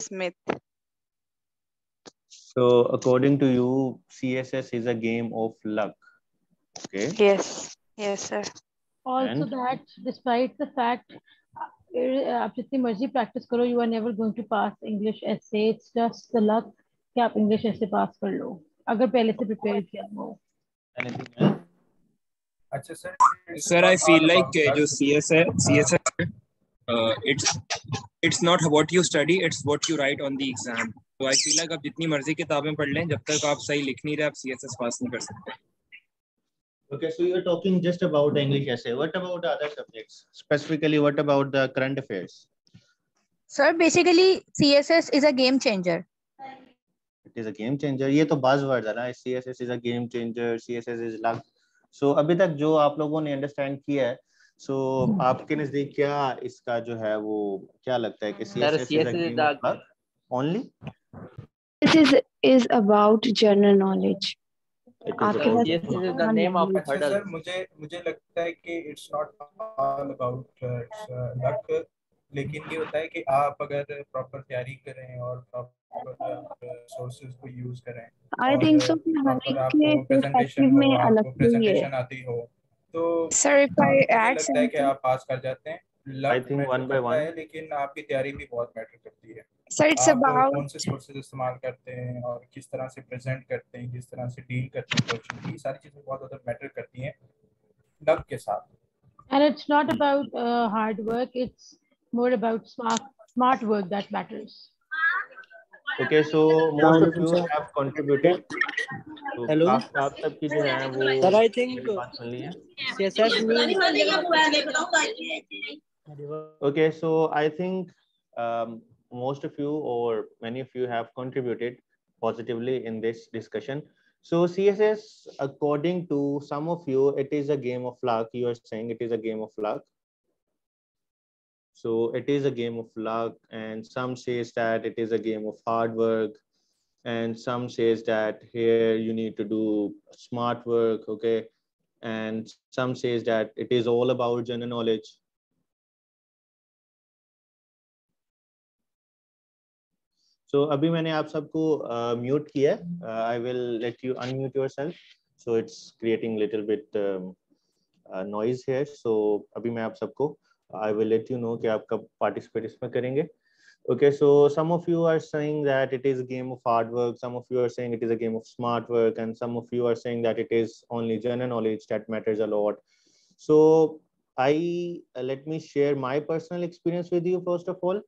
Smith. So according to you, CSS is a game of luck. Okay. Yes. Yes, sir. Also And? that despite the fact uh, आप जितनी मर्जी practice करो you are never going to pass English essay it's just the luck कि आप English essay पास कर लो अगर पहले से प्रिपेयर किया हो Anything else? अच्छा sir Sir, I feel like uh, जो CS है, CS है, Uh, it's it's not what you study, it's what you write on the exam. So I feel like आप जितनी मर्ज़ी किताबें पढ़ लें, जब तक आप सही लिख नहीं रहे, आप CSS पास नहीं कर सकते. Okay, so you're talking just about English essay. What about the other subjects? Specifically, what about the current affairs? Sir, basically CSS is a game changer. It is a game changer. ये तो buzzword है ना. CSS is a game changer. CSS is luck. So अभी तक जो आप लोगों ने understand किया है, सो so, आपके नज़दीक क्या इसका जो है वो क्या लगता है कि only this is is about general knowledge आपके uh, uh, लेकिन ये होता है कि आप अगर प्रॉपर तैयारी करें और सोर्सेज uh, को यूज़ करें आई थिंक सो हमें प्रेजेंटेशन आती हो तो if I मुझे add लगता है कि आप पास कर जाते हैं। One by करता one. है लेकिन आपकी तैयारी भी बहुत मैटर करती है। It's आप about कौन से सोर्सेज इस्तेमाल करते हैं और किस तरह से प्रेजेंट करते हैं किस तरह से डील करते हैं क्वेश्चन की सारी चीज़ें बहुत ज़्यादा मैटर करती हैं लक के साथ। And it's not about uh, hard work it's more about smart smart work that matters Okay, so most of you have contributed. So Hello. आप आप सबकी जो है वो Sir, I think मेरी बात सुन ली है. CSS means Okay, so I think um, most of you or many of you have contributed positively in this discussion. So CSS, according to some of you, it is a game of luck. You are saying it is a game of luck. So it is a game of luck, and some says that it is a game of hard work, and some says that here you need to do smart work, okay, and some says that it is all about general knowledge. So अभी मैंने आप सबको mute किया I will let you unmute yourself so it's creating little bit noise here so अभी मैं आप सबको I will let you know कि आप कब पार्टिसिपेट इसमें करेंगे Okay, so some of you are saying that it is a game of hard work, some of you are saying it is a game of smart work, and some of you are saying that it is only general knowledge that matters a lot. So I uh, let me share my personal experience with you first of all,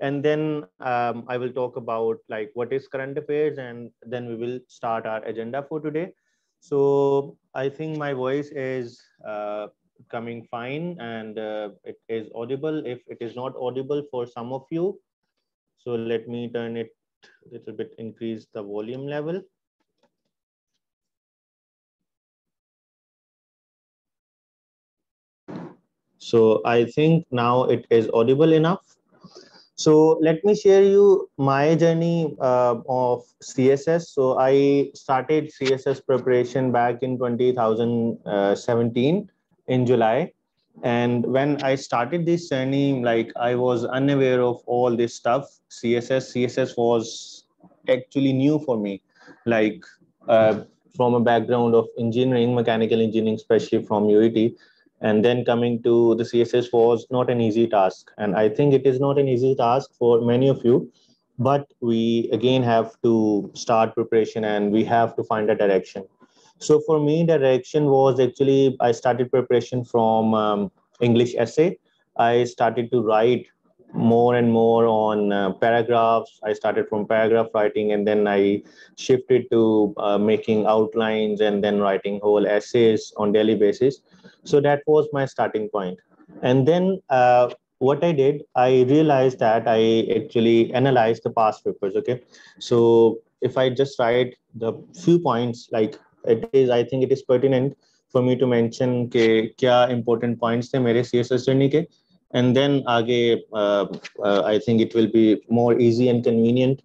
and then um, I will talk about like what is current affairs, and then we will start our agenda for today. So I think my voice is uh, coming fine, and uh, it is audible. If it is not audible for some of you, so let me turn it a little bit, increase the volume level. So I think now it is audible enough. So let me share you my journey uh, of CSS. So I started CSS preparation back in 2017 in July. And when I started this journey, like I was unaware of all this stuff. CSS, CSS was actually new for me. Like uh, from a background of engineering, mechanical engineering, especially from UET, and then coming to the css was not an easy task and i think it is not an easy task for many of you but we again have to start preparation and we have to find a direction so for me the direction was actually i started preparation from um, english essay. I started to write more and more on uh, paragraphs. I started from paragraph writing and then i shifted to uh, making outlines and then writing whole essays on daily basis. So that was my starting point. And then uh, what i did i realized that i actually analyzed the past papers okay? So if i just write the few points like it is i think it is pertinent for me to mention ke kya important points the mere css journey ke and then आगे uh, uh, I think it will be more easy and convenient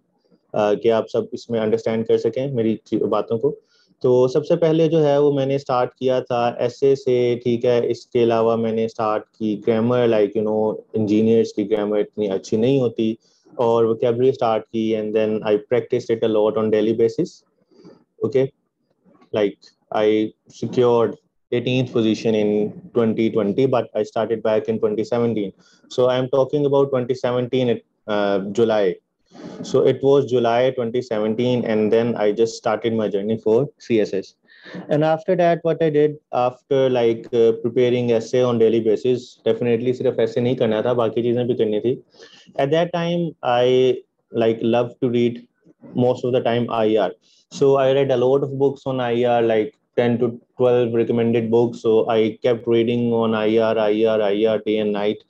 uh, कि आप सब इसमें understand कर सकें मेरी बातों को तो सबसे पहले जो है वो मैंने स्टार्ट किया था ऐसे से ठीक है इसके अलावा मैंने स्टार्ट की grammar like you know engineers की ग्रामर इतनी अच्छी नहीं होती और vocabulary start की and then I practiced it a lot on daily basis. Okay, like I secured 18th position in 2020, but I started back in 2017. So I'm talking about 2017 uh, July. So it was July 2017, and then I just started my journey for CSS. And after that, what I did after like uh, preparing essay on daily basis, definitely सिर्फ essay नहीं करना था, बाकी चीजें भी करनी थी. At that time, I like love to read most of the time IR. So I read a lot of books on IR, like 10 to 12 recommended books. So I kept reading on IR, IR, IR day and night.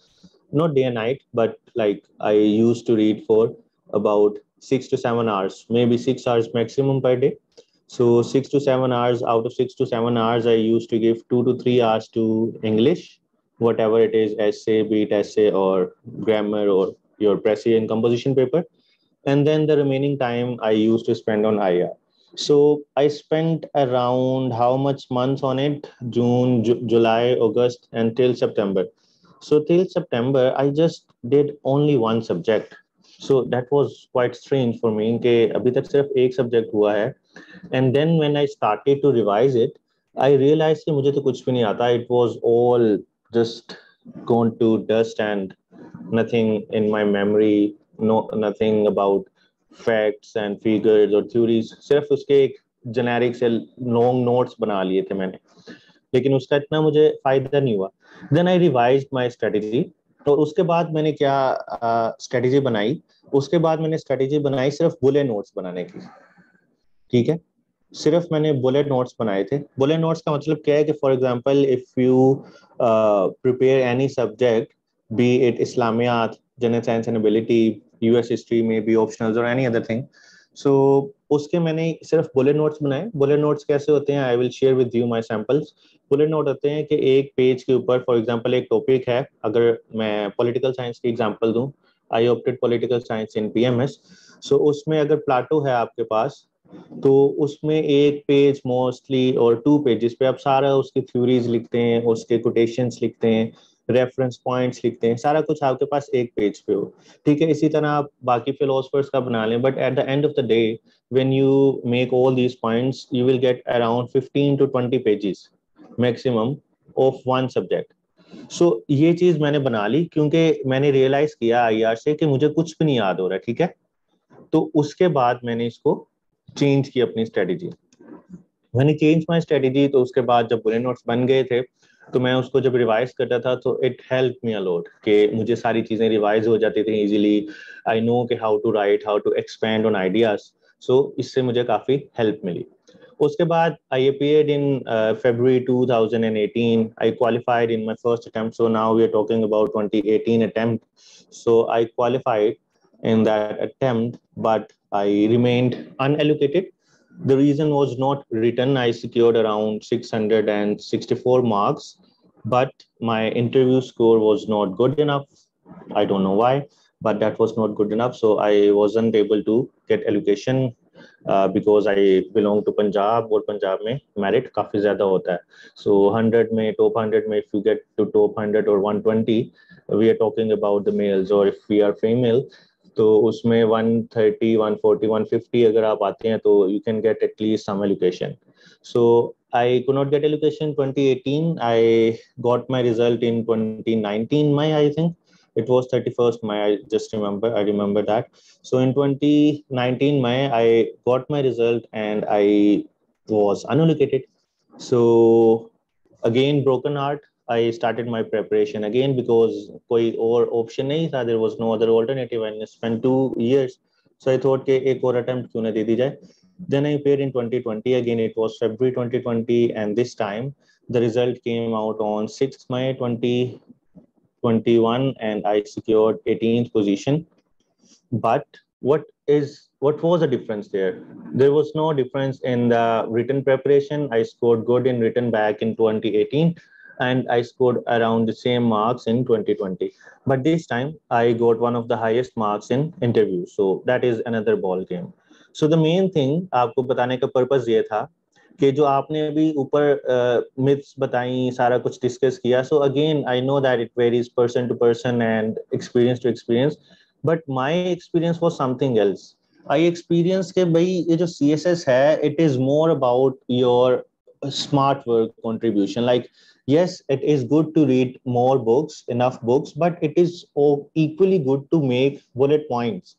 Not day and night, but like I used to read for about six to seven hours, maybe six hours maximum per day. So six to seven hours out of six to seven hours, I used to give two to three hours to English, whatever it is, essay, beat essay, or grammar, or your and composition paper. And then the remaining time I used to spend on IR so i spent around how much months on it? June Ju- july august until september. So till september i just did only one subject. So that was quite strange for me In abhi tak sirf subject hua and then when i started to revise it i realized that mujhe to it was all just gone to dust and nothing in my memory no nothing about facts and figures or theories. सिर्फ़ उसके एक generic से long notes बना लिए थे मैंने. लेकिन उसका इतना मुझे फ़ायदा नहीं हुआ. Then I revised my strategy. और उसके बाद मैंने क्या स्ट्रेटेजी uh, बनाई उसके बाद मैंने स्ट्रेटेजी बनाई सिर्फ़ बुलेट नोट्स बनाने की ठीक है सिर्फ़ मैंने बुलेट नोट्स बनाए थे बुलेट नोट्स का मतलब क्या है कि for example if you prepare any subject be it Islamiat general science and ability US history में भी ऑप्शनल्स और एनी अदर थिंग सो उसके मैंने सिर्फ़ बुलेट नोट्स बनाए। बुलेट नोट्स कैसे होते हैं? I will share with you my samples bullet note होते हैं कि एक पेज के ऊपर फॉर एग्जांपल एक टॉपिक है। अगर मैं पॉलिटिकल साइंस की एग्जांपल दूँ I opted political science in PMS so उसमें अगर प्लाटो है आपके पास तो उसमें एक पेज मोस्टली और टू पेजेस पे आप सारा उसकी थ्योरीज लिखते हैं, उसके कोटेशंस लिखते हैं। रेफरेंस पॉइंट्स लिखते हैं, सारा कुछ आपके पास एक पेज पे हो। ठीक है, इसी तरह आप बाकी फिलोसफर्स का बना लें but at the end of the day when you make all these points you will get around 15 to 20 pages maximum of one subject so ये चीज़ मैंने बना ली क्योंकि मैंने रियलाइज़ किया आई से कि मुझे कुछ भी नहीं याद हो रहा, ठीक है? तो उसके बाद मैंने इसको चेंज की अपनी स्ट्रेटेजी मैंने चेंज माई स्ट्रेटेजी तो उसके बाद जब बुरे नोट्स बन गए थे तो मैं उसको जब रिवाइज करता था तो इट हेल्प मी अलोट कि मुझे सारी चीज़ें रिवाइज हो जाती थी इजिली आई नो के how to write how to expand on ideas so इससे मुझे काफ़ी हेल्प मिली। उसके बाद I appeared in Feb two thousand and eighteen I qualified in my first attempt so now we are talking about twenty eighteen attempt so I qualified in that attempt but I remained unallocated The reason was not written. I secured around 664 marks, but my interview score was not good enough. I don't know why, but that was not good enough. So I wasn't able to get allocation because I belong to Punjab और पंजाब में merit काफी ज्यादा होता है so so, hundred में top hundred में if you get to top hundred और one twenty we are talking about the males और इफ वी आर फीमेल तो उसमें 130, 140, 150 अगर आप आते हैं तो you can get at least some education so I could not get education 2018. I got my result in 2019, May, I think it was 31st may i just remember i remember that so in 2019 may i got my result and i was unallocated so again broken heart i started my preparation again because koi or option nahi tha there was no other alternative and I spent two years so i thought ke ek or attempt na de di jaye then i appeared in 2020 again it was february 2020 and this time the result came out on 6th may 2021 and I secured 18th position. But what is what was the difference there? There was no difference in the written preparation. I scored good in written back in 2018 and I scored around the same marks in 2020. But this time I got one of the highest marks in interview. So that is another ball game. So the main thing आपको बताने का purpose ये था कि जो आपने अभी ऊपर मिथ्स बताई सारा कुछ डिस्कस किया so again I know that it varies person to person and experience to experience but my experience was something else i experienced ke bhai ye jo css hai it is more about your smart work contribution like yes it is good to read more books enough books but it is equally good to make bullet points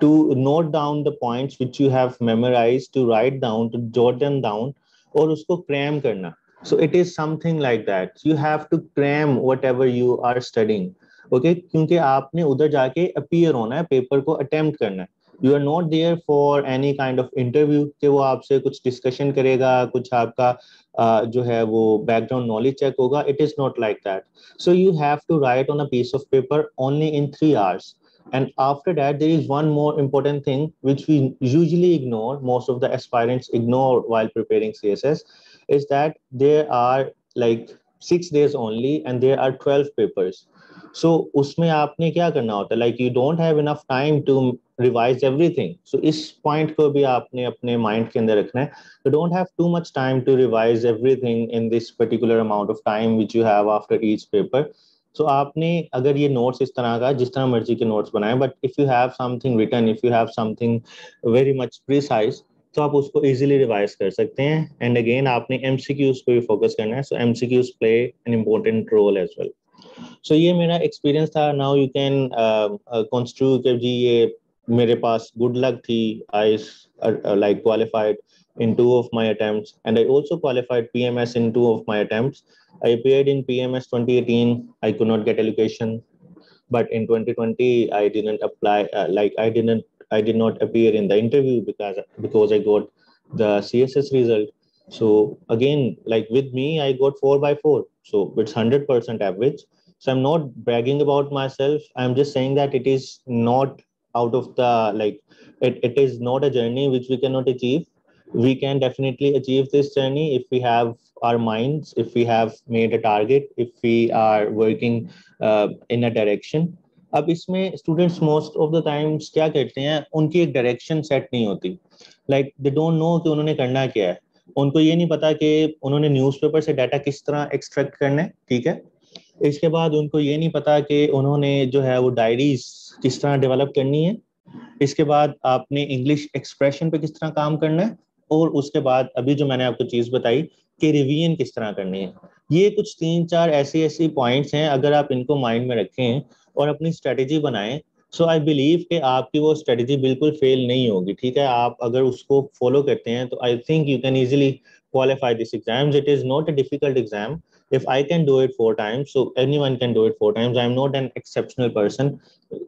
to note down the points which you have memorized to write down to jot them down or usko cram karna so it is something like that you have to cram whatever you are studying okay क्योंकि आपने उधर जाके appear होना है paper को attempt करना है you are not there for any kind of interview कि वो आपसे कुछ डिस्कशन करेगा कुछ आपका uh, जो है वो बैकग्राउंड नॉलेज चेक होगा it is not like that so you have to write on a piece of paper only in three hours and after that there is one more important thing which we usually ignore most of the aspirants ignore while preparing css is that there are like six days only and there are 12 papers so उसमें आपने क्या करना होता है like you don't have enough time to revise everything so इस point को भी आपने अपने माइंड के अंदर रखना है। You don't have too much time to revise everything in this particular amount of time which you have after each paper so आपने अगर ये नोट्स इस तरह का, जिस तरह मर्ज़ी के नोट्स बनाए but if you have something written if you have something very much precise तो आप उसको इजीली रिवाइज कर सकते हैं। एंड अगेन आपने एम सी क्यूज पे भी फोकस करना है। So MCQs play an important role as well so ये मेरा एक्सपीरियंस था। नाउ यू कैन कंस्ट्रू जी ये मेरे पास गुड लक थी I like qualified in two of my attempts and i also qualified pms in two of my attempts i appeared in pms 2018 i could not get allocation but in 2020 i didn't apply uh, like i didn't i did not appear in the interview because because i got the css result so again like with me i got 4 by 4 so it's 100% average so i'm not bragging about myself i'm just saying that it is not out of the like it, it is not a journey which we cannot achieve we can definitely achieve this journey if we have our minds if we have made a target if we are working uh, in a direction अब इसमें students most of the times क्या करते हैं उनकी एक direction set नहीं होती like they don't know कि उन्होंने करना क्या है उनको ये नहीं पता कि उन्होंने न्यूज़पेपर से डाटा किस तरह एक्सट्रैक्ट करना है ठीक है इसके बाद उनको ये नहीं पता कि उन्होंने जो है वो डायरीज किस तरह डेवलप करनी है। इसके बाद आपने इंग्लिश एक्सप्रेशन पे किस तरह काम करना है और उसके बाद अभी जो मैंने आपको चीज़ बताई कि रिवीजन किस तरह करनी है। ये कुछ तीन चार ऐसी ऐसी पॉइंट्स हैं, अगर आप इनको माइंड में रखें और अपनी स्ट्रेटेजी बनाएँ सो आई बिलीव कि आपकी वो स्ट्रेटेजी बिल्कुल फेल नहीं होगी, ठीक है? आप अगर उसको फॉलो करते हैं तो I think you can easily qualify this exams it is not a difficult exam if i can do it four times so anyone can do it four times i'm not an exceptional person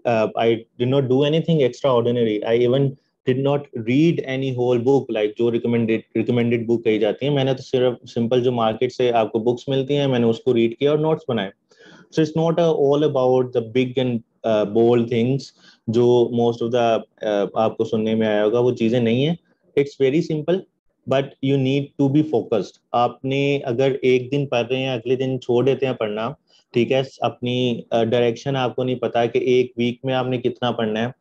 uh, i did not do anything extraordinary i even did not read any whole book like जो recommended recommended book कही जाती है मैंने तो सिर्फ simple जो market से आपको books मिलती हैं मैंने उसको read किया और notes बनाए so it's not uh, all about the big and uh, bold things जो most of the uh, आपको सुनने में आया होगा वो चीजें नहीं है it's very simple But you need to be focused आपने अगर एक दिन पढ़ रहे हैं, अगले दिन छोड़ देते हैं पढ़ना, ठीक है? अपनी डायरेक्शन आपको नहीं पता कि एक वीक में आपने कितना पढ़ना है।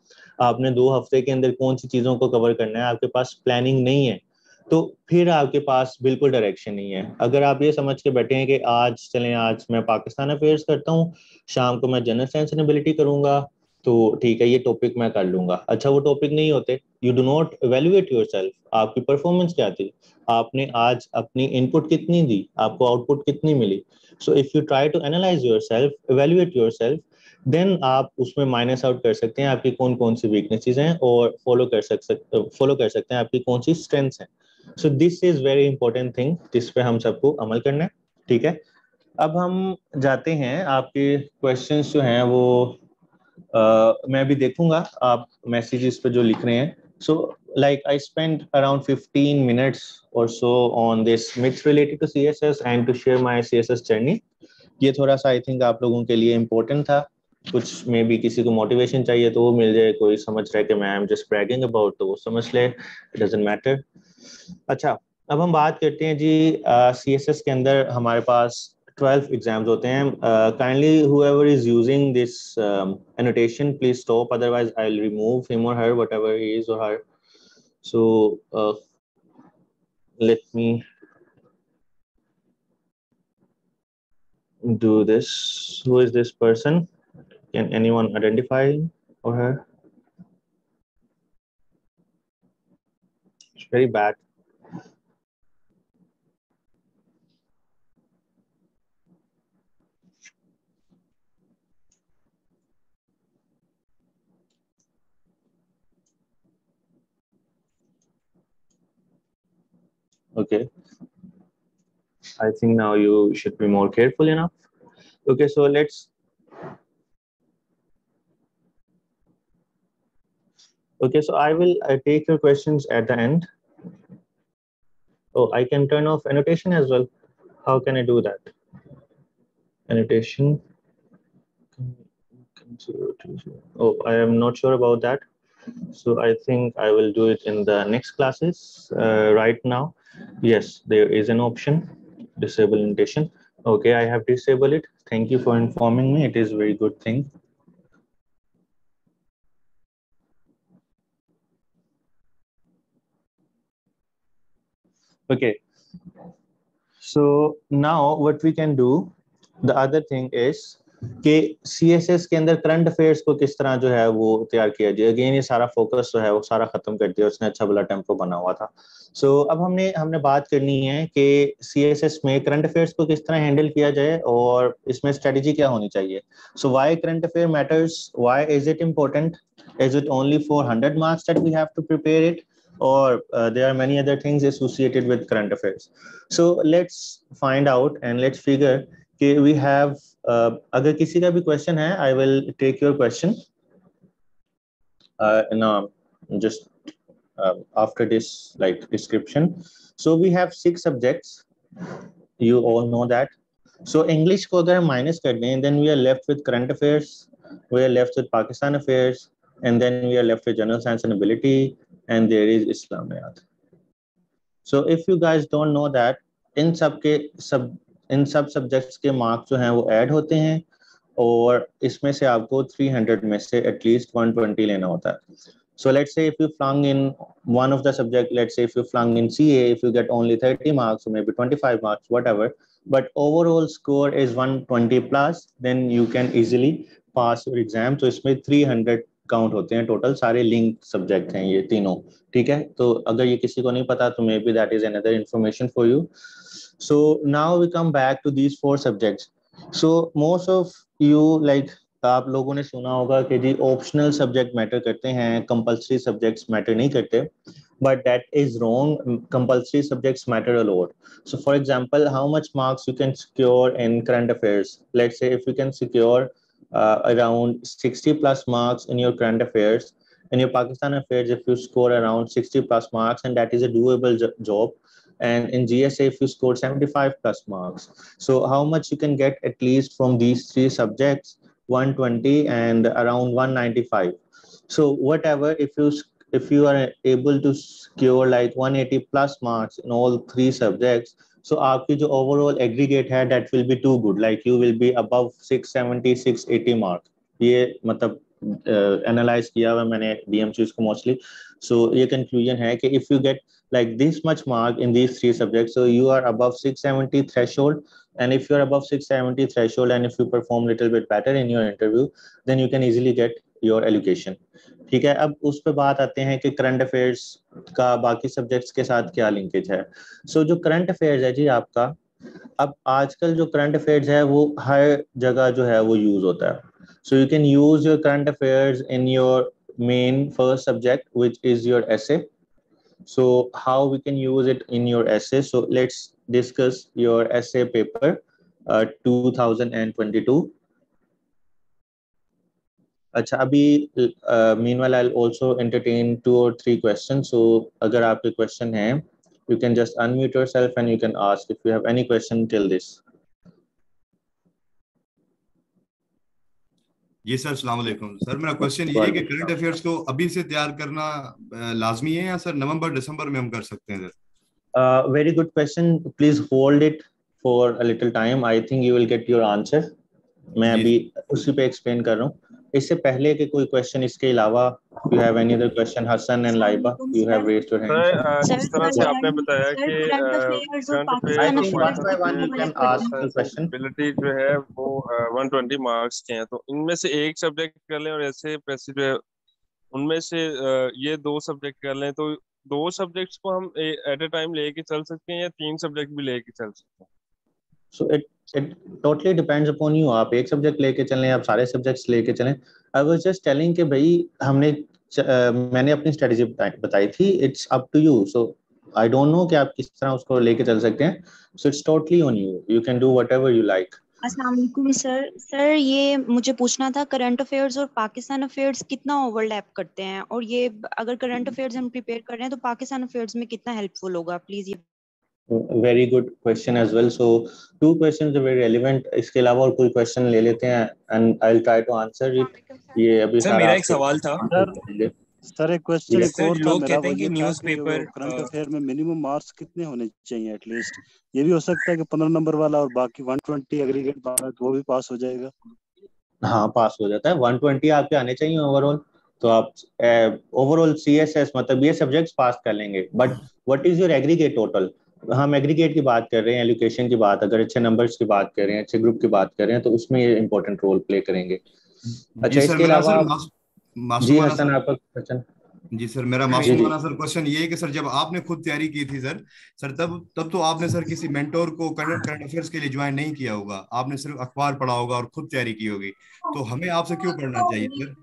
आपने दो हफ़्ते के अंदर कौन सी चीज़ों को कवर करना है? आपके पास प्लानिंग नहीं है। तो फिर आपके पास बिल्कुल डायरेक्शन नहीं है। अगर आप ये समझ के बैठे हैं कि आज चलें, आज मैं पाकिस्तान अफेयर्स करता हूँ, शाम को मैं जनरल सेंसिबिलिटी करूँगा तो ठीक है, ये टॉपिक मैं कर लूँगा। अच्छा वो टॉपिक नहीं होते। You do not evaluate yourself आपकी परफॉर्मेंस क्या थी? आपने आज अपनी इनपुट कितनी दी? आपको आउटपुट कितनी मिली? So if you try to analyse yourself evaluate yourself then आप उसमें माइनस आउट कर सकते हैं आपकी कौन कौन सी वीकनेसेस हैं और फॉलो कर सकते फॉलो कर सकते हैं आपकी कौन सी स्ट्रेंथ्स हैं। So this is very important thing जिस पे हम सबको अमल करना है। ठीक है? अब हम जाते हैं आपके क्वेश्चंस जो हैं वो uh, मैं भी देखूँगा आप मैसेजेस पे जो लिख रहे हैं। So like I spend around 15 minutes और so on this myths related to CSS and to share my CSS journey ये थोड़ा सा आई थिंक आप लोगों के लिए इम्पोर्टेंट था। कुछ में भी किसी को मोटिवेशन चाहिए तो वो मिल जाए। कोई समझ रहा है कि मैं I am just bragging about तो वो समझ ले। इट डजंट मैटर अच्छा अब हम बात करते हैं जी सी uh, के अंदर हमारे पास 12 exams hote uh, kindly whoever is using this um, annotation please stop. Otherwise i'll remove him or her whatever he is or her. So uh, let me do this. Who is this person? Can anyone identify or her? It's very bad. Okay. I think now you should be more careful enough. Okay, so let's. Okay, so I will uh, take your questions at the end. Oh, I can turn off annotation as well. How can I do that? Annotation. Oh, I am not sure about that. So I think I will do it in the next classes uh, right now. Yes, there is an option, disable indentation. Okay, I have disabled it. Thank you for informing me. It is very good thing. Okay. So now what we can do, the other thing is कि C S S के अंदर current affairs को किस तरह जो है वो तैयार किया जाए। अगेन ये सारा फोकस जो है वो सारा खत्म कर दिया उसने अच्छा भला टेंपो बना हुआ था। सो so, अब हमने हमने बात करनी है कि सी एस एस में करंट अफेयर्स को किस तरह हैंडल किया जाए और इसमें स्ट्रेटेजी क्या होनी चाहिए। So why current affair matters why is it important is it only for hundred marks that we have to prepare it or uh, there are many other things associated with current so let's find out and let's figure कि we have uh, अगर किसी का भी question है I will take your question uh, no just uh, after this like description so we have six subjects you all know that so English को अगर minus कर दें then we are left with current affairs we are left with Pakistan affairs and then we are left with general science and ability and there is Islamiyat so if you guys don't know that इन सब के सब इन सब subjects के marks जो हैं वो add होते हैं और इसमें से आपको 300 में से एटलीस्ट 120 लेना होता है। So let's say if you flunk in one of the subject let's say if you flunk in CA if you get only 30 marks maybe 25 marks whatever but overall score is 120 plus then you can easily pass your exam तो इसमें 300 count होते हैं total सारे link subject हैं ये तीनों। ठीक है? तो अगर ये किसी को नहीं पता तो maybe that is another information for you so, now we come back to these four subjects. So, most of you, like, आप लोगों ने सुना होगा कि जी ऑप्शनल सब्जेक्ट मैटर करते हैं कंपलसरी सब्जेक्ट्स मैटर नहीं करते but that is wrong compulsory subjects matter a lot so for example how much marks you can secure in current affairs let's say if you can secure around 60 plus marks in your current affairs in your Pakistan affairs if you score around 60 plus marks and that is a doable job and in gsa if you score 75 plus marks so how much you can get at least from these three subjects 120 and around 195 so whatever if you if you are able to secure like 180 plus marks in all three subjects so आपकी जो overall aggregate है that will be too good like you will be above 670 680 mark ये मतलब analyse uh, किया हुआ मैंने DMCs को mostly सो ये कंक्लूजन है कि if you get like this much mark in this three subject so you are above six seventy threshold and if you are above six seventy threshold and if you perform little bit better in your interview then you can easily get your education ठीक है अब उस पर बात आते हैं कि current affairs का बाकी सब्जेक्ट्स के साथ क्या लिंकेज है। सो so, जो करंट अफेयर्स है जी आपका अब आजकल जो करंट अफेयर्स है वो हर जगह जो है वो यूज़ होता है। So you can use your current affairs in your main first subject which is your essay. So how we can use it in your essay. So let's discuss your essay paper uh, 2022 अच्छा अभी meanwhile I also entertain two और three question so अगर आपके question हैं you can just unmute yourself and you can ask if you have any question till this जी sir सलाम वालेकुम sir मेरा क्वेश्चन ये है कि करंट अफेयर्स को अभी से तैयार करना लाजमी है या सर नवंबर दिसंबर में हम कर सकते हैं sir? Very good question please hold it for a little time I think you will get your answer मैं अभी उसी पे एक्सप्लेन कर रहा हूँ। इससे पहले के कोई क्वेश्चन इसके अलावा you have any other question Hasan and Laiba you have raised your hand sir जिस तरह से आपने बताया कि करंट एबिलिटी जो है वो 120 मार्क्स के हैं। तो इनमें से एक सब्जेक्ट कर लें और ऐसे पैसे जो है उनमें से ये दो सब्जेक्ट कर लें। तो दो सब्जेक्ट्स को हम एट ए टाइम लेके चल सकते हैं या तीन सब्जेक्ट भी लेके चल सकते हैं? So it it totally depends upon you आप एक सब्जेक्ट लेके चलें आप सारे सब्जेक्ट्स लेके चलें। आई वाज जस्ट टेलिंग कि भाई हमने uh, मैंने अपनी स्ट्रेटजी बताई थी। It's up to you so I don't know कि आप किस तरह उसको लेके चल सकते हैं। So it's totally on you you can do whatever you like अस्सलाम सर। सर ये मुझे पूछना था करंट अफेयर्स और पाकिस्तान अफेयर्स कितना ओवरलैप करते हैं? और ये अगर करंट अफेयर्स हम प्रिपेयर कर रहे हैं तो पाकिस्तान अफेयर्स में कितना हेल्पफुल होगा? प्लीज़ ये very good question as well so two questions are very relevant इसके अलावा और कोई क्वेश्चन ले लेते हैं and I will try to answer it ये अभी सर मेरा एक सवाल था। सर एक क्वेश्चन एक और लोग कहते हैं कि न्यूज़पेपर करंट अफेयर में मिनिमम मार्क्स कितने होने चाहिए एटलीस्ट ये भी हो सकता है कि 15 नंबर वाला और बाकी 120 एग्रीगेट वाला वो भी पास हो जाएगा। हाँ पास हो जाता है। 120 आपके आने चाहिए ओवरऑल तो आप ओवरऑल सीएसएस मतलब ये सब्जेक्ट्स पास कर लेंगे। But what is your aggregate total हम एग्रीगेट की बात कर रहे हैं एजुकेशन की बात अगर अच्छे नंबर्स की बात कर रहे हैं अच्छे ग्रुप की बात कर रहे हैं तो उसमें ये इंपॉर्टेंट रोल प्ले करेंगे। अच्छा इसके अलावा जी हसन आपका क्वेश्चन जी सर मेरा मासूमाना सर क्वेश्चन ये है कि सर जब आपने खुद तैयारी की थी सर सर तब तब तो आपने सर किसी मेंटोर को करंट करंट अफेयर्स के लिए ज्वाइन नहीं किया होगा। आपने सिर्फ़ अखबार पढ़ा होगा और खुद तैयारी की होगी। तो हमें आपसे क्यों पढ़ना चाहिए sir?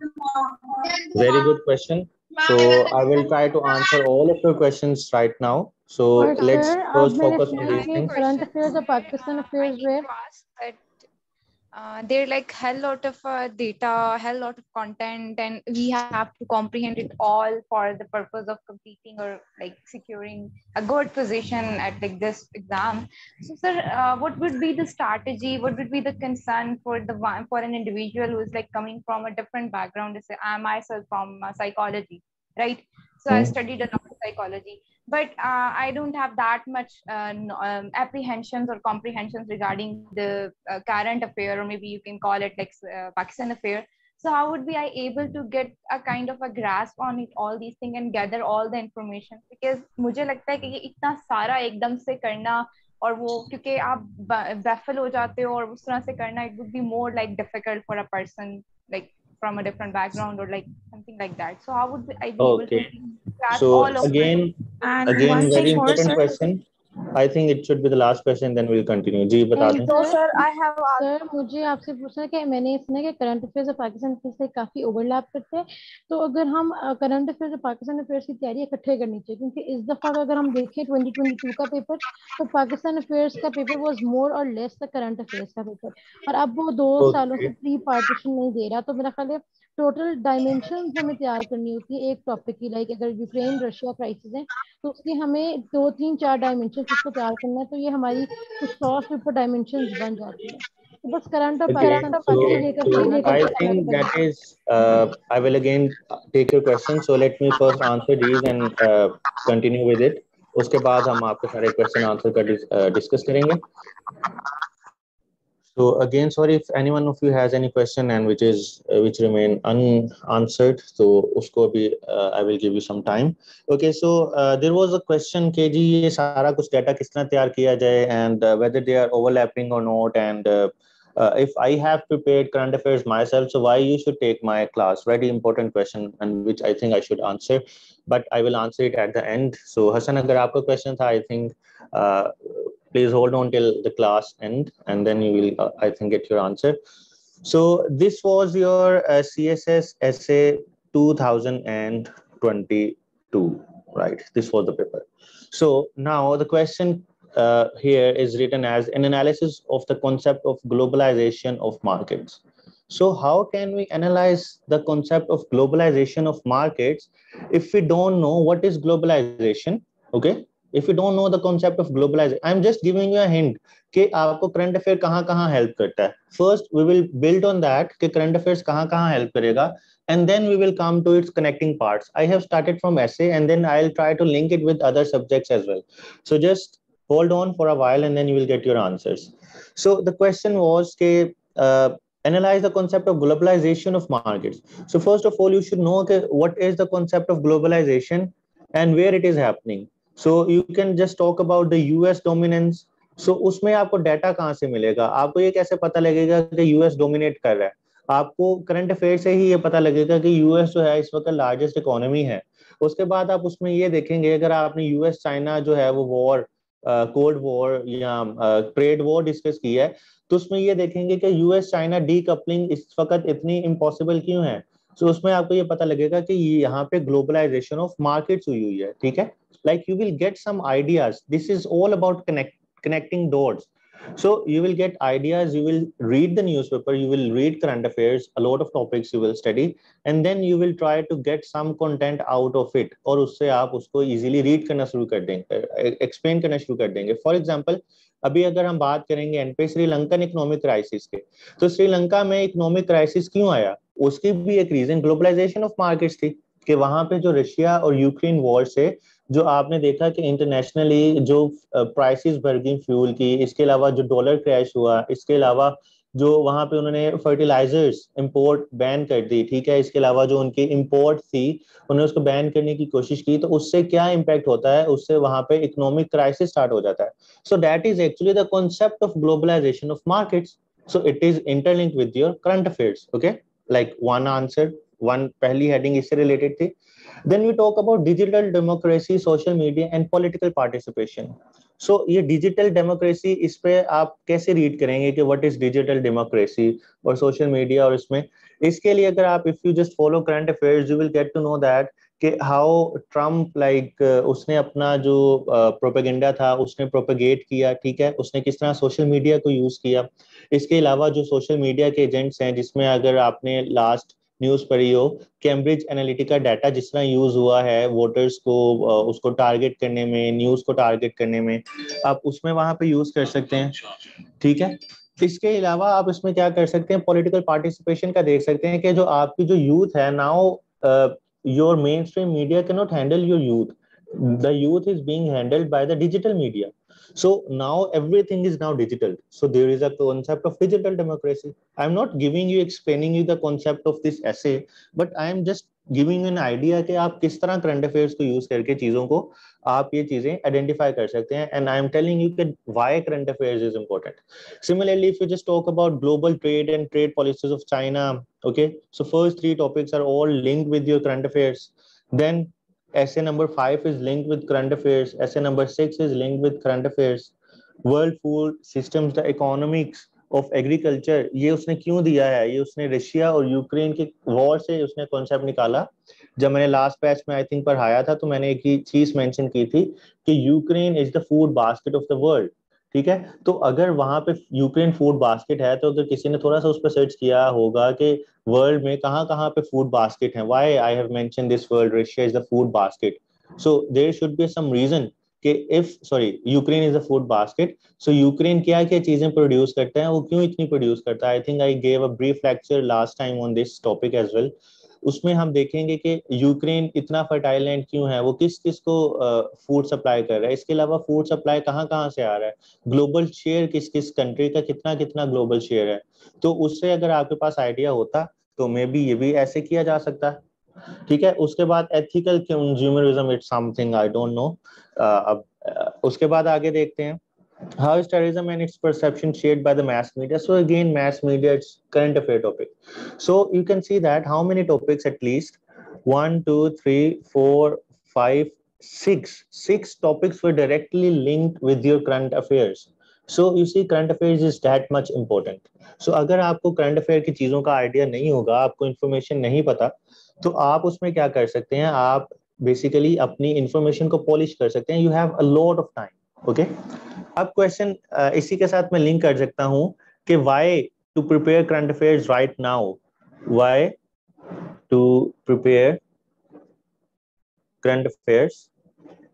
Very good question so i will try to answer all of your questions right now. So but let's first focus on these things. current affairs or pakistan affairs where uh, they're like hell lot of uh, data, hell lot of content, and we have to comprehend it all for the purpose of competing or like securing a good position at like this exam. So, sir, uh, what would be the strategy? What would be the concern for the one for an individual who is like coming from a different background? Say, I myself from uh, psychology, right? So mm. I studied a lot of psychology but uh, I don't have that much uh, um, apprehensions or comprehensions regarding the uh, current affair, or maybe you can call it like uh, Pakistan affair. So how would be I able to get a kind of a grasp on it, all these things and gather all the information? Because मुझे लगता है कि ये इतना सारा एकदम से करना और वो क्योंकि आप baffle हो जाते हो और उस तरह से करना it would be more like difficult for a person like from a different background or like something like that. So how would I be okay. able to grasp So again, And again, very important question. I think it should be the last question, then we'll continue. जी बता दें. तो sir I have sir मुझे आपसे पूछना है कि मैंने सुना कि करंट अफेयर्स और पाकिस्तान अफेयर्स से काफ़ी ओवरलैप करते हैं तो अगर हम करंट अफेयर्स और पाकिस्तान अफेयर्स की तैयारी इकट्ठे करनी चाहिए क्योंकि इस दफ़ा अगर हम देखें 2022 का पेपर तो पाकिस्तान अफेयर्स का paper was more or less the current affairs का पेपर और अब वो दो okay. सालों से प्री पार्टीशन नहीं दे रहा तो मेरा ख्याल है टोटल डायमेंशन हमें तैयार करनी होती है एक टॉपिक की लाइक अगर यूक्रेन रशिया क्राइसिस है तो उसके हमें दो तीन चार डायमेंशन उसको तैयार करना है तो ये हमारी कुछ सौ पेपर डायमेंशन बन जाती है। तो बस करंट is uh, uh, उसके बाद हम आपके सारे क्वेश्चन आंसर कर डिस्कस करेंगे। So again, sorry if anyone of you has any question and which is uh, which remain unanswered. So usko bhi, uh, I will give you some time. Okay, so uh, there was a question कि जी ये सारा कुछ data किस तरह तैयार किया जाए and uh, whether they are overlapping or not and uh, uh, if I have prepared current affairs myself, so why you should take my class? Very important question and which I think I should answer, but I will answer it at the end. So Hassan, agar aapka question tha, I think uh, please hold on till the class end and then you will uh, i think get your answer. So this was your uh, css essay 2022 right? This was the paper. So now the question uh, here is written as an analysis of the concept of globalization of markets. So how can we analyze the concept of globalization of markets if we don't know what is globalization? Okay if you don't know the concept of globalization i'm just giving you a hint कि आपको current affair कहाँ कहाँ help करता है first we will build on that कि current affairs कहाँ कहाँ help करेगा and then we will come to its connecting parts i have started from essay and then i'll try to link it with other subjects as well so just hold on for a while and then you will get your answers so the question was ke, uh, analyze the concept of globalization of markets so first of all you should know okay, what is the concept of globalization and where it is happening So you can just talk about the US dominance. So उसमें आपको data कहाँ से मिलेगा? आपको ये कैसे पता लगेगा कि यूएस डोमिनेट कर रहा है? आपको करंट अफेयर से ही ये पता लगेगा कि यूएस जो है इस वक्त लार्जेस्ट इकोनॉमी है। उसके बाद आप उसमें ये देखेंगे, अगर आपने यूएस चाइना जो है वो वॉर कोल्ड वॉर या ट्रेड वॉर डिस्कस की है तो उसमें ये देखेंगे कि यूएस चाइना डी कपलिंग इस वक्त इतनी इम्पॉसिबल क्यों है? तो उसमें आपको ये पता लगेगा कि यहाँ पे ग्लोबलाइजेशन ऑफ़ मार्केट्स हुई हुई है ठीक है like you will get some ideas this is all about connect connecting dots so you will get ideas you will read the newspaper you will read current affairs a lot of topics you will study and then you will try to get some content out of it और उससे आप उसको easily read करना शुरू कर देंगे explain करना शुरू कर देंगे for example अभी अगर हम बात करेंगे एनपे श्रीलंकन इकोनॉमिक क्राइसिस के तो श्रीलंका में इकोनॉमिक क्राइसिस क्यों आया उसकी भी एक रीजन ग्लोबलाइजेशन ऑफ़ मार्केट्स थी कि वहाँ पे जो रशिया और यूक्रेन वॉर से जो आपने देखा कि इंटरनेशनली जो प्राइसेस बढ़ गई फ्यूल की, इसके अलावा जो डॉलर क्रैश हुआ, इसके अलावा जो वहाँ पे उन्होंने फर्टिलाइजर्स इंपोर्ट बैन कर दी, ठीक है? इसके अलावा जो उनकी इंपोर्ट थी, उन्होंने उसको बैन करने की कोशिश की तो उससे क्या इम्पैक्ट होता है? उससे वहाँ पे इकोनॉमिक क्राइसिस स्टार्ट हो जाता है। So that is actually the concept of globalisation of markets so it is interlink with your current affairs okay like one answer one पहली हेडिंग इससे रिलेटेड थी then we talk about digital democracy social media and political participation so ये digital democracy इस पे आप कैसे read करेंगे कि what is digital democracy और social media और इसमें इसके लिए अगर आप if you just follow current affairs you will get to know that कि हाउ ट्रंप लाइक उसने अपना जो प्रोपेगेंडा uh, था उसने प्रोपेगेट किया ठीक है? उसने किस तरह सोशल मीडिया को यूज़ किया? इसके अलावा जो सोशल मीडिया के एजेंट्स हैं जिसमें अगर आपने लास्ट न्यूज़ पढ़ी हो कैम्ब्रिज एनालिटिका डाटा जिस तरह यूज़ हुआ है वोटर्स को उसको टारगेट करने में न्यूज़ को टारगेट करने में आप उसमें वहाँ पे यूज़ कर सकते हैं ठीक है? इसके अलावा आप इसमें क्या कर सकते हैं? पॉलिटिकल पार्टिसिपेशन का देख सकते हैं कि जो आपकी जो यूथ है now your mainstream media cannot handle your youth. The youth is being handled by the digital media So now everything is now digital. So there is a concept of digital democracy. I'm not giving you, explaining you the concept of this essay, but I am just giving an idea कि आप किस तरह current affairs को use करके चीजों को आप ये चीजें आइडेंटिफाई कर सकते हैं and I am telling you कि why current affairs is important similarly if you just talk about global trade and trade policies of China okay so first three topics are all linked with your current affairs then essay number 5 is linked with current affairs essay number 6 is linked with current affairs world food systems the economics of agriculture ये उसने क्यों दिया है ये उसने Russia और Ukraine के war से उसने कॉन्सेप्ट निकाला जब मैंने लास्ट बैच में आई थिंक पढ़ाया था तो मैंने एक ही चीज़ मेंशन की थी कि Ukraine is the food basket of the world ठीक है? तो अगर वहाँ पे यूक्रेन फ़ूड बास्केट है तो अगर किसी ने थोड़ा सा उस पर सर्च किया होगा कि वर्ल्ड में कहाँ कहाँ पे फ़ूड बास्केट है why I have mention this world Russia is the food basket so there should be some reason कि if sorry Ukraine is a food basket so Ukraine क्या क्या चीज़ें प्रोड्यूस करते हैं? वो क्यों इतनी प्रोड्यूस करता है? I think I gave a brief lecture last time on this topic as well उसमें हम देखेंगे कि यूक्रेन इतना फर्टाइल लैंड क्यों है? वो किस किस को फ़ूड सप्लाई कर रहा है? इसके अलावा फ़ूड सप्लाई कहाँ कहाँ से आ रहा है? ग्लोबल शेयर किस किस कंट्री का कितना कितना ग्लोबल शेयर है? तो उससे अगर आपके पास आइडिया होता तो मे बी ये भी ऐसे किया जा सकता है। ठीक है? उसके बाद ethical consumerism it's something I don't know अब उसके बाद आगे देखते हैं। How is terrorism and its perception shaped by the mass media so again mass media it's current affair topic so you can see that how many topics at least one two three four five six six topics were directly linked with your current affairs so you see current affairs is that much important so agar aapko current affair ki cheezon ka idea nahi hoga aapko information nahi pata तो आप उसमें क्या कर सकते हैं आप basically अपनी information को पॉलिश कर सकते हैं you have a lot of time okay अब क्वेश्चन इसी के साथ मैं लिंक कर सकता हूँ कि why to prepare current affairs right now why to prepare current affairs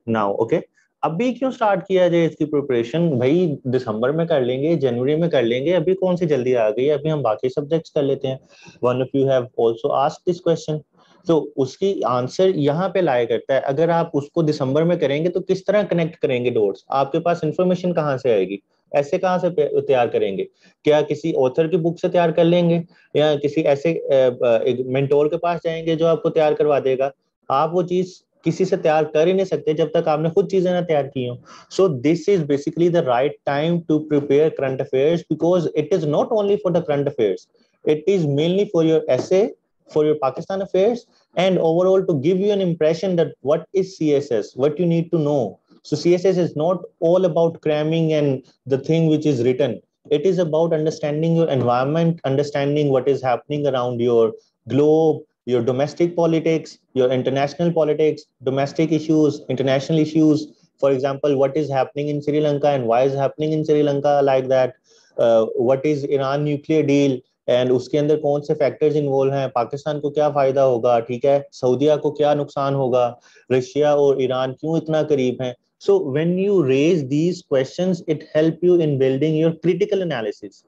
now okay अभी क्यों स्टार्ट किया जाए इसकी प्रिपरेशन भाई दिसंबर में कर लेंगे जनवरी में कर लेंगे, अभी कौन सी जल्दी आ गई अभी हम बाकी सब्जेक्ट्स कर लेते हैं। One of you have also asked this question तो उसकी आंसर यहाँ पे लाया करता है। अगर आप उसको दिसंबर में करेंगे तो किस तरह कनेक्ट करेंगे डोट्स आपके पास इंफॉर्मेशन कहाँ से आएगी? ऐसे कहाँ से तैयार करेंगे? क्या किसी ऑथर की बुक से तैयार कर लेंगे? या किसी ऐसे एक मेंटोर के पास जाएँगे जो आपको तैयार करवा देगा? आप वो चीज़ किसी से तैयार कर ही नहीं सकते जब तक आपने खुद चीज़ें ना तैयार की हो। So this is basically the right time to prepare current affairs because it is not only for the current affairs it is mainly for your essay for your pakistan affairs and overall to give you an impression that what is css what you need to know so css is not all about cramming and the thing which is written it is about understanding your environment understanding what is happening around your globe your domestic politics, your international politics, domestic issues, international issues. For example, what is happening in Sri Lanka and why is happening in Sri Lanka like that? Uh, what is Iran nuclear deal? And उसके अंदर कौन से factors involve हैं पाकिस्तान को क्या फ़ायदा होगा ठीक है सऊदिया को क्या नुकसान होगा रशिया और ईरान क्यों इतना करीब हैं so when you raise these questions it help you in building your critical analysis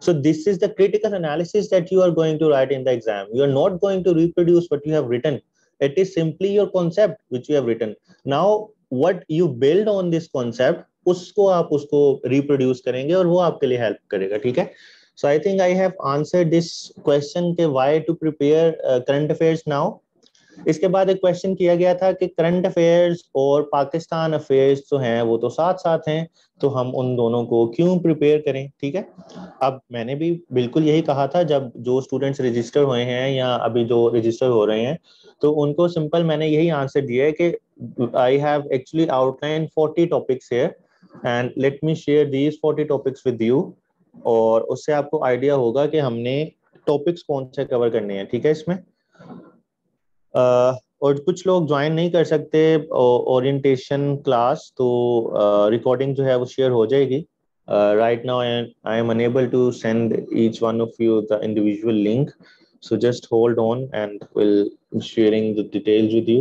so this is the critical analysis that you are going to write in the exam. You are not going to reproduce what you have written. It is simply your concept which you have written. Now, what you build on this concept, उसको आप उसको reproduce करेंगे और वो आपके लिए help करेगा ठीक है So I think I have answered this question के why to prepare uh, current affairs now. इसके बाद एक क्वेश्चन किया गया था कि करंट अफेयर्स और पाकिस्तान अफेयर्स जो हैं वो तो साथ साथ हैं तो हम उन दोनों को क्यों प्रिपेयर करें? ठीक है? अब मैंने भी बिल्कुल यही कहा था जब जो स्टूडेंट्स रजिस्टर हुए हैं या अभी जो रजिस्टर हो रहे हैं तो उनको सिंपल मैंने यही आंसर दिया है कि I have actually outline forty topics and let me share these forty topics with you और उससे आपको आइडिया होगा कि हमने टॉपिक्स कौन से कवर करने हैं ठीक है इसमें? आ, और कुछ लोग ज्वाइन नहीं कर सकते ओरिएंटेशन क्लास तो रिकॉर्डिंग जो है वो शेयर हो जाएगी। Right now I am unable to send each one of you the individual link so just hold on and we'll sharing the details with you.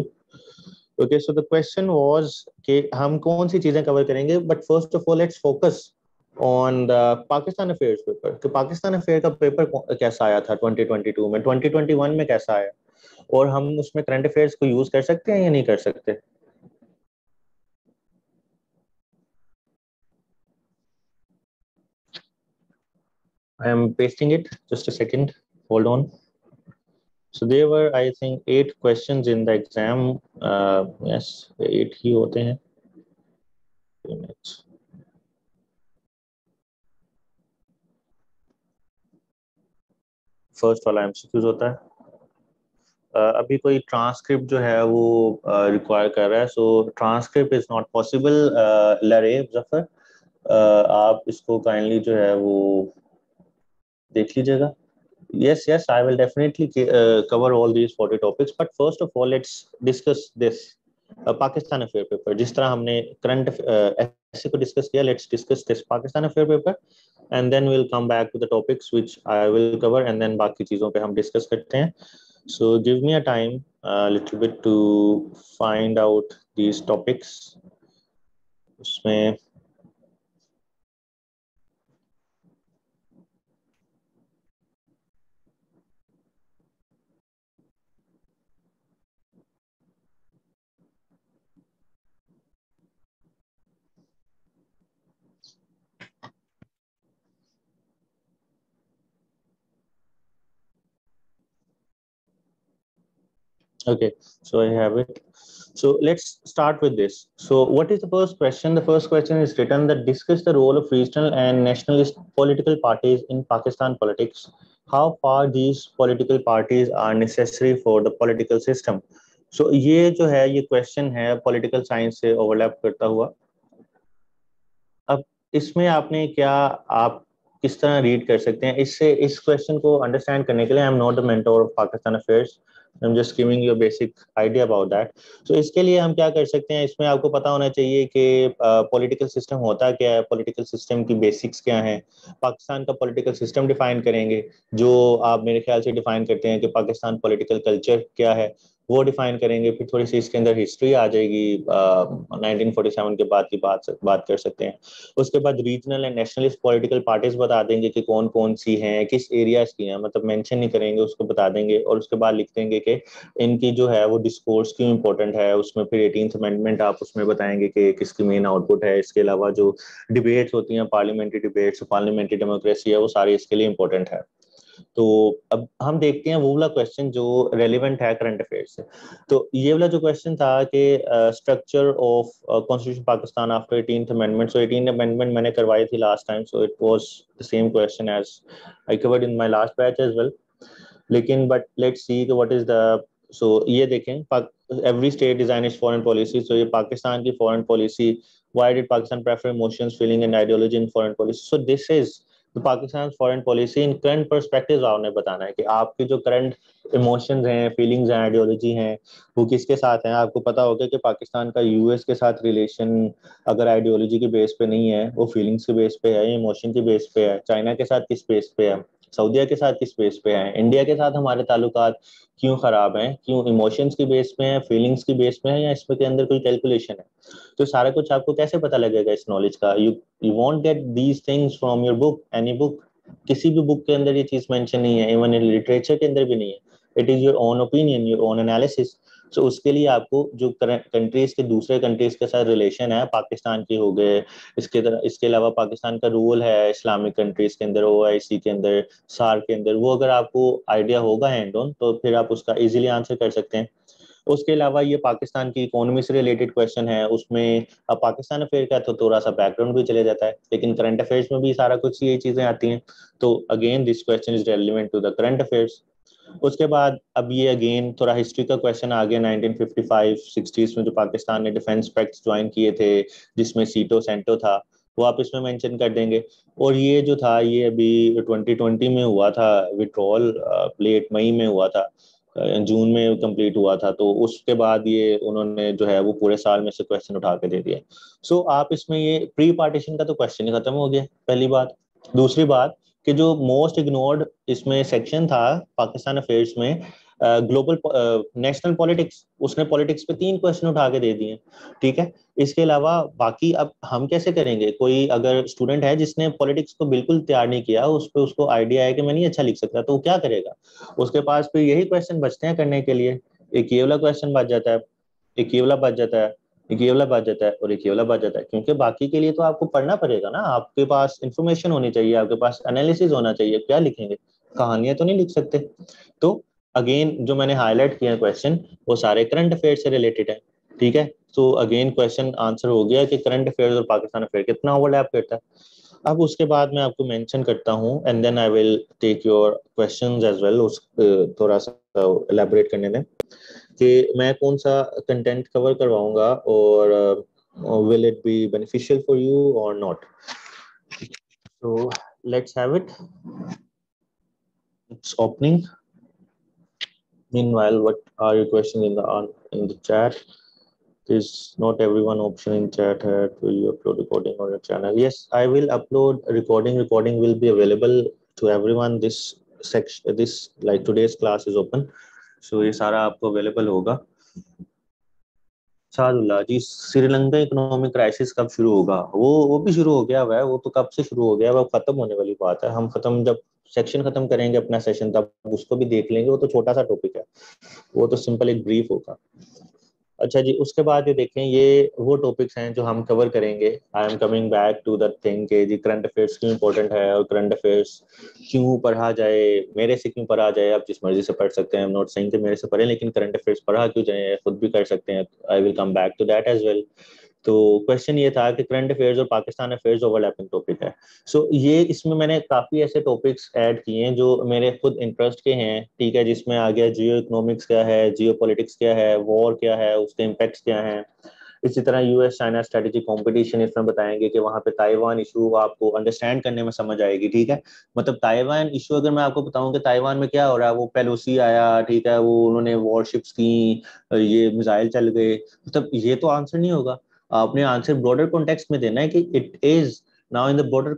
Okay so the question was कि हम कौन सी चीज़ें cover करेंगे? But first of all let's focus on the Pakistan affairs paper कि Pakistan affair का paper कैसा आया था 2022 में? 2021 में कैसा आया? और हम उसमें करंट अफेयर्स को यूज़ कर सकते हैं या नहीं कर सकते? I am pasting it just a second hold on so there I think eight question in the exam eight ही होते हैं. फ़र्स्ट वाला एमसीक्यूज होता है। अभी कोई ट्रांसक्रिप्ट जो है वो रिक्वायर कर रहा है so transcript is not possible लरे Muzaffar आप इसको काइंडली जो है वो देख लीजिएगा। Yes yes I will definitely cover all these forty topics but first of all let's discuss this Pakistan affair paper जिस तरह हमने करंट ऐसे को डिस्कस किया let's discuss this Pakistan affair paper and then we'll come back to the topics which i will cover and then बाकी चीज़ों पे हम डिस्कस करते हैं So give me a time a little bit to find out these topics. उसमें Okay, so I have it. So let's start with this. So what is the first question? The first question is written that discuss the role of regional and nationalist political parties in Pakistan politics. How far these political parties are necessary for the political system. So ये जो है ये question है political science से overlap करता हुआ अब इसमें आपने क्या आप किस तरह रीड कर सकते हैं इससे इस क्वेश्चन को अंडरस्टैंड करने के लिए I am not the mentor of Pakistan affairs I am just giving a basic idea about that so इसके लिए हम क्या कर सकते हैं? इसमें आपको पता होना चाहिए कि पॉलिटिकल सिस्टम होता क्या है? पॉलिटिकल सिस्टम की बेसिक्स क्या हैं? पाकिस्तान का पॉलिटिकल सिस्टम डिफाइन करेंगे, जो आप मेरे ख्याल से डिफाइन करते हैं कि पाकिस्तान पॉलिटिकल कल्चर क्या है? वो डिफाइन करेंगे, फिर थोड़ी सी इसके अंदर हिस्ट्री आ जाएगी नाइनटीन फोर्टी सेवन के बाद की बात बात कर सकते हैं। उसके बाद regional and nationalist political parties बता देंगे कि कौन कौन सी हैं, किस एरियाज़ की हैं मतलब मेंशन नहीं करेंगे, उसको बता देंगे और उसके बाद लिख देंगे कि इनकी जो है वो डिस्कोर्स क्यों इंपॉर्टेंट है, उसमें फिर एटीन अमेंडमेंट आप उसमें बताएँगे कि किसकी मेन आउटपुट है। इसके अलावा जो डिबेट्स होती हैं पार्लियामेंट्री डिबेट्स पार्लियामेंट्री डेमोक्रेसी है, वो सारी इसके लिए इंपॉर्टेंट है। तो अब हम देखते हैं वो वाला क्वेश्चन जो रेलिवेंट है करंट अफेयर से। तो ये वाला जो क्वेश्चन था कि structure of constitution Pakistan after eighteen amendment so eighteen amendment मैंने करवाई थी last time so it was the same question as I covered in my last batch as well लेकिन बट लेट सी कि what is the so ये देखें every state design is foreign policy so ये पाकिस्तान की foreign policy why did pakistan prefer emotions feeling and ideology in foreign policy? So this is तो Pakistan foreign policy in current perspective आपने बताना है कि आपके जो करंट इमोशंस हैं फीलिंग्स हैं आइडियोलॉजी हैं, वो किसके साथ हैं? आपको पता होगा कि पाकिस्तान का यूएस के साथ रिलेशन अगर आइडियोलॉजी के बेस पे नहीं है, वो फीलिंग्स के बेस पे है इमोशन के बेस पे है चाइना के साथ किस बेस पे है? सऊदिया के साथ किस बेस पे है? इंडिया के साथ हमारे ताल्लुकात क्यों खराब हैं? क्यों इमोशंस की बेस पे हैं? फीलिंग्स की बेस पे है? या इसमें के अंदर कोई कैलकुलेशन है? तो सारा कुछ आपको कैसे पता लगेगा इस नॉलेज का? You you won't get these things from your book any book किसी भी बुक के अंदर ये चीज़ मेंशन नहीं है. इवन लिटरेचर के अंदर भी नहीं है. It is your own opinion your own analysis so so, उसके लिए आपको जो कंट्रीज़ के दूसरे कंट्रीज़ के साथ रिलेशन है पाकिस्तान के हो गए इसके तरह इसके अलावा पाकिस्तान का रोल है इस्लामिक कंट्रीज़ के अंदर ओआईसी के अंदर सार के अंदर वो अगर आपको आइडिया होगा हैंड ऑन तो फिर आप उसका इजिली आंसर कर सकते हैं। उसके अलावा ये पाकिस्तान की इकोनॉमी से रिलेटेड क्वेश्चन है उसमें अब पाकिस्तान अफेयर का तो थोड़ा सा बैकग्राउंड भी चले जाता है लेकिन करंट अफेयर्स में भी सारा कुछ ये चीज़ें आती हैं। तो again this question is relevant to the current affairs उसके बाद अब ये अगेन थोड़ा हिस्ट्री का क्वेश्चन आ गया 1955 60s में जो पाकिस्तान ने डिफेंस पैक्ट ज्वाइन किए थे जिसमें सीटो सेंटो था वो आप इसमें मेंशन कर देंगे। और ये जो था ये अभी 2020 में हुआ था विड्रॉल लेट मई में हुआ था जून में कंप्लीट हुआ था तो उसके बाद ये उन्होंने जो है वो पूरे साल में से क्वेश्चन उठा के दे दिए। सो so, आप इसमें ये प्री पार्टीशन का तो क्वेश्चन ही खत्म हो गया पहली बात। दूसरी बात कि जो मोस्ट इग्नोर्ड इसमें सेक्शन था पाकिस्तान अफेयर्स में ग्लोबल नेशनल पॉलिटिक्स उसने पॉलिटिक्स पे तीन क्वेश्चन उठा के दे दिए, ठीक है? इसके अलावा बाकी अब हम कैसे करेंगे? कोई अगर स्टूडेंट है जिसने पॉलिटिक्स को बिल्कुल तैयार नहीं किया, उस पर उसको आइडिया है कि मैं नहीं अच्छा लिख सकता तो वो क्या करेगा? उसके पास फिर यही क्वेश्चन बचते हैं करने के लिए। एक ये वाला क्वेश्चन बच जाता है, एक ये वाला बच जाता है। एक ये वाला बच जाता है और एक ये वाला बच जाता है। क्योंकि बाकी के लिए तो आपको पढ़ना पड़ेगा ना। आपके पास इंफॉर्मेशन होनी चाहिए, आपके पास एनालिसिस होना चाहिए, क्या लिखेंगे? कहानियाँ तो नहीं लिख सकते। तो अगेन जो मैंने हाईलाइट किया क्वेश्चन वो सारे करंट अफेयर से रिलेटेड है। ठीक है? तो अगेन क्वेश्चन आंसर हो गया कि करंट अफेयर्स और पाकिस्तान अफेयर कितना ओवरलैप करता है। अब उसके बाद मैं आपको मेंशन करता हूँ and then I will take your questions as well उस थोड़ा सा एलेबोरेट करने दें। कि मैं कौन सा कंटेंट कवर करवाऊंगा और will it be beneficial for you or not so let's have it it's opening meanwhile what are your questions in the on in the chat there's not everyone option in chat here will you upload recording on your channel yes i will upload recording recording will be available to everyone this section this like today's class is open so ये सारा आपको available होगा। Sadullah ji, Sri Lanka economic crisis कब शुरू होगा? वो वो भी शुरू हो गया हुआ है वो तो कब से शुरू हो गया वो खत्म होने वाली बात है। हम खत्म, जब सेक्शन खत्म करेंगे अपना सेशन तब उसको भी देख लेंगे। वो तो छोटा सा टॉपिक है। वो तो सिंपल एक ब्रीफ होगा। अच्छा जी, उसके बाद ये देखें, ये वो टॉपिक्स हैं जो हम कवर करेंगे। I am coming back to the thing के जी करंट अफेयर्स क्यों इंपॉर्टेंट है और करंट अफेयर्स क्यों पढ़ा जाए, मेरे से क्यों पढ़ा जाए, आप जिस मर्ज़ी से पढ़ सकते हैं। नॉट सेइंग कि मेरे से पढ़े, लेकिन करंट अफेयर्स पढ़ा क्यों जाए, खुद भी कर सकते हैं। I will come back to that as well तो क्वेश्चन ये था कि करंट अफेयर्स और पाकिस्तान अफेयर्स ओवरलैपिंग टॉपिक है। सो so, ये इसमें मैंने काफ़ी ऐसे टॉपिक्स ऐड किए हैं जो मेरे खुद इंटरेस्ट के हैं ठीक है जिसमें आ गया जियो इकोनॉमिक्स क्या है जियो पॉलिटिक्स क्या है वॉर क्या है उसके इम्पैक्ट क्या है। इसी तरह यूएस चाइना स्ट्रेटेजी कंपटीशन इसमें बताएँगे कि वहाँ पे ताइवान इशू आपको अंडरस्टैंड करने में समझ आएगी ठीक है? मतलब ताइवान इशू अगर मैं आपको बताऊँ कि ताइवान में क्या हो रहा है वो पेलोसी आया ठीक है वो उन्होंने वॉरशिप्स की ये मिसाइल चल गए मतलब ये तो आंसर नहीं होगा। आपने आंसर ब्रॉडर कॉन्टेक्स्ट में देना है कि it is now in the broader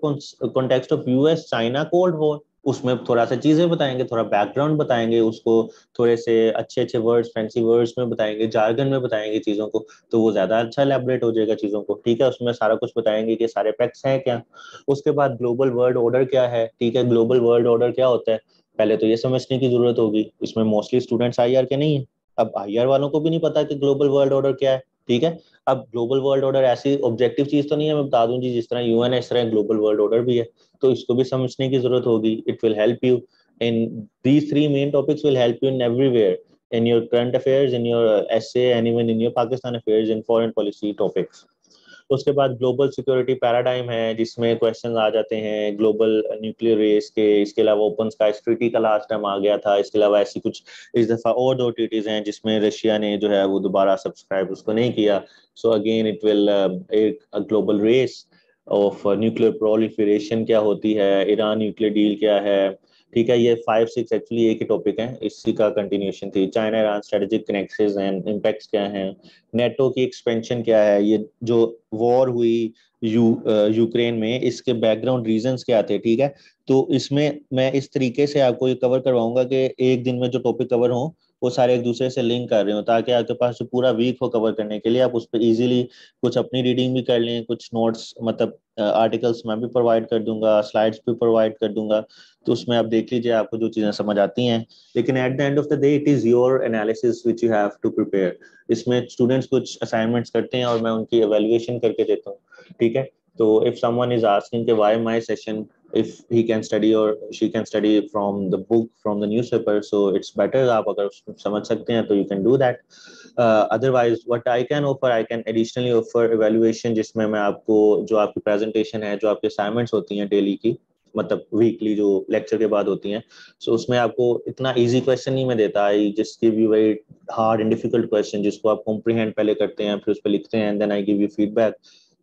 context of US China cold war उसमें थोड़ा सा चीज़ें बताएँगे, थोड़ा बैकग्राउंड बताएँगे, उसको थोड़े से अच्छे अच्छे वर्ड्स फैंसी वर्ड्स में बताएँगे जार्गन में बताएँगे चीज़ों को तो वो ज़्यादा अच्छा एलेबरेट हो जाएगा चीज़ों को। ठीक है, उसमें सारा कुछ बताएँगे कि सारे फैक्ट्स हैं क्या। उसके बाद ग्लोबल वर्ल्ड ऑर्डर क्या है? ठीक है ग्लोबल वर्ल्ड ऑर्डर क्या होता है? पहले तो ये समझने की ज़रूरत होगी। इसमें मोस्टली स्टूडेंट्स आई के नहीं है। अब आई वालों को भी नहीं पता कि ग्लोबल वर्ल्ड ऑर्डर क्या है। ठीक है अब ग्लोबल वर्ल्ड ऑर्डर ऐसी ऑब्जेक्टिव चीज़ तो नहीं है, मैं बता दूँ जी, जिस तरह यूएन है, इस तरह ग्लोबल वर्ल्ड ऑर्डर भी है तो इसको भी समझने की ज़रूरत होगी। It will help you in these three main topics will help you in everywhere in your current affairs in your S N even in your pakistan affairs foreign policy topics उसके बाद ग्लोबल सिक्योरिटी पैराडाइम है, जिसमें question आ जाते हैं global nuclear race के, इसके अलावा ओपन स्काई ट्रीटी का लास्ट टाइम आ गया था, इसके अलावा ऐसी कुछ इस दफ़ा और दो ट्रीटीज हैं, जिसमें रशिया ने जो है वो दोबारा सब्सक्राइब उसको नहीं किया। सो अगेन इट विल एक global race of nuclear proliferation क्या होती है ईरान न्यूक्लियर डील क्या है ठीक है, ये फाइव सिक्स एक्चुअली एक ही टॉपिक है, इसी का कंटिन्यूशन थी। China Iran strategic connection and impacts क्या हैं नेटो की एक्सपेंशन क्या है, ये जो वॉर हुई यू यूक्रेन में, इसके बैकग्राउंड रीजंस क्या थे, ठीक है? तो इसमें मैं इस तरीके से आपको ये कवर करवाऊँगा कि एक दिन में जो टॉपिक कवर हो वो सारे एक दूसरे से लिंक कर रहे हो, ताकि आपके पास जो पूरा वीक हो कवर करने के लिए आप उस पर इजीली कुछ अपनी रीडिंग भी कर लें, कुछ नोट्स मतलब आर्टिकल्स मैं भी प्रोवाइड कर दूँगा स्लाइड्स भी प्रोवाइड कर दूँगा तो उसमें आप देख लीजिए आपको जो चीज़ें समझ आती हैं। लेकिन at the end of the day it is your analysis which you have to prepare इसमें स्टूडेंट्स कुछ असाइनमेंट्स करते हैं और मैं उनकी एवेल्युएशन करके देता हूँ, ठीक है? तो इफ़ समवन इज़ आस्किंग के why my session if he can study or she can study from the book from the newspaper so it's better आप अगर समझ सकते हैं तो you can do that uh, otherwise what I can offer I can additionally offer evaluation जिसमें मैं आपको जो आपकी presentation है जो आपके assignments होती हैं daily की मतलब वीकली जो लेक्चर के बाद होती हैं सो so, उसमें आपको इतना इजी क्वेश्चन नहीं मैं देता I just give you very hard and difficult question जिसको आप कॉम्प्रीहेंड पहले करते हैं फिर उस पर लिखते हैं then I give you feedback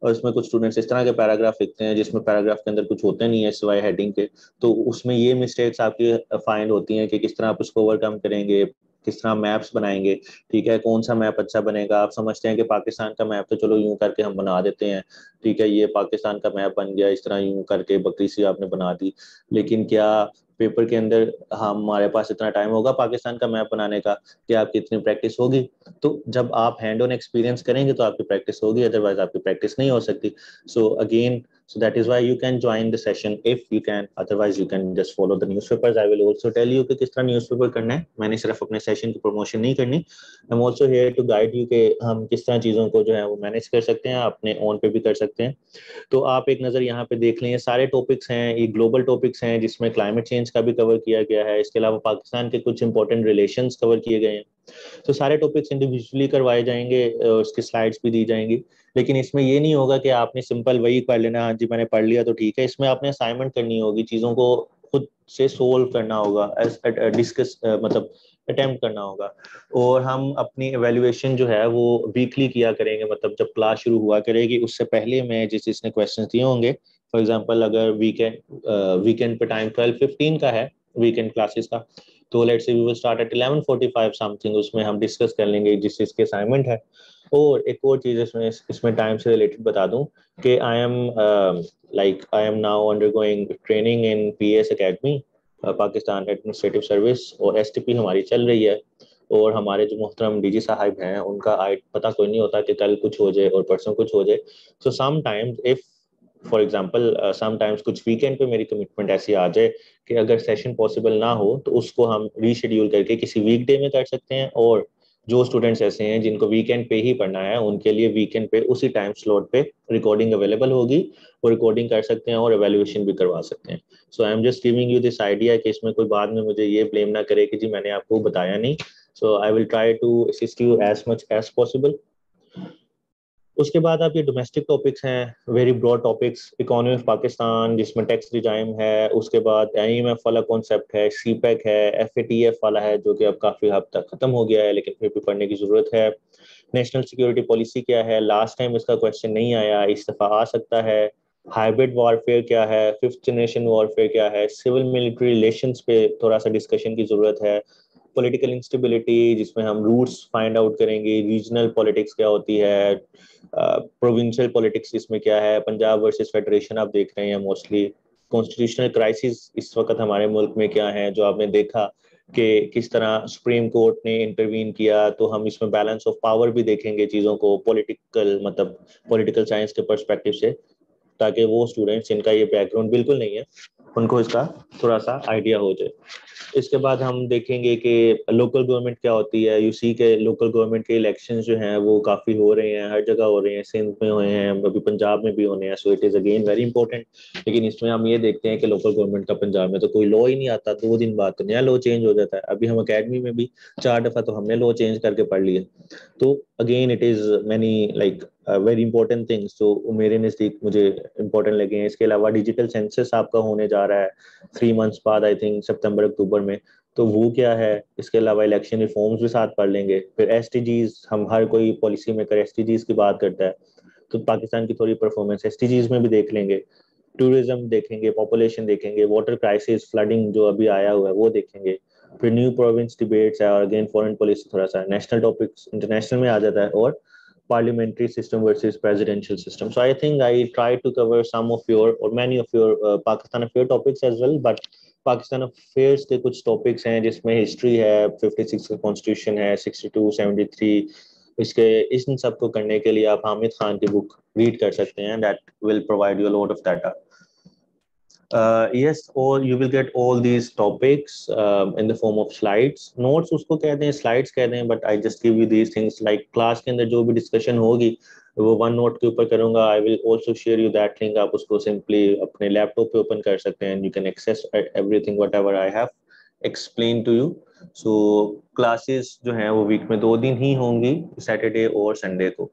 और इसमें कुछ स्टूडेंट्स इस तरह के पैराग्राफ लिखते हैं, जिसमें पैराग्राफ के अंदर कुछ होते नहीं है सिवाय हेडिंग के। तो उसमें ये मिस्टेक्स आपकी फाइंड होती हैं कि किस तरह आप उसको ओवरकम करेंगे, किस तरह मैप्स बनाएँगे, ठीक है? कौन सा मैप अच्छा बनेगा? आप समझते हैं कि पाकिस्तान का मैप तो चलो यूँ करके हम बना देते हैं, ठीक है? ये पाकिस्तान का मैप बन गया, इस तरह यूँ करके बकरी सी आपने बना दी। लेकिन क्या पेपर के अंदर हाँ हमारे पास इतना टाइम होगा पाकिस्तान का मैप बनाने का कि आपकी इतनी प्रैक्टिस होगी। तो जब आप हैंड ऑन एक्सपीरियंस करेंगे तो आपकी प्रैक्टिस होगी अदरवाइज़ आपकी प्रैक्टिस नहीं हो सकती। So so, again So that is why you can join the session if you can. Otherwise, you can just follow the newspapers. I will also tell you कि किस तरह newspaper करना है। मैंने सिर्फ़ अपने सेशन की प्रमोशन नहीं करनी। I'm also here to guide you कि हम किस तरह चीज़ों को जो है वो मैनेज कर सकते हैं अपने ऑन पे भी कर सकते हैं। तो आप एक नज़र यहाँ पे देख लें सारे टॉपिक्स हैं ये ग्लोबल टॉपिक्स हैं जिसमें क्लाइमेट चेंज का भी कवर किया गया है। इसके अलावा पाकिस्तान के कुछ इंपॉर्टेंट रिलेशन कवर किए गए हैं। तो सारे टॉपिक्स इंडिविजुअली करवाए जाएँगे उसकी स्लाइड्स भी दी जाएँगी। लेकिन इसमें ये नहीं होगा कि आपने सिंपल वही पढ़ लेना हाँ जी, मैंने पढ़ लिया तो ठीक है। इसमें आपने असाइनमेंट करनी होगी, चीज़ों को खुद से सोल्व करना होगा डिस्कस मतलब अटेम्प्ट करना होगा। और हम अपनी एवेल्युएशन जो है, वो वीकली किया करेंगे मतलब जब क्लास शुरू हुआ करेगी, उससे पहले मैं जिस जिसने क्वेश्चन दिए होंगे फॉर एग्ज़ाम्पल अगर वीकेंड वीकेंड पे टाइम ट्वेल्व फिफ्टीन का है वीकेंड क्लासेस का तो let's we will start at 11:45 something उसमें हम डिस्कस कर लेंगे जिस चीज़ के असाइनमेंट है। और एक और चीज़ इसमें इसमें टाइम से रिलेटेड बता दूँ कि I am like I am now undergoing training in PS academy Pakistan administrative service और एसटीपी हमारी चल रही है। और हमारे जो मोहतरम डीजी साहब हैं, उनका आई पता कोई नहीं होता कि कल कुछ हो जाए और परसों कुछ हो जाए। So sometimes if for example sometimes कुछ वीकेंड पे मेरी कमिटमेंट ऐसी आ जाए कि अगर सेशन पॉसिबल ना हो तो उसको हम रीशेड्यूल करके किसी वीकडे में कर सकते हैं। और जो स्टूडेंट्स ऐसे हैं जिनको वीकेंड पे ही पढ़ना है, उनके लिए वीकेंड पे उसी टाइम स्लॉट पे रिकॉर्डिंग अवेलेबल होगी। वो रिकॉर्डिंग कर सकते हैं और एवेल्युएशन भी करवा सकते हैं। So I am just giving you this idea कि इसमें कोई बाद में मुझे ये ब्लेम ना करे कि जी मैंने आपको बताया नहीं। So I will try to assist you as much as possible उसके बाद आप ये डोमेस्टिक टॉपिक्स हैं very broad topics economy of Pakistan जिसमें टैक्स रिजाइम है, उसके बाद एम एफ़ वाला कॉन्सेप्ट है सी पैक है एफ़ ए टी एफ़ वाला है, जो कि अब काफ़ी हद तक ख़त्म हो गया है, लेकिन फिर भी पढ़ने की ज़रूरत है। नेशनल सिक्योरिटी पॉलिसी क्या है? लास्ट टाइम इसका क्वेश्चन नहीं आया, इस दफ़ा आ सकता है। हाइब्रिड वॉरफेयर क्या है? फिफ्थ जनरेशन वॉरफेयर क्या है? सिविल मिलिट्री रिलेशन पे थोड़ा सा डिस्कशन की ज़रूरत है। पॉलिटिकल इंस्टेबिलिटी जिसमें हम रूट्स फाइंड आउट करेंगे रीजनल पॉलिटिक्स क्या होती है? प्रोविंशियल पॉलिटिक्स इसमें क्या है? पंजाब वर्सेस फेडरेशन आप देख रहे हैं मोस्टली कॉन्स्टिट्यूशनल क्राइसिस इस वक्त हमारे मुल्क में क्या है? जो आपने देखा कि किस तरह सुप्रीम कोर्ट ने इंटरवीन किया तो हम इसमें बैलेंस ऑफ़ पावर भी देखेंगे चीज़ों को पॉलिटिकल मतलब पॉलिटिकल साइंस के परस्पेक्टिव से, ताकि वो स्टूडेंट्स जिनका ये बैकग्राउंड बिल्कुल नहीं है। उनको इसका थोड़ा सा आइडिया हो जाए। इसके बाद हम देखेंगे कि लोकल गवर्नमेंट क्या होती है। यू सी के लोकल गवर्नमेंट के इलेक्शन जो हैं, वो काफ़ी हो रहे हैं, हर जगह हो रहे हैं। सिंध में हुए हैं, अभी पंजाब में भी होने हैं so it is again very important लेकिन इसमें हम ये देखते हैं कि लोकल गवर्नमेंट का पंजाब में तो कोई लॉ ही नहीं आता, दो दिन बाद तो नया लॉ चेंज हो जाता है। अभी हम अकेडमी में भी चार दफ़ा तो हमने लॉ चेंज करके पढ़ लिया। तो again it is many like very important things जो मेरे नज़दीक मुझे इंपॉर्टेंट लगे हैं। इसके अलावा डिजिटल सेंसस आपका होने जा रहा है। थ्री मंथ्स बाद आई थिंक सितंबर अक्टूबर में। तो वो क्या है? इसके अलावा इलेक्शन रिफॉर्म्स भी साथ पढ़ लेंगे। फिर एस हम हर कोई पॉलिसी मेकर एस की बात करता है। तो पाकिस्तान की थोड़ी परफॉर्मेंस एस में भी देख लेंगे। टूरिज़्म देखेंगे पॉपुलेशन देखेंगे वाटर क्राइसिस फ्लडिंग जो अभी आया हुआ है, वो देखेंगे। फिर न्यू प्रोविंस डिबेट्स है और अगेन फॉरेन पॉलिसी थोड़ा सा। नेशनल टॉपिक्स इंटरनेशनल में आ जाता है और parliamentary system versus presidential system. So I think I tried to cover some of your or many of your uh, Pakistan affair topics as well, but Pakistan affairs के कुछ topics हैं जिसमें history है 56 का कॉन्स्टिट्यूशन है 62 73 इसके इन सब को करने के लिए आप हामिद खान की बुक रीड कर सकते हैं that will provide you lot of data uh, yes all you will get all these topics uh, in the form of slides notes usko kehte hain slides kehte hain but i just give you these things like class ke andar jo bhi discussion hogi वो one note के ऊपर करूंगा I will also share you that link आप उसको simply अपने laptop पे open कर सकते हैं you can access everything whatever I have explain to you so classes जो हैं वो वीक में दो दिन ही होंगी सैटरडे और संडे को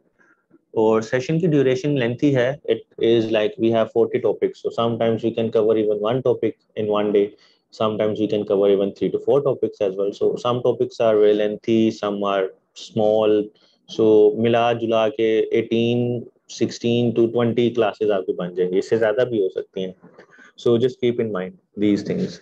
और सेशन की ड्यूरेशन लेंथी है. It is like we have 40 topics so sometimes we can cover even one topic in one day sometimes we can cover even three two four topics as well so some topics are very lengthy some are small so मिला जुला के 18 16 to 20 classes आपकी बन जाएँगी. इससे ज़्यादा भी हो सकती हैं. So just keep in mind these things.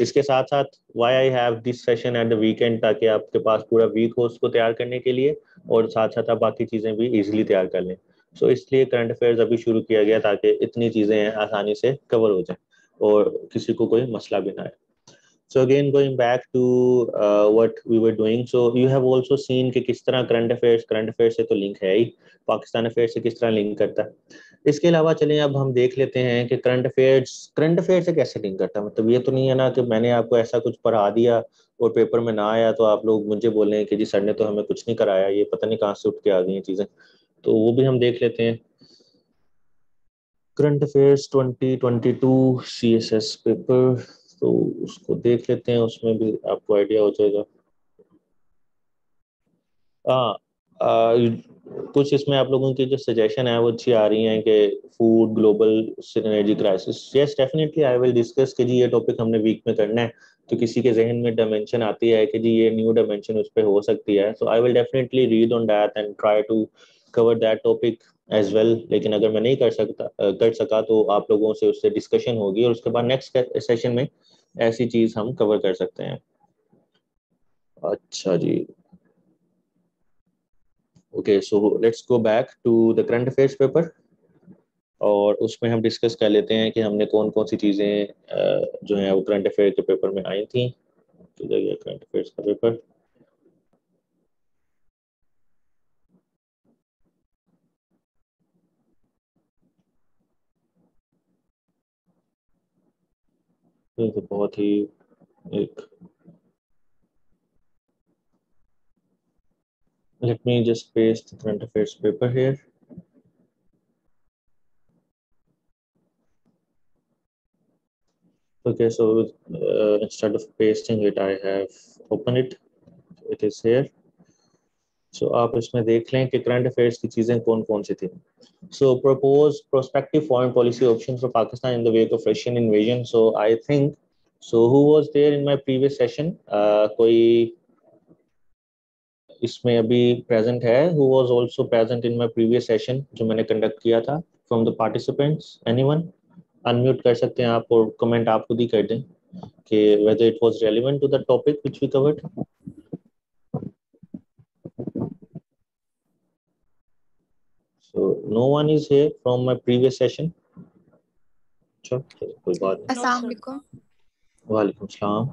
इसके साथ साथ why I have this session at the weekend ताकि आपके पास पूरा वीक हो उसको तैयार करने के लिए और साथ साथ आप बाकी चीज़ें भी इजीली तैयार कर लें। सो इसलिए करंट अफेयर्स अभी शुरू किया गया ताकि इतनी चीज़ें आसानी से कवर हो जाएँ और किसी को कोई मसला भी ना आए। So again going back to uh, what we were doing so you have also seen कि किस तरह करंट अफेयर्स करंट अफेयर्स से तो लिंक है ही। पाकिस्तान अफेयर्स से किस तरह लिंक करता है? इसके अलावा चलें, अब हम देख लेते हैं कि करंट अफेयर्स करंट अफेयर से कैसे लिंक करता है? मतलब ये तो नहीं है ना कि मैंने आपको ऐसा कुछ पढ़ा दिया और पेपर में ना आया तो आप लोग मुझे बोल रहे हैं कि जी सर ने तो हमें कुछ नहीं कराया, ये पता नहीं कहाँ से उठ के आ गई चीज़ें। तो वो भी हम देख लेते हैं। करंट अफेयर्स 2022 सीएसएस पेपर तो उसको देख लेते हैं, उसमें भी आपको आइडिया हो जाएगा। हाँ कुछ इसमें आप लोगों की जो सजेशन है, वो अच्छी आ रही हैं कि food global energy crisis yes definitely I will discuss कि जी ये टॉपिक हमने वीक में करना है तो किसी के जहन में डायमेंशन आती है कि जी ये न्यू डायमेंशन उस पर हो सकती है। So I will definitely read on that and try to cover that topic as well लेकिन अगर मैं नहीं कर सकता कर सका तो आप लोगों से उससे डिस्कशन होगी और उसके बाद नेक्स्ट सेशन में ऐसी चीज़ हम कवर कर सकते हैं। अच्छा जी। Okay so let's go back to the current affairs paper और उसमें हम डिस्कस कर लेते हैं कि हमने कौन कौन सी चीज़ें जो हैं वो करंट अफेयर के पेपर में आई थी। किधर गया करंट अफेयर्स का पेपर तो बहुत ही एक let me just paste the current affairs paper here. Okay, so uh, instead of pasting it, I have opened it. It is here. So आप इसमें देख लें कि करंट अफेयर्स की चीज़ें कौन कौन सी थी So propose prospective foreign policy options for Pakistan in the wake of Russian invasion. So I think so. Who was there in my previous session? Uh, कोई इसमें अभी प्रेजेंट है who was also present in my previous session जो मैंने conduct किया था from the participants anyone unmute कर सकते हैं आप और कमेंट आप खुद ही कर दें कि whether it was relevant to the topic which we covered so no one is here from my previous session. अच्छा कोई बात नहीं। अस्सलाम वालेकुम। वालेकुम सलाम।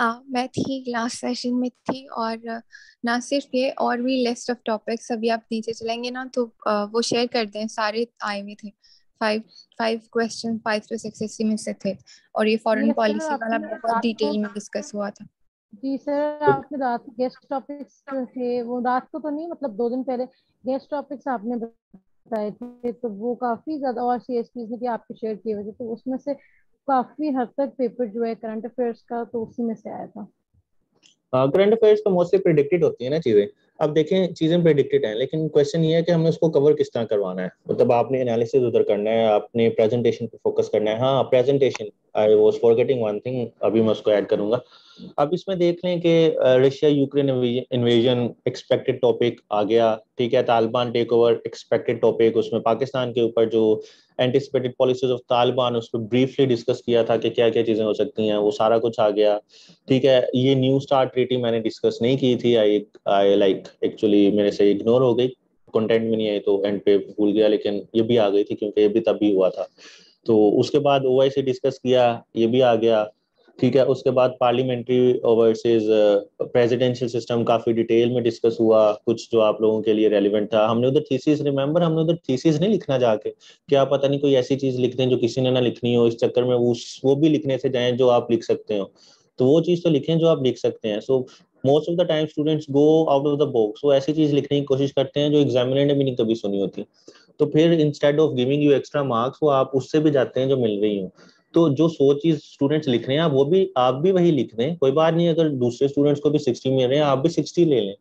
मैं थी लास्ट सेशन में थी और ना सिर्फ़ ये और भी लिस्ट ऑफ़ टॉपिक्स अभी आप नीचे चलेंगे ना तो वो शेयर कर दें सारे आए हुए थे। Five five question five to six इसी में से थे। और ये फॉरेन पॉलिसी वाला बहुत डिटेल में डिस्कस हुआ था। जी सर आपने रात गेस्ट टॉपिक्स थे वो रात को तो नहीं मतलब दो दिन पहले गेस्ट टॉपिक्स आपने बताए थे तो वो काफ़ी ज़्यादा और सी एस ने भी आपके शेयर किए हुए थे तो उसमें से काफ़ी हद तक पेपर जो है करंट अफेयर्स का तो उसी में से आया था। करंट अफेयर्स तो मोस्टली प्रिडिक्टेड होती है ना चीज़ें। अब देखें, चीज़ें प्रिडिक्टेड हैं, लेकिन क्वेश्चन ये है कि हमें उसको कवर किस तरह करवाना है? मतलब आपने एनालिसिस उधर करना है, आपने प्रेजेंटेशन पे फोकस करना है। हाँ presentation I was forgetting one thing अभी मैं उसको ऐड करूँगा। अब इसमें देख लें कि Russia Ukraine invasion expected topic आ गया, ठीक है? Taliban take over expected topic उसमें पाकिस्तान के ऊपर जो एंटिसिपेटेड पॉलिसीज़ ऑफ़ तालिबान उस पर ब्रीफली डिस्कस किया था कि क्या क्या चीज़ें हो सकती हैं, वो सारा कुछ आ गया। ठीक है, ये न्यू स्टार ट्रीटी मैंने डिस्कस नहीं की थी आई आई लाइक एक्चुअली मेरे से इग्नोर हो गई। कंटेंट में नहीं आई तो एंड पे भूल गया, लेकिन ये भी आ गई थी क्योंकि ये भी तभी हुआ था। तो उसके बाद ओ डिस्कस किया, ये भी आ गया। ठीक है, उसके बाद पार्लियामेंट्री वर्सेस प्रेसिडेंशियल सिस्टम काफ़ी डिटेल में डिस्कस हुआ, कुछ जो आप लोगों के लिए रेलिवेंट था। हमने उधर थीसिस रिमेंबर हमने उधर थीसिस नहीं लिखना जाके क्या पता नहीं कोई ऐसी चीज़ लिख दें जो किसी ने ना लिखनी हो, इस चक्कर में वो वो भी लिखने से जाए जो आप लिख सकते हो। तो वो चीज़ तो लिखें जो आप लिख सकते हैं। So most of the time students go out of the box वो ऐसी चीज़ लिखने की कोशिश करते हैं जो एग्जामिनर ने भी नहीं कभी सुनी होती। तो फिर instead of giving you extra marks वो आप उससे भी जाते हैं जो मिल रही हो। तो जो सौ चीज़ स्टूडेंट्स लिख रहे हैं आप वो भी आप भी वही लिख रहे हैं कोई बात नहीं अगर दूसरे स्टूडेंट्स को भी सिक्सटी मिल रहे हैं आप भी सिक्सटी ले लें।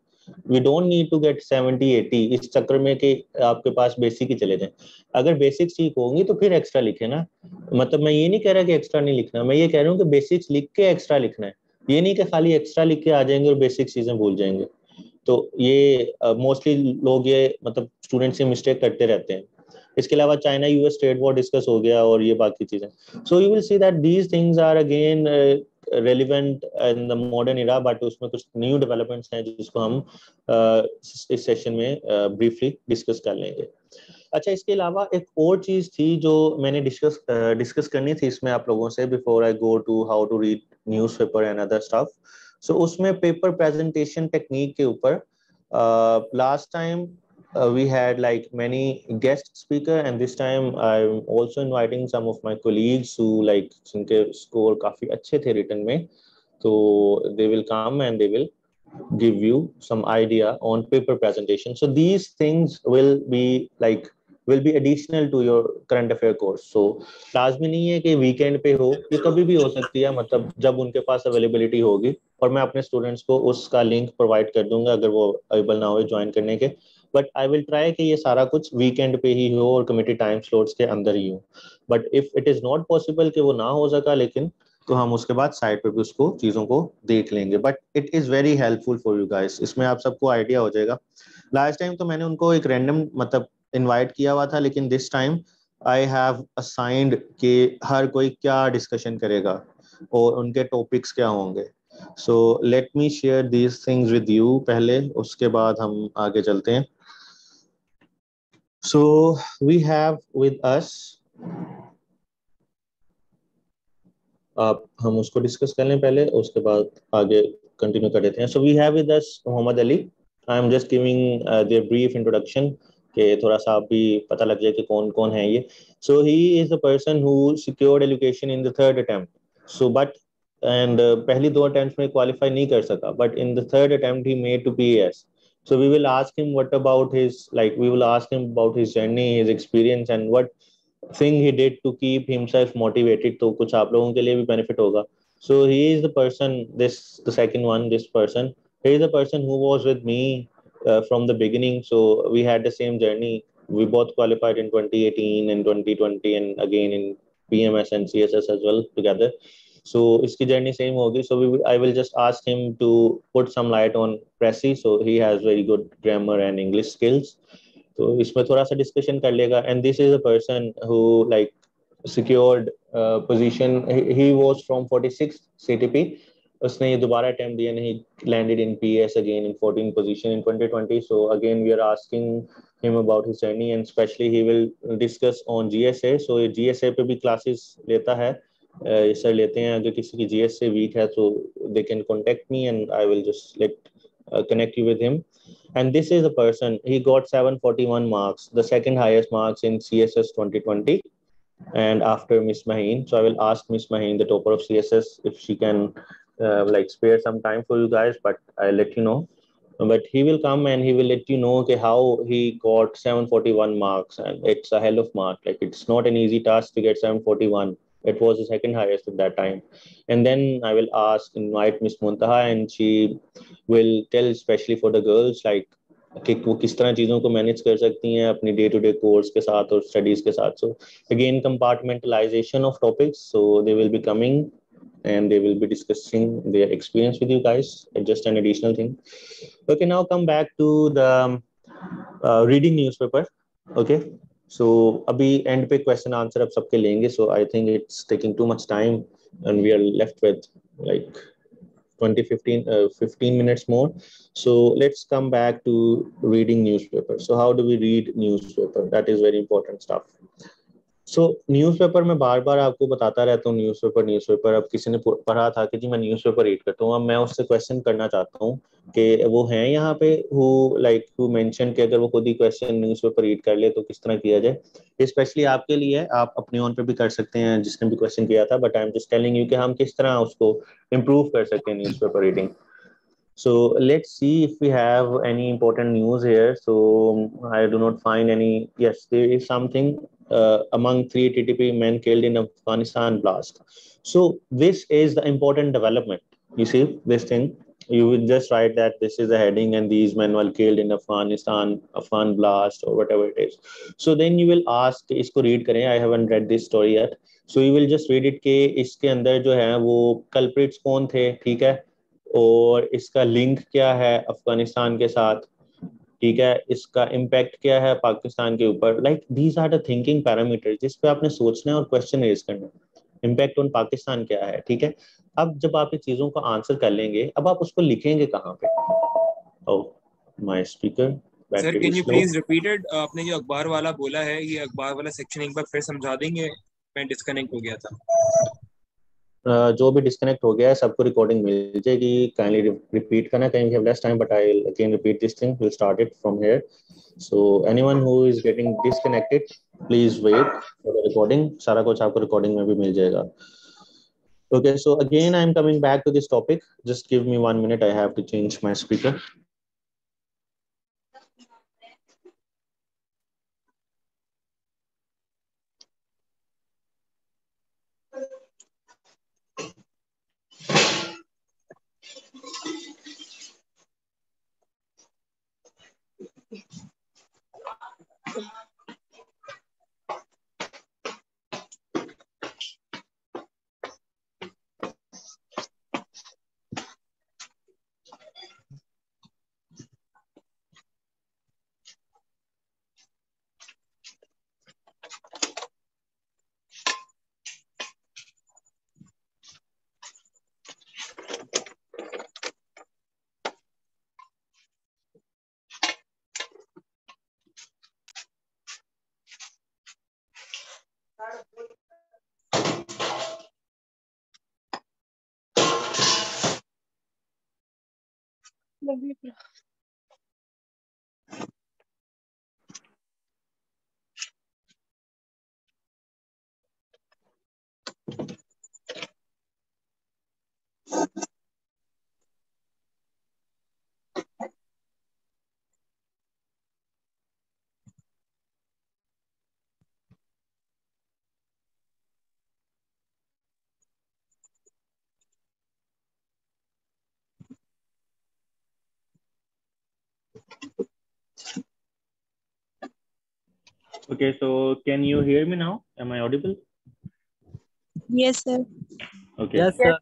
We don't need to get seventy eighty इस चक्कर में कि आपके पास बेसिक ही चले जाए। अगर बेसिक्स ठीक होंगी तो फिर एक्स्ट्रा लिखे ना। मतलब मैं ये नहीं कह रहा कि एक्स्ट्रा नहीं लिखना मैं ये कह रहा हूँ कि बेसिक्स लिख के एक्स्ट्रा लिखना है। ये नहीं कि खाली एक्स्ट्रा लिख के आ जाएँगे और बेसिक चीज़ें भूल जाएँगे। तो ये मोस्टली uh, लोग ये मतलब स्टूडेंट्स ये मिस्टेक करते रहते हैं। इसके अलावा China US trade war discuss हो गया और ये बाकी चीज़ें। So you will see that these things are again relevant in the modern era but उसमें कुछ न्यू डेवलपमेंट्स हैं जिसको हम uh, इस सेशन में ब्रीफली uh, डिस्कस कर लेंगे। अच्छा इसके अलावा एक और चीज़ थी जो मैंने डिस्कस डिस्कस uh, करनी थी इसमें आप लोगों से before I go to how to read newspaper and other stuff so उसमें पेपर प्रेजेंटेशन टेक्निक के ऊपर last time uh, we had like many guest speaker and this time i'm also inviting some of my colleagues who like जिनके score काफ़ी अच्छे थे written में so they will come and they will give you some idea on paper presentation so these things will be like will be additional to your current affair course so लाजमी नहीं है कि weekend पे हो ये कभी भी हो सकती है मतलब जब उनके पास availability होगी और मैं अपने students को उसका link provide कर दूँगा अगर वो अवेलेबल ना हो ज्वाइन करने के बट आई विल ट्राई कि ये सारा कुछ वीकेंड पे ही हो और कमिटी टाइम स्लॉट्स के अंदर ही हो। But if it is not possible कि वो ना हो सका लेकिन तो हम उसके बाद साइड पे भी उसको चीज़ों को देख लेंगे। But it is very helpful for you guys इसमें आप सबको आइडिया हो जाएगा। लास्ट टाइम तो मैंने उनको एक रैंडम मतलब इनवाइट किया हुआ था, लेकिन this time I have assigned कि हर कोई क्या डिस्कशन करेगा और उनके टॉपिक्स क्या होंगे। So let me share these things with you पहले, उसके बाद हम आगे चलते हैं। So, we have with us, आप हम उसको डिस्कस कर लें पहले, उसके बाद आगे कंटिन्यू कर देते हैं। So we have with us Mohammad Ali. I am just giving their brief introduction कि थोड़ा सा आप भी पता लग जाए कि कौन कौन है ये। So he is the person who secured education in the third attempt so but and पहली दो अटेम्प्ट में क्वालिफाई नहीं कर सका। But in the third attempt he made to P S so we will ask him what about his like we will ask him about his journey his experience and what thing he did to keep himself motivated. to kuch aap logon ke liye bhi benefit hoga so he is the person this the second one this person. He is the person who was with me uh, from the beginning. So we had the same journey. We both qualified in 2018 and 2020 and again in pms and css as well together so iski journey same hogi so we i will just ask him to put some light on pressy so he has very good grammar and english skills so isme thoda sa discussion kar lega and this is a person who like secured uh, position he, he was from 46 ctp उसने ये दोबारा attempt दिया नहीं landed in PS again in 14 position in 2020 so again we are asking him about his journey and especially he will discuss on GSA. So GSA पे भी classes लेता है uh, sir लेते हैं अगर किसी की GSA weak है तो they can contact me and I will just let uh, connect you with him. And this is a person he got 741 marks, the second highest marks in CSS 2020. And after Miss Maheen, so I will ask Miss Maheen, the topper of CSS, if she can uh, like spare some time for you guys. But I'll let you know but he will come and he will let you know okay, how he got 741 marks and it's a hell of mark like it's not an easy task to get 741 it was the second highest at that time and then i will ask invite miss muntaha and she will tell especially for the girls like कि वो किस तरह चीज़ों को manage कर सकती हैं अपनी डे टू डे कोर्स के साथ और स्टडीज के साथ so again compartmentalization of topics so they will be coming and they will be discussing their experience with you guys. Just an additional thing. Okay, now come back to the um, uh, reading newspaper. Okay, So so, अभी end पे question answer आप सबके लेंगे so I think it's taking too much time and we are left with like 20 15 uh, 15 minutes more. So let's come back to reading newspaper. So how do we read newspaper? That is very important stuff. So newspaper में बार बार आपको बताता रहता हूँ newspaper newspaper अब किसी ने पढ़ा था कि जी, मैं न्यूज़पेपर रीड करता हूँ। अब मैं उससे क्वेश्चन करना चाहता हूँ कि वो हैं यहाँ पे हु लाइक हु मेंशन कि अगर वो खुद ही क्वेश्चन न्यूज़पेपर रीड कर ले तो किस तरह किया जाए। स्पेशली आपके लिए आप अपने ऑन पे भी कर सकते हैं, जिसने भी क्वेश्चन किया था। But I am just telling you कि हम किस तरह उसको इम्प्रूव कर सकते हैं newspaper reading So let's see if we have any important news here. So I do not find any. Yes, there is something uh, among three TTP men killed in Afghanistan blast. So this is the important development. You see this thing. You will just write that this is the heading and these men were killed in Afghanistan, Afghan blast or whatever it is. So then you will ask, इसको read करें. I haven't read this story yet. So you will just read it कि इसके अंदर जो है वो culprits कौन थे, ठीक है? और इसका लिंक क्या है अफ़गानिस्तान के साथ? ठीक है इसका इम्पैक्ट क्या है पाकिस्तान के ऊपर? Like these are the thinking parameter जिस पे आपने सोचना है और क्वेश्चन रेज करना है। इम्पैक्ट ऑन पाकिस्तान क्या है? ठीक है? अब जब आप इस चीज़ों का आंसर कर लेंगे अब आप उसको लिखेंगे कहाँ पे? ओ my speaker sir can you please repeat it आपने जो अखबार वाला बोला है ये अखबार वाला सेक्शन एक बार फिर समझा देंगे मैं डिस्कनेक्ट हो गया था। जो भी डिस्कनेक्ट हो गया है, सबको रिकॉर्डिंग मिल जाएगी। काइंडली रिपीट करना कहीं have less time but I will again repeat this thing will start it from here so anyone who is getting disconnected please wait for the recording सारा कुछ आपको रिकॉर्डिंग में भी मिल जाएगा। Okay, so again, i'm coming back to this topic. Just give me one minute. I have to change my speaker. Okay, so can you hear me now? Am I audible? Yes, sir. Okay. Yes, sir.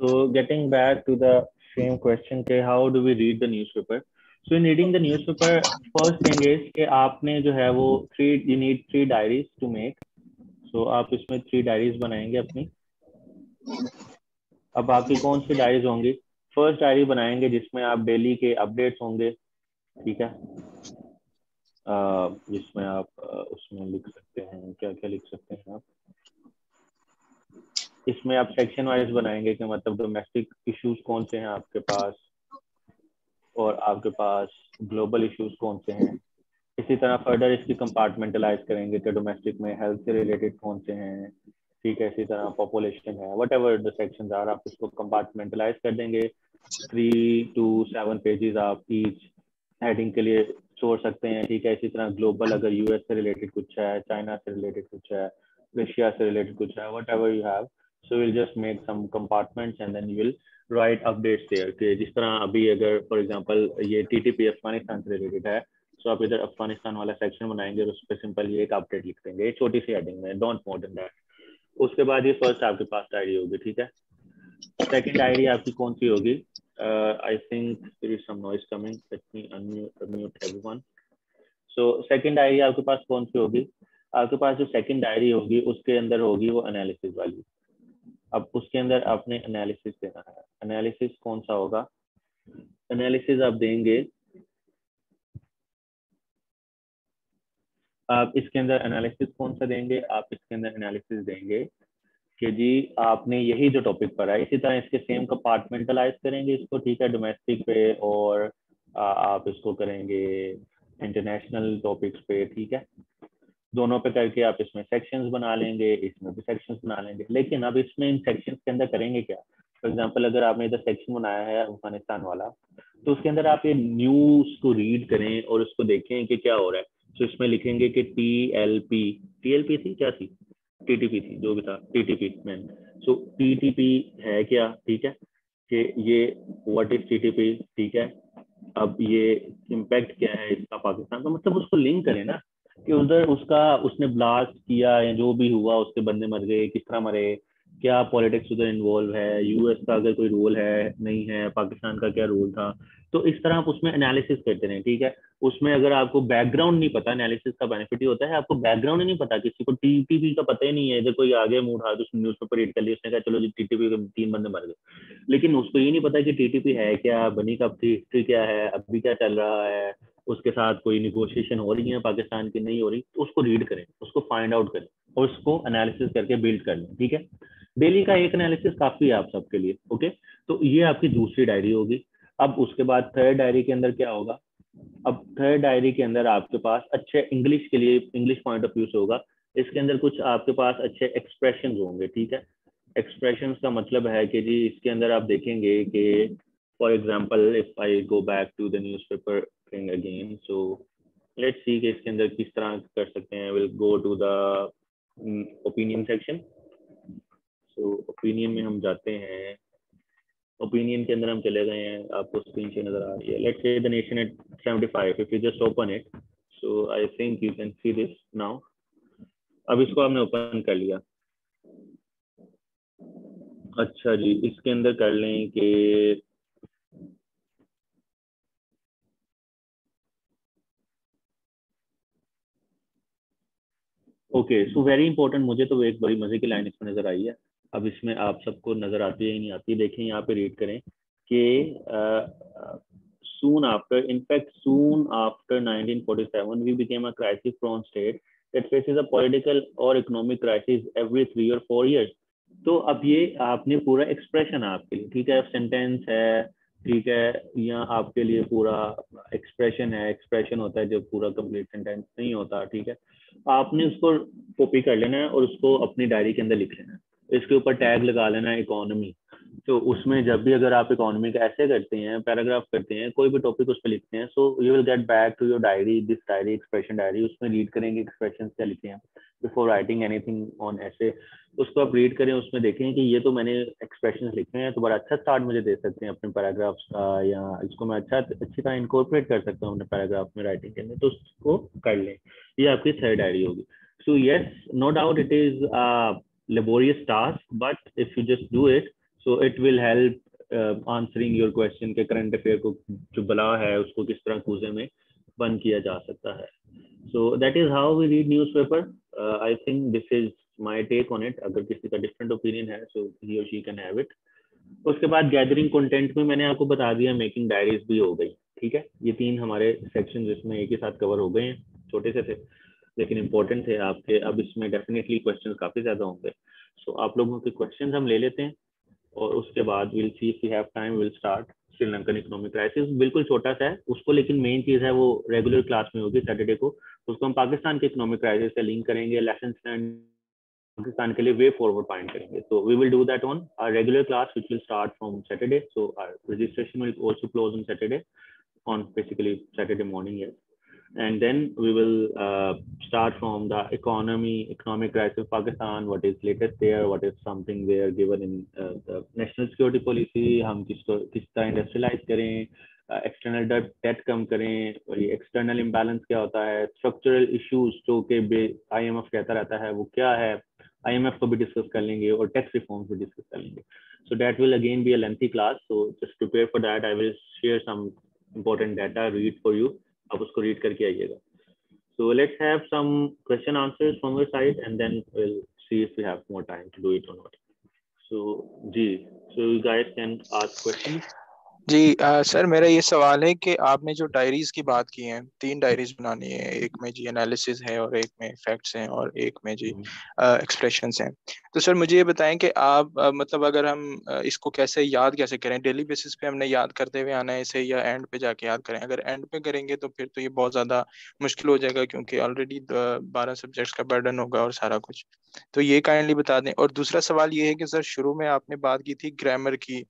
So getting back to the same question, okay, how do we read the newspaper? So in reading the newspaper, first thing is कि आपने जो है वो three you need three diaries to make. So आप इसमें three diaries बनाएँगे अपनी. अब आपकी कौन सी डायरीज होंगी फ़र्स्ट डायरी बनाएँगे जिसमें आप डेली के अपडेट्स होंगे ठीक है जिसमें आप उसमें लिख सकते हैं, क्या क्या लिख सकते हैं आप? इसमें आप सेक्शन वाइज बनाएँगे कि मतलब डोमेस्टिक इश्यूज़ कौन से हैं आपके पास? और आपके पास ग्लोबल इश्यूज़ कौन से हैं? इसी तरह फर्दर इसकी कंपार्टमेंटलाइज करेंगे कि डोमेस्टिक में हेल्थ से रिलेटेड कौन से हैं? ठीक है, इसी तरह पॉपुलेशन है what ever the section are आप इसको कंपार्टमेंटलाइज कर देंगे। थ्री टू सेवन पेजेस आप ईच हेडिंग के लिए छोड़ सकते हैं, ठीक है? इसी तरह ग्लोबल अगर यूएस से रिलेटेड कुछ है चाइना से रिलेटेड कुछ है रशिया से रिलेटेड कुछ है whatever you have so we'll just make some compartments and then you will write updates there कि जिस तरह अभी अगर फॉर एग्जांपल ये टीटीपी अफ़गानिस्तान से रिलेटेड है सो आप इधर अफ़गानिस्तान वाला सेक्शन बनाएँगे और उस पर सिंपल ये एक अपडेट लिख देंगे छोटी सी हेडिंग में डोंट मोर देन दैट उसके बाद ये फ़र्स्ट आपके पास डायरी होगी, ठीक है? सेकंड डायरी आपकी कौन सी होगी? I think there is some noise coming let me unmute everyone so second diary आपके पास कौन सी होगी? आपके पास जो सेकंड डायरी होगी, उसके अंदर होगी वो एनालिसिस वाली। अब उसके अंदर आपने एनालिसिस देना है। एनालिसिस कौन सा होगा? एनालिसिस आप देंगे। आप इसके अंदर एनालिसिस कौन सा देंगे? आप इसके अंदर एनालिसिस देंगे। कि जी, आपने यही जो टॉपिक पढ़ा है, इसी तरह इसके सेम कंपार्टमेंटलाइज करेंगे इसको, ठीक है डोमेस्टिक पे और आप इसको करेंगे इंटरनेशनल टॉपिक्स पे, ठीक है? दोनों पे करके आप इसमें सेक्शंस बना लेंगे, इसमें भी सेक्शंस बना लेंगे। लेकिन अब इसमें इन सेक्शंस के अंदर करेंगे क्या? फॉर एग्जांपल अगर आपने इधर सेक्शन बनाया है अफ़गानिस्तान वाला तो उसके अंदर आप ये न्यूज़ को रीड करें और उसको देखें कि क्या हो रहा है। तो इसमें लिखेंगे कि T L P T L P थी, क्या थी? टी टी पी थी, जो भी था T T man so T T है क्या? ठीक है? कि ये व्हाट इज़ टी टी ठीक है? अब ये इम्पैक्ट क्या है इसका पाकिस्तान का? मतलब उसको लिंक करें ना, कि उधर उसका, उसने ब्लास्ट किया या जो भी हुआ, उसके बंदे मर गए, किस तरह मरे, क्या पॉलिटिक्स उधर इन्वॉल्व है? यूएस का अगर कोई रोल है, नहीं है, पाकिस्तान का क्या रोल था? तो इस तरह आप उसमें एनालिसिस करते रहे, ठीक है? उसमें अगर आपको बैकग्राउंड नहीं पता एनालिसिस का बेनिफिट ही होता है, आपको बैकग्राउंड ही नहीं पता, किसी को टीटीपी का पता ही नहीं है, इधर कोई आगे मूड हाथ उसने न्यूज़ पेपर रीड कर लिया, उसने कहा, चलो जी टीटीपी के तीन बंदे मर गए। लेकिन उसको ये नहीं पता कि टीटीपी है क्या, बनी कब थी हिस्ट्री क्या है, अभी क्या चल रहा है, उसके साथ कोई निगोशिएशन हो रही है पाकिस्तान की, नहीं हो रही तो उसको रीड करें, उसको फाइंड आउट करें और उसको एनालिसिस करके बिल्ड कर लें, ठीक है? डेली का एक एनालिसिस काफ़ी है आप सबके लिए ओके तो ये आपकी दूसरी डायरी होगी। अब उसके बाद थर्ड डायरी के अंदर क्या होगा? अब थर्ड डायरी के अंदर आपके पास अच्छे इंग्लिश के लिए इंग्लिश पॉइंट ऑफ़ व्यू से होगा। इसके अंदर कुछ आपके पास अच्छे एक्सप्रेशन होंगे, ठीक है? एक्सप्रेशन का मतलब है कि जी, इसके अंदर आप देखेंगे कि for example if I go back to the newspaper thing again so let's see कि इसके अंदर किस तरह कर सकते हैं। Will go to the opinion section so opinion में हम जाते हैं। ओपिनियन के अंदर हम चले गए हैं, आपको स्क्रीन से नज़र आ रही है। Let's see the nation at 75 if you just open it so I think you can see this now अब इसको हमने ओपन कर लिया। अच्छा जी, इसके अंदर कर लें कि ओके सो वेरी इंपॉर्टेंट मुझे तो एक बड़ी मज़े की लाइन इसमें नज़र आई है। अब इसमें आप सबको नज़र आती है नहीं आती, देखें, यहाँ पे रीड करें कि soon after, in fact, soon after 1947 we became a crisis prone state that faces a political or economic crisis every three or four years. तो अब ये आपने पूरा एक्सप्रेशन आपके लिए, ठीक है? सेंटेंस है, ठीक है? या आपके लिए पूरा एक्सप्रेशन है एक्सप्रेशन होता है जो पूरा कंप्लीट सेंटेंस नहीं होता, ठीक है? आपने उसको कॉपी कर लेना है और उसको अपनी डायरी के अंदर लिख लेना है। इसके ऊपर टैग लगा लेना इकोनॉमी तो उसमें जब भी अगर आप इकोनॉमी का ऐसे करते हैं पैराग्राफ करते हैं, कोई भी टॉपिक उस पर लिखते हैं so you will get back to your diary this diary expression diary उसमें रीड करेंगे एक्सप्रेशन क्या लिखे हैं बिफोर राइटिंग एनीथिंग ऑन ऐसे उसको आप रीड करें, उसमें देखें कि ये तो मैंने एक्सप्रेशन लिखे हैं तो बड़ा अच्छा स्टार्ट मुझे दे सकते हैं अपने पैराग्राफ्स का, या इसको मैं अच्छा अच्छी तरह इनकॉर्पोरेट कर सकता हूँ अपने पैराग्राफ में राइटिंग के अंदर तो उसको कर लें। ये आपकी थर्ड डायरी होगी। So yes no doubt it is laborious task but if you just do it so it will help uh, answering your question के current affair को जो बला है उसको किस तरह कूजे में बंद किया जा सकता है so that is how we read newspaper uh, I think this is my take on it अगर किसी का different opinion है so he or she can have it उसके बाद गैदरिंग कंटेंट में मैंने आपको बता दिया मेकिंग डायरीज भी हो गई ठीक है ये तीन हमारे सेक्शन जिसमें एक ही साथ कवर हो गए हैं छोटे से थे लेकिन इम्पोर्टेंट थे आपके। अब इसमें डेफिनेटली क्वेश्चन काफ़ी ज़्यादा होंगे। सो so, आप लोगों के क्वेश्चन हम ले लेते हैं और उसके बाद will see if you have time will start Sri Lankan economic crisis बिल्कुल छोटा सा है उसको लेकिन मेन चीज़ है वो रेगुलर क्लास में होगी सैटरडे को। उसको हम पाकिस्तान के इकोनॉमिक क्राइसिस से लिंक करेंगे लेसन पाकिस्तान के लिए वे फॉरवर्ड पॉइंट करेंगे। तो we will do that on our regular class which will start from Saturday so our registration will also close on Saturday on basically Saturday morning, yes. And then we will uh, start from the economy, economic crisis of Pakistan, what is latest there, what is something there given in uh, the national security policy, हम किसको किस तरह industrialise करें external debt debt कम करें ये external imbalance क्या होता है स्ट्रक्चरल इश्यूज़ जो कि आईएमएफ कहता रहता है वो क्या है IMF को भी डिस्कस कर लेंगे और टैक्स रिफॉर्म्स भी डिस्कस कर लेंगे so that will again be a lengthy class so just prepare for that i will share some important data read for you आप उसको रीड करके आइएगा। So let's have some question answers from your side and then will see if you have more time to do it or not so ji so you guys can ask questions जी आ, sir मेरा ये सवाल है कि आपने जो diaries की बात की है तीन डायरीज बनानी है एक में जी एनालिसिस है और एक में फैक्ट्स हैं और एक में जी एक्सप्रेशन हैं। तो सर मुझे ये बताएँ कि आप आ, मतलब अगर हम इसको कैसे याद कैसे करें? डेली बेसिस पे हमने याद करते हुए आना है इसे या एंड पे जाके याद करें? अगर एंड पे करेंगे तो फिर तो ये बहुत ज़्यादा मुश्किल हो जाएगा क्योंकि ऑलरेडी बारह सब्जेक्ट्स का बर्डन होगा और सारा कुछ। तो ये काइंडली बता दें। और दूसरा सवाल ये है कि सर शुरू में आपने बात की थी ग्रामर की।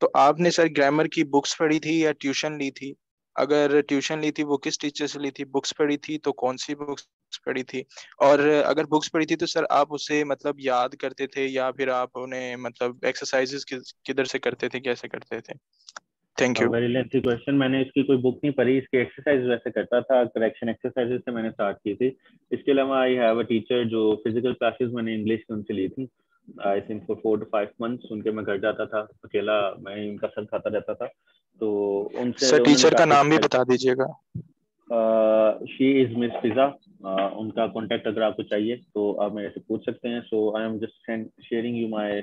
तो आपने सर ग्रामर की बुक्स पढ़ी थी या ट्यूशन ली थी? अगर ट्यूशन ली थी, वो किस टीचर से ली थी? बुक्स पढ़ी थी तो कौन सी बुक्स पढ़ी थी? और अगर बुक्स पढ़ी थी तो सर आप उसे मतलब याद करते थे या फिर आप उन्हें मतलब एक्सरसाइजेस किधर से करते थे, कैसे करते थे? Thank you very lengthy question मैंने इसकी कोई बुक नहीं पढ़ी। इसकी एक्सरसाइज वैसे करता था। करेक्शन एक्सरसाइजेस से मैंने स्टार्ट की थी। इसके अलावा आई हैव अ टीचर जो फ़िज़िकल क्लासेस मैंने इंग्लिश की उनसे ली थी। I think for four to five months उनके मैं घर जाता था अकेला मैं उनका सर खाता रहता था। तो उनसे सर टीचर का नाम भी बता दीजिएगा। शी इज़ मिस पिज्जा उनका कांटेक्ट अगर आपको चाहिए तो आप मेरे से पूछ सकते हैं। So I am just sharing you my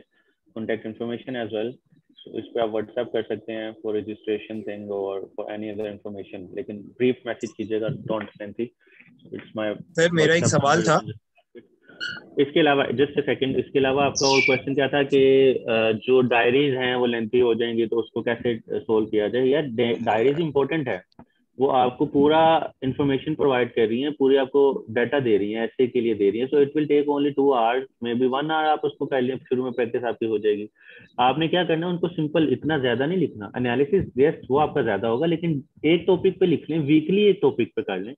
contact information as well so इस पे आप व्हाट्सएप कर सकते हैं फॉर रजिस्ट्रेशन थिंग और फॉर एनी अदर इन्फॉर्मेशन लेकिन ब्रीफ मैसेज कीजिएगा don't send it's my sir मेरा एक सवाल था। इसके अलावा जस्ट सेकंड इसके अलावा आपका और क्वेश्चन क्या था कि जो डायरीज हैं वो लेंथी हो जाएँगी तो उसको कैसे सोल्व किया जाए? यार डायरीज इंपॉर्टेंट है? वो आपको पूरा इंफॉर्मेशन प्रोवाइड कर रही हैं, पूरी आपको डाटा दे रही हैं, ऐसे के लिए दे रही हैं। So it will take only two hours maybe one hour आप उसको कर लें, शुरू में प्रैक्टिस आपकी हो जाएगी। आपने क्या करना है, उनको सिंपल इतना ज़्यादा नहीं लिखना। एनालिसिस वो आपका ज़्यादा होगा, लेकिन एक टॉपिक पे लिख लें वीकली एक टॉपिक पे कर लें।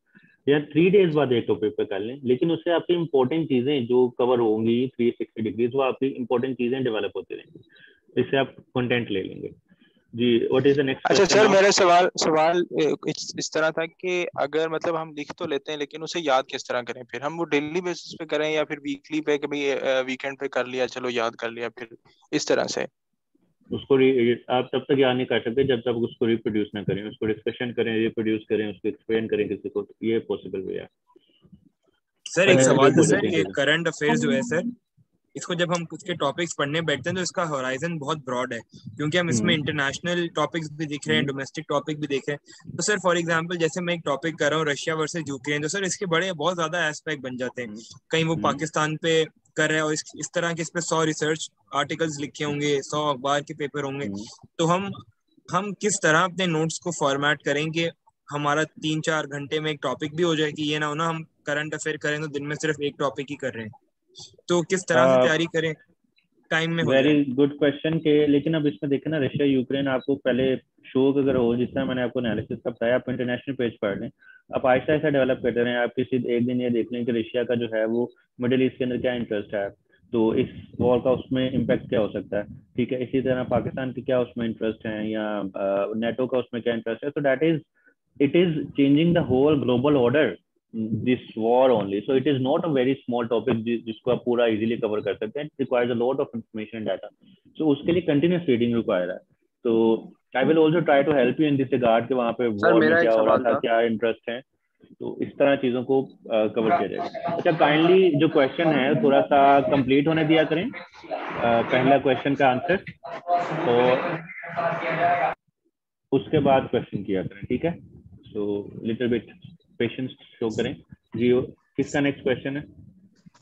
या थ्री डेज़ बाद एक टॉपिक पे कर लें लेकिन उससे आपकी इंपॉर्टेंट चीज़ें जो कवर होंगी थ्री सिक्सटी डिग्रीज वो आपकी इंपॉर्टेंट चीज़ें डेवलप होती रहेंगी। इससे आप कंटेंट ले लेंगे। जी व्हाट इज़ द नेक्स्ट अच्छा सर मेरा सवाल सवाल इस, इस तरह था कि अगर मतलब हम लिख तो लेते हैं लेकिन उसे याद किस तरह करें? फिर हम वो डेली बेसिस पे करें या फिर वीकली पे कभी वीकेंड पे कर लिया चलो याद कर लिया फिर इस तरह से? उसको आप तब तक याद नहीं कर सकते जब तक उसको रिप्रोड्यूस ना करें उसको डिस्कशन करें रिप्रोड्यूस करें उसको एक्सप्लेन करें किसी को ये पॉसिबल भी है सर एक सवाल था सर ये करंट अफेयर्स जो है सर इसको जब हम कुछ के टॉपिक्स पढ़ने बैठते हैं तो इसका होराइजन बहुत ब्रॉड है क्योंकि हम इसमें इंटरनेशनल हम्म। टॉपिक्स भी देख रहे हैं डोमेस्टिक हम्म। टॉपिक भी देख रहे हैं तो सर फॉर एग्जांपल जैसे मैं एक टॉपिक कर रहा हूँ रशिया वर्सेस यूक्रेन तो सर इसके बड़े बहुत ज़्यादा एस्पेक्ट बन जाते हैं हम्म। कहीं वो पाकिस्तान पे कर रहे हैं और इस, इस तरह के इस पे सौ रिसर्च आर्टिकल्स लिखे होंगे सौ अखबार के पेपर होंगे। तो हम हम किस तरह अपने नोट्स को फॉर्मेट करेंगे हमारा तीन चार घंटे में एक टॉपिक भी हो जाए कि ये ना हो ना हम करंट अफेयर करें तो दिन में सिर्फ़ एक टॉपिक ही कर रहे हैं। तो किस तरह से तैयारी करें? टाइम में वेरी गुड क्वेश्चन के लेकिन अब इसमें देखें ना रशिया यूक्रेन आपको पहले शो अगर हो जितना मैंने आपको एनालिसिस का बताया आप इंटरनेशनल पेज पढ़ लें। आप आहिस्ता आहिस्ता डेवलप करते रहें। आप किसी एक दिन ये देख लें कि रशिया का जो है वो मिडिल ईस्ट के अंदर क्या इंटरेस्ट है। तो इस वॉर का उसमें इम्पैक्ट क्या हो सकता है? ठीक है इसी तरह पाकिस्तान की क्या उसमें इंटरेस्ट है? या नेटो का उसमें क्या इंटरेस्ट है? तो that is it is changing the whole global order this war only. So it is not a very small topic जिसको आप पूरा easily cover कर सकते हैं. A lot of information and data. So उसके लिए continuous reading required है. तो I will also try to help you in this regard कि वहाँ पे war में क्या हो रहा था, क्या interest है. तो इस तरह चीज़ों को कवर uh, किया जाएगा अच्छा काइंडली जो क्वेश्चन है थोड़ा सा कंप्लीट होने दिया करें uh, पहला क्वेश्चन का आंसर तो उसके बाद क्वेश्चन किया करें ठीक है so little bit patience show करें जी किसका नेक्स्ट क्वेश्चन है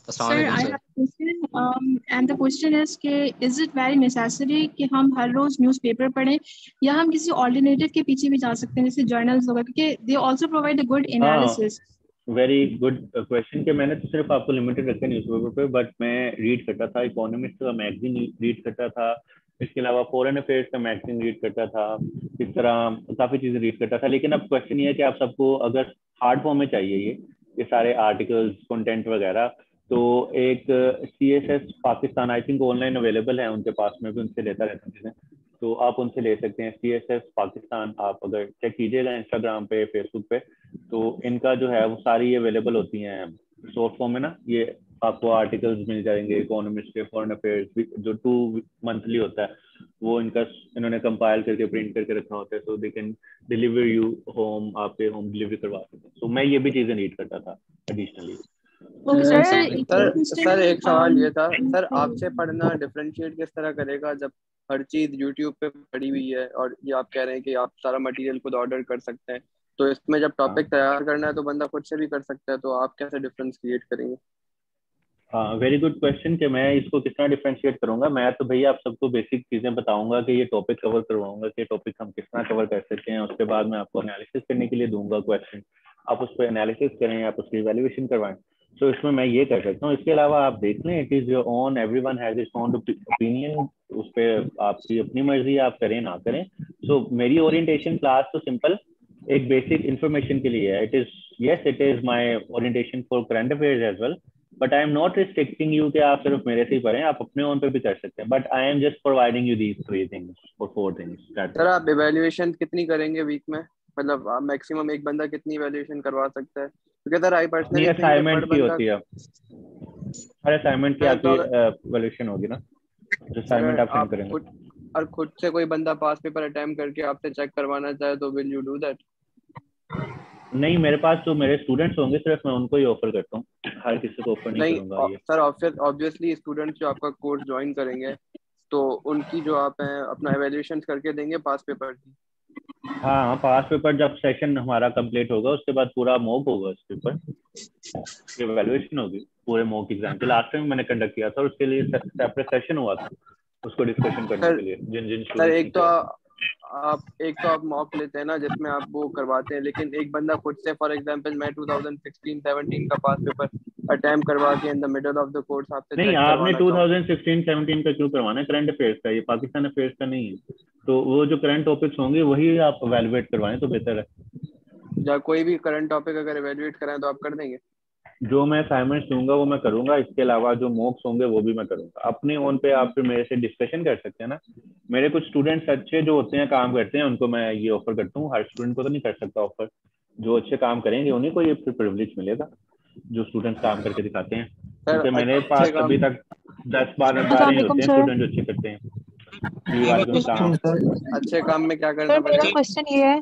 Sir, I have a question, um, and the question is कि is it very necessary कि हम हर रोज न्यूज़पेपर पढ़ें या हम किसी ऑल्टरनेटिव के पीछे भी जा सकते हैं जैसे जर्नल्स वगैरह क्योंकि they also provide a good analysis. Very good question कि मैंने तो सिर्फ़ आपको लिमिटेड रखा न्यूज़पेपर पे बट मैं रीड करता था इकोनॉमिक्स का मैगजीन रीड करता था इसके अलावा फॉरेन अफेयर्स का मैगजीन रीड करता था, इस तरह काफ़ी चीज़ें रीड करता था। लेकिन अब क्वेश्चन ये है कि आप सबको अगर हार्ड फॉर्म में चाहिए ये ये सारे आर्टिकल्स कंटेंट वगैरह तो एक C S S Pakistan I think online available है उनके पास, में भी उनसे लेता रहता हूँ चीज़ें। तो आप उनसे ले सकते हैं सी एस एस पाकिस्तान, आप अगर चेक कीजिएगा इंस्टाग्राम पे फेसबुक पे तो इनका जो है वो सारी अवेलेबल होती हैं शॉर्ट फॉर्म में ना, ये आपको आर्टिकल्स मिल जाएँगे इकोनॉमिस्ट के फॉरेन अफेयर्स जो टू मंथली होता है वो इनका इन्होंने कंपाइल करके प्रिंट करके रखा होता है so they can deliver you home आपके होम डिलीवरी करवा सकते हैं। सो मैं ये भी चीज़ें रीड करता था एडिशनली सर सर एक सवाल ये था। सर आपसे पढ़ना डिफरेंशिएट किस तरह करेगा जब हर चीज़ यूट्यूब पे पड़ी हुई है और ये आप कह रहे हैं कि आप सारा मटेरियल खुद ऑर्डर कर सकते हैं। तो इसमें जब टॉपिक तैयार करना है तो बंदा खुद से भी कर सकता है तो आप कैसे डिफरेंस क्रिएट करेंगे? हाँ वेरी गुड क्वेश्चन कि मैं इसको कितना डिफ्रेंशिएट करूँगा? मैं तो भैया आप सबको बेसिक चीज़ें बताऊँगा कि ये टॉपिक कवर करवाऊँगा कि टॉपिक हम तरह कवर कर सकते हैं उसके बाद मैं आपको एनालिसिस करने के लिए दूँगा क्वेश्चन आप उस पर एनालिसिस करें आप उसकी वैल्यूएशन करवाएँ. तो इसमें मैं ये कर सकता हूँ। इसके अलावा आप देख लें it is your own everyone has own opinion उस पर आपकी अपनी मर्ज़ी आप करें ना करें. सो so, मेरी ओरिएंटेशन क्लास तो सिंपल एक बेसिक इंफॉर्मेशन के लिए है. It is yes it is my orientation for current affairs as well but I am not restricting you कि आप सिर्फ़ मेरे से ही पढ़ें आप अपने ओन पे भी कर सकते हैं। But I am just providing you these three things or four things sir आप इवैल्यूएशन कितनी करेंगे वीक में? मतलब मैक्सिमम एक बंदा कितनी इवैल्यूएशन करवा सकता है? क्योंकि सर आई पर्सनली असाइनमेंट की होती है। हर असाइनमेंट की आपकी इवैल्यूएशन होगी ना। जो असाइनमेंट आप सेंड करेंगे। और खुद से कोई बंदा पास पेपर अटेम्प्ट करके आपसे चेक करवाना चाहे तो विल यू डू दैट नहीं मेरे पास जो मेरे स्टूडेंट्स होंगे सिर्फ़ मैं उनको ही ऑफ़र करता हूँ। हर किसी को ऑफ़र नहीं, नहीं करूँगा ये। सर ऑब्वियसली स्टूडेंट्स जो आपका कोर्स ज्वाइन करेंगे तो उनकी जो आप हैं अपना एवेल्यूएशन करके देंगे पास पेपर की? हाँ पास पेपर जब सेशन हमारा कंप्लीट होगा उसके बाद पूरा मॉक होगा उसके पेपर एवेल्यूएशन होगी पूरे मॉक एग्ज़ाम के। लास्ट टाइम मैंने कंडक्ट किया था उसके लिए सेपरेट सेशन हुआ था उसको डिस्कशन करने के लिए जिन जिन सर एक तो आप एक तो आप मॉक लेते हैं ना जिसमें आप वो करवाते हैं लेकिन एक बंदा खुद से फॉर एग्जांपल मैं 2016 17 का पास पेपर अटेम्प्ट करवा के in the middle of the course आपसे नहीं आपने 2016 17 का क्यों करवाना? है करंट अफेयर्स का ये पाकिस्तान अफेयर्स का नहीं है। तो वो जो करंट टॉपिक्स होंगे वही आप एवेलुएट करवाएँ तो बेहतर है। या कोई भी करंट टॉपिक अगर एवेलुएट कराएँ तो आप कर देंगे। जो मैं असाइनमेंट्स दूँगा वो मैं करूँगा। इसके अलावा जो मॉक्स होंगे वो भी मैं करूँगा। अपने ओन पे आप फिर मेरे से डिस्कशन कर सकते हैं ना मेरे कुछ स्टूडेंट्स अच्छे जो होते हैं काम करते हैं उनको मैं ये ऑफ़र करता हूँ। हर स्टूडेंट को तो नहीं कर सकता ऑफ़र जो अच्छे काम करेंगे उन्हीं को ये फिर प्रिविलेज मिलेगा जो स्टूडेंट्स काम करके दिखाते हैं। क्योंकि मेरे पास अभी तक दस बारह बारह ही होते हैं स्टूडेंट जो अच्छे करते हैं। अच्छे काम में क्या करना पड़ेगा? क्वेश्चन ये है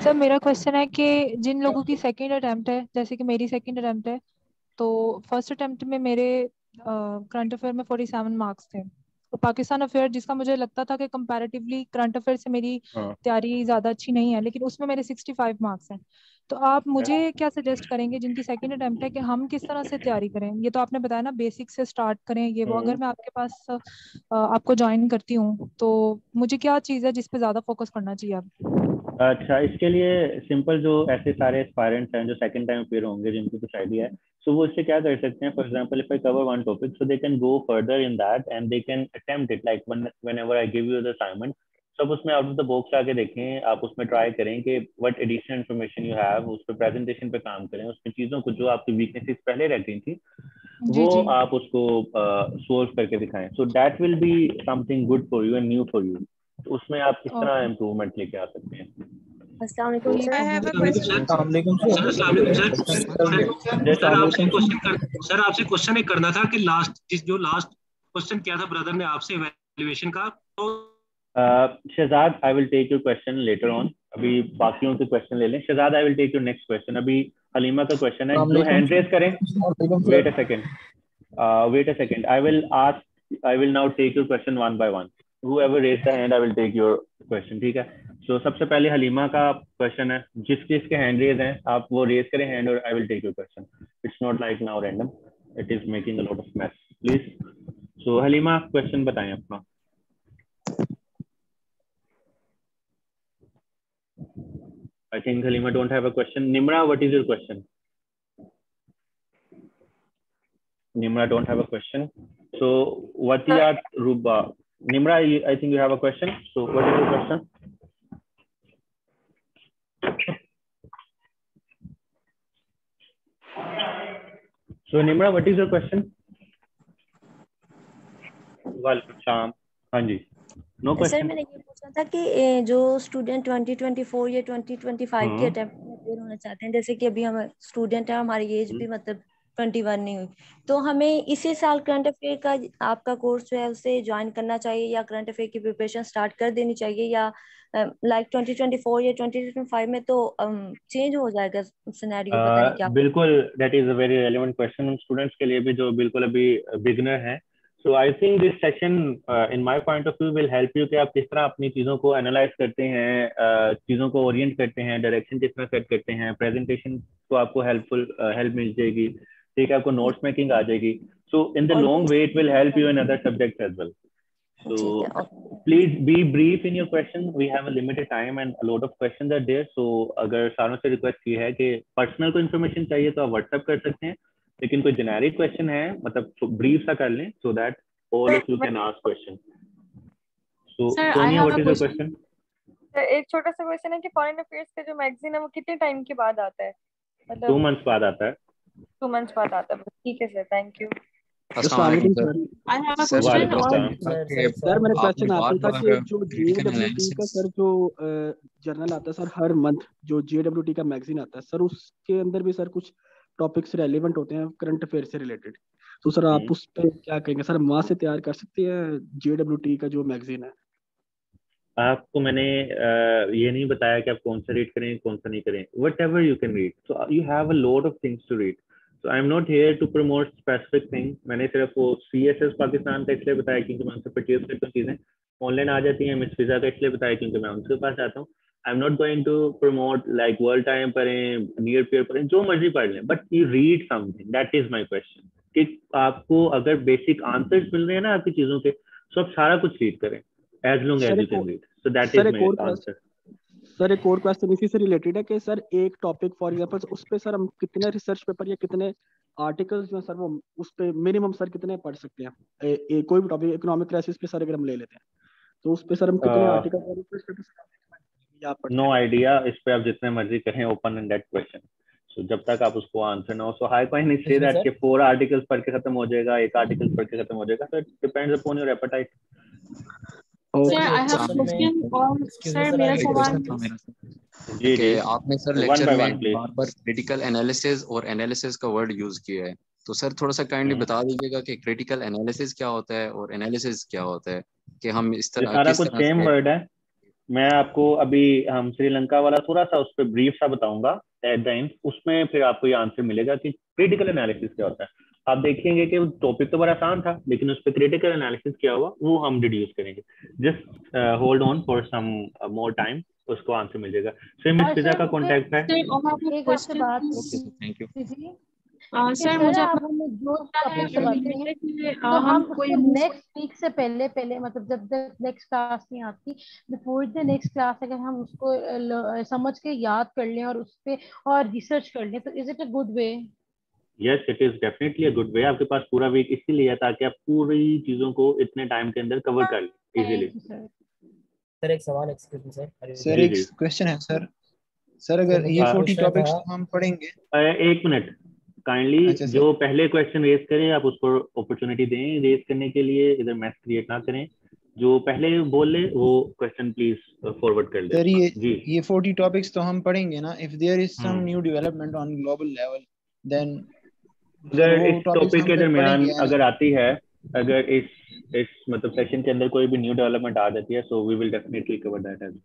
सर मेरा क्वेश्चन है कि जिन लोगों की सेकंड अटेम्प्ट है जैसे कि मेरी सेकंड अटेम्प्ट है तो फ़र्स्ट अटेम्प्ट में मेरे करंट अफेयर में 47 मार्क्स थे। तो पाकिस्तान अफेयर जिसका मुझे लगता था कि कंपैरेटिवली करंट अफेयर से मेरी हाँ। तैयारी ज़्यादा अच्छी नहीं है लेकिन उसमें मेरे 65 मार्क्स हैं। तो आप मुझे क्या सजेस्ट करेंगे जिनकी सेकंड अटेम्प्ट है कि हम किस तरह से तैयारी करें? ये तो आपने बताया ना बेसिक से स्टार्ट करें ये वो अगर मैं आपके पास आपको ज्वाइन करती हूँ तो मुझे क्या चीज़ है जिसपे ज़्यादा फोकस करना चाहिए आप? अच्छा इसके लिए सिंपल जो ऐसे सारे एस्पायरेंट्स हैं जो सेकंड टाइम अपेयर होंगे जिनको कुछ आइडिया है सो वो इससे क्या कर सकते हैं? For example if I cover one topic so they can go further in that and they can attempt it like whenever I give you the assignment सब उसमें आउट ऑफ़ द बॉक्स आके देखें आप उसमें ट्राई करें कि what additional information you have उस पर प्रेजेंटेशन पे काम करें उसमें चीज़ों को जो आपकी वीकनेसेस पहले रह गई थी वो जी. आप उसको सोल्व uh, करके दिखाएँ। So that will be something good for you and new for you उसमें आप किस तरह इम्प्रूवमेंट लेके आ सकते हैं सर आपसे क्वेश्चन एक करना था कि लास्ट जिस जो लास्ट क्वेश्चन किया था ब्रदर ने आपसे इवैल्यूएशन का तो Shahzad I will take your question later on अभी बाकियों के क्वेश्चन ले लें Shahzad I will take your next question अभी हलीमा का क्वेश्चन है जो हैंड रेज करें wait a second wait a second I will ask I will now take your question one by one whoever raised the hand i will take your question ठीक है so, सबसे पहले हलीमा का question है जिस जिसके hand raise हैं आप वो रेज करें हैंड और I will take your question it's not like now random it is making a lot of mess please so Halima question बताएँ अपना I think Halima don't have a question. Nimra, what is your question? Nimra don't have a question. So Watiyat Ruba. Nimra, I think you have a question. So what is your question? So Nimra, what is your question? Welcome, Sham. हाँ जी no sir मैंने ये पूछना था कि जो student 2024 या 2025 के अटेम्प्ट में होना चाहते हैं जैसे कि अभी हम स्टूडेंट है हमारी एज भी मतलब 21 नहीं हुई। तो हमें इसी साल करंट अफेयर का आपका कोर्स जो है उसे ज्वाइन करना चाहिए या करंट अफेयर की प्रिपरेशन स्टार्ट कर देनी चाहिए या लाइक uh, like 2024 या 2025 में तो चेंज um, हो जाएगा सिनेरियो uh, क्या बिल्कुल that is a very relevant question उन स्टूडेंट्स के लिए भी जो बिल्कुल अभी बिगनर हैं। So I think this session in my point of view will help you कि आप किस तरह अपनी चीज़ों को एनालाइज करते हैं uh, चीज़ों को ओरिएंट करते हैं डायरेक्शन किस तरह सेट करते हैं प्रेजेंटेशन को आपको हेल्पफुल हेल्प uh, मिल जाएगी। ठीक है आपको नोट्स मेकिंग आ जाएगी। So in the long way it will help you in other subject as well so please be brief in your question. We have a limited time and a lot of questions are there. So अगर सारों से request की है कि personal को information चाहिए तो आप व्हाट्सएप कर सकते हैं। लेकिन कोई जेनेरिक क्वेश्चन है मतलब ब्रीफ सा कर लें so that all of you can ask question so Sonia what is your question एक छोटा सा क्वेश्चन है कि फॉरेन अफेयर्स का जो मैगजीन है वो कितने टाइम के बाद आता है? मतलब टू मंथ्स बाद आता है। टू मंथ्स बाद आता है ठीक है सर थैंक यू सर मेरा क्वेश्चन आता था कि जो जेडब्ल्यूटी का सर जो जर्नल आता है सर हर मंथ जो जेडब्ल्यूटी का मैगजीन आता है सर उसके अंदर भी सर कुछ टॉपिक्स रेलिवेंट होते हैं करंट अफेयर से रिलेटेड तो सर आप हम्म। उस पर क्या कहेंगे? सर वहाँ से तैयार कर सकते हैं जेडब्ल्यू का जो मैगजीन है? आपको मैंने ये नहीं बताया कि आप कौन सा रीड करें कौन सा नहीं करें। Whatever you can read so you have a lot of things to read so I am not here to promote specific thing मैंने सिर्फ़ वो सी एस एस पाकिस्तान का इसलिए बताया क्योंकि मैं उनसे परचेज करता हूँ चीज़ें। ऑनलाइन आ जाती हैं मिस वीज़ा का इसलिए बताया क्योंकि मैं उनके पास आता हूँ। I am not going to promote like world time पढ़ें नियर पेयर पढ़ें जो मर्ज़ी पढ़ लें but you read something that is my question कि आपको अगर बेसिक आंसर्स मिल रहे हैं ना आपकी चीज़ों के तो आप सारा कुछ रीड करें as long as you can read so that is my answer sir एक और क्वेश्चन इसी से रिलेटेड है कि सर एक टॉपिक फॉर एग्जांपल उस पे सर हम कितने रिसर्च पेपर या कितने आर्टिकल्स जो सर वो उस पे मिनिमम सर कितने पढ़ सकते हैं? ए, ए, कोई भी टॉपिक इकोनॉमिक क्राइसिस पे सर अगर हम ले लेते हैं तो उस पे सर हम कितने आर्टिकल नो आइडिया इस पे आप जितने मर्ज़ी कहें open ended question so जब तक आप उसको आंसर ना हो सो हाई पॉइंट नहीं से दैट कि फोर आर्टिकल्स पढ़ के खत्म हो जाएगा एक आर्टिकल पढ़ के खत्म हो जाएगा so it depends upon your appetite sir I have question और सर मेरा सवाल जी जी। आपने सर लेक्चर में बार बार क्रिटिकल एनालिसिस और एनालिसिस का वर्ड यूज़ किया है। तो सर थोड़ा सा काइंडली. बता दीजिएगा कि क्रिटिकल एनालिसिस क्या होता है और एनालिसिस क्या होता है कि हम इस तरह किस तरह सेम वर्ड है। मैं आपको अभी हम श्रीलंका वाला थोड़ा सा उस पर ब्रीफ सा बताऊँगा एट द एंड उसमें फिर आपको ये आंसर मिलेगा कि क्रिटिकल एनालिसिस क्या होता है। आप देखेंगे कि टॉपिक तो बड़ा आसान था लेकिन उस पर क्रिटिकल एनालिसिस क्या हुआ वो हम डिड्यूस करेंगे। Just hold on for some more time उसको आंसर मिल जाएगा सो मिस पिज्जा का कांटेक्ट है? थैंक यू सर मुझे जो तो हम कोई नेक्स्ट वीक से पहले पहले मतलब जब तक नेक्स्ट क्लास नहीं आती बिफोर द नेक्स्ट क्लास अगर हम उसको समझ के याद कर लें और उस पर और रिसर्च कर लें तो is it a good way yes it is definitely a good way आपके पास पूरा वीक इसीलिए है ताकि आप पूरी चीज़ों को इतने टाइम के अंदर कवर कर लें इजीली सर एक सवाल एक्सक्यूज मी सर सर एक क्वेश्चन है सर सर अगर ये 40 टॉपिक्स हम पढ़ेंगे। एक मिनट काइंडली अच्छा जो पहले क्वेश्चन रेज करे आप उसको अपॉर्चुनिटी दें। रेज करने के लिए इधर मैथ क्रिएट ना करें। जो पहले बोल ले वो क्वेश्चन प्लीज़ फॉरवर्ड कर ले। सर ये जी। ये 40 टॉपिक्स तो हम पढ़ेंगे ना। If there is some new development on global level then अगर इस टॉपिक के दरमियान अगर आती है अगर इस इस मतलब सेशन के अंदर कोई भी न्यू डेवलपमेंट आ जाती है so we will definitely cover that as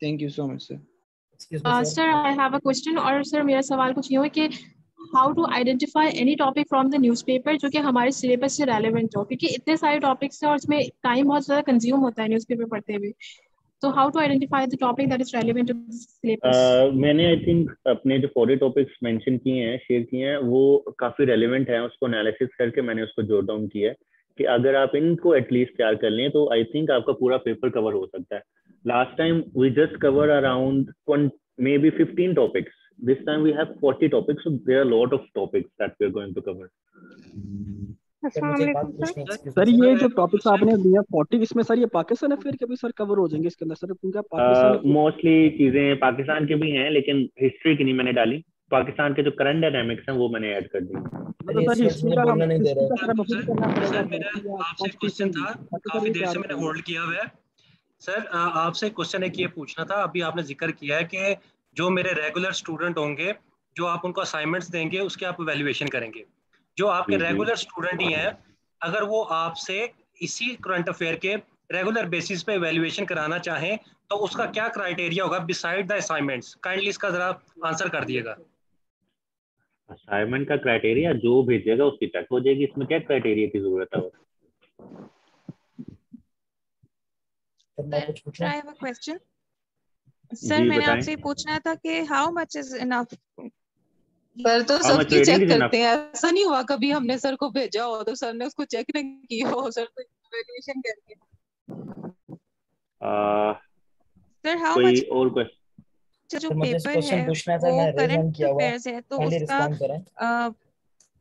thank you so much sir sir I have a question और सर मेरा सवाल कुछ ये है कि how to identify any topic from the newspaper जो कि हमारे सिलेबस से रेलेवेंट हो? क्योंकि इतने सारे टॉपिक्स हैं और इसमें टाइम बहुत ज़्यादा कंज्यूम होता है न्यूज़पेपर पढ़ते हुए। So how to identify the topic that is relevant to the syllabus? Uh, मैंने आई थिंक अपने जो फोर्टी टॉपिक्स मेंशन किए हैं शेयर किए हैं वो काफ़ी रेलिवेंट है उसको एनालिसिस करके मैंने उसको जोट डाउन किया है कि अगर आप इनको एटलीस्ट तैयार कर लें तो आई थिंक आपका पूरा पेपर कवर हो सकता है। Last time we just cover around maybe fifteen topics this time we have 40 topics so there are a lot of topics that we are going to cover. Sir ये जो topics आपने दिया 40 इसमें sir ये Pakistan affair के भी sir cover हो जाएँगे इसके अंदर? सर क्योंकि पाकिस्तान मोस्टली चीज़ें पाकिस्तान के भी हैं लेकिन हिस्ट्री की नहीं मैंने डाली। पाकिस्तान के जो करंट डायनामिक्स हैं वो मैंने ऐड कर दी। मतलब सर सर आपसे क्वेश्चन था काफ़ी देर से मैंने होल्ड किया हुआ है। सर आपसे क्वेश्चन एक ये पूछना था अभी आपने ज़िक्र किया है कि जो मेरे रेगुलर स्टूडेंट होंगे जो आप उनको असाइनमेंट्स देंगे उसके आप वैल्यूएशन करेंगे। जो आपके रेगुलर स्टूडेंट ही हैं अगर वो आपसे इसी करंट अफेयर के रेगुलर बेसिस पे वैल्यूएशन कराना चाहें तो उसका क्या क्राइटेरिया होगा बिसाइड द असाइनमेंट्स काइंडली इसका जरा आंसर कर दिएगा। असाइनमेंट का क्राइटेरिया जो भेजेगा उसकी चेक हो जाएगी। इसमें क्या क्राइटेरिया की ज़रूरत है. सर मैंने आपसे पूछना था कि how much is enough sir तो सबकी चेक करते हैं। ऐसा नहीं हुआ कभी हमने सर को भेजा हो तो सर ने उसको चेक नहीं किया हो सर तो इवैल्यूएशन करके। सर हाउ मच और क्वेश्चन जो पेपर है वो करंट अफेयर्स है। तो उसका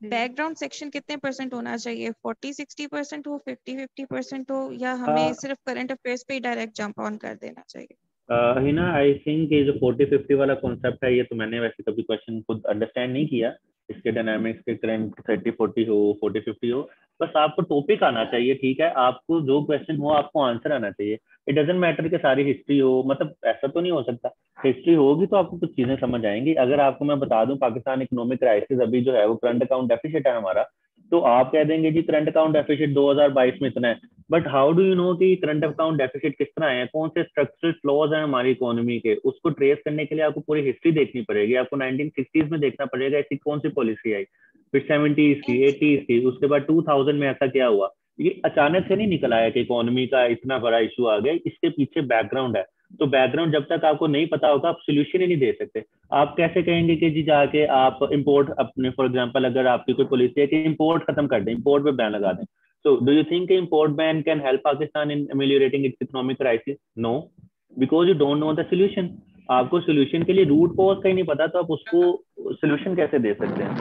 बैकग्राउंड सेक्शन कितने परसेंट होना चाहिए? 40 60 परसेंट हो 50 50 परसेंट हो या हमें सिर्फ़ करंट अफेयर्स पे ही डायरेक्ट जंप ऑन कर देना चाहिए? हिना आई थिंक ये जो 40 50 वाला कॉन्सेप्ट है, ये तो मैंने वैसे कभी क्वेश्चन खुद अंडरस्टैंड नहीं किया। इसके डायनामिक्स के करंट 30 40 हो 40 50 हो, बस आपको टॉपिक आना चाहिए, ठीक है? आपको जो क्वेश्चन हो, आपको आंसर आना चाहिए। इट डजेंट मैटर कि सारी हिस्ट्री हो मतलब ऐसा तो नहीं हो सकता। हिस्ट्री होगी तो आपको कुछ चीज़ें समझ आएँगी। अगर आपको मैं बता दूँ, पाकिस्तान इकोनॉमिक क्राइसिस अभी जो है, वो करंट अकाउंट डेफिसिट है हमारा तो आप कह देंगे जी करंट अकाउंट डेफिसिट 2022 में इतना है। But how do you know कि करंट अकाउंट डेफिसिट किस तरह है? कौन से स्ट्रक्चरल फ्लॉज हैं हमारी इकोनॉमी के? उसको ट्रेस करने के लिए आपको पूरी हिस्ट्री देखनी पड़ेगी। आपको 1960s में देखना पड़ेगा ऐसी कौन सी पॉलिसी आई। फिर सेवेंटीज की एटीज की उसके बाद टू में ऐसा क्या हुआ? ये अचानक से नहीं निकल आया कि इकोनॉमी का इतना बड़ा इशू आ गया। इसके पीछे बैकग्राउंड है। तो बैकग्राउंड जब तक आपको नहीं पता होगा आप सोल्यूशन ही नहीं दे सकते। आप कैसे कहेंगे कि जी जाके आप इंपोर्ट अपने फॉर एग्जांपल अगर आपकी कोई पॉलिसी है कि इंपोर्ट खत्म कर दें इंपोर्ट पे बैन लगा दें। So do you think import ban can help pakistan in ameliorating its economic crisis? No. Because you don't know the solution. आपको सोल्यूशन के लिए रूट कॉज का ही नहीं पता तो आप उसको सोल्यूशन कैसे दे सकते हैं?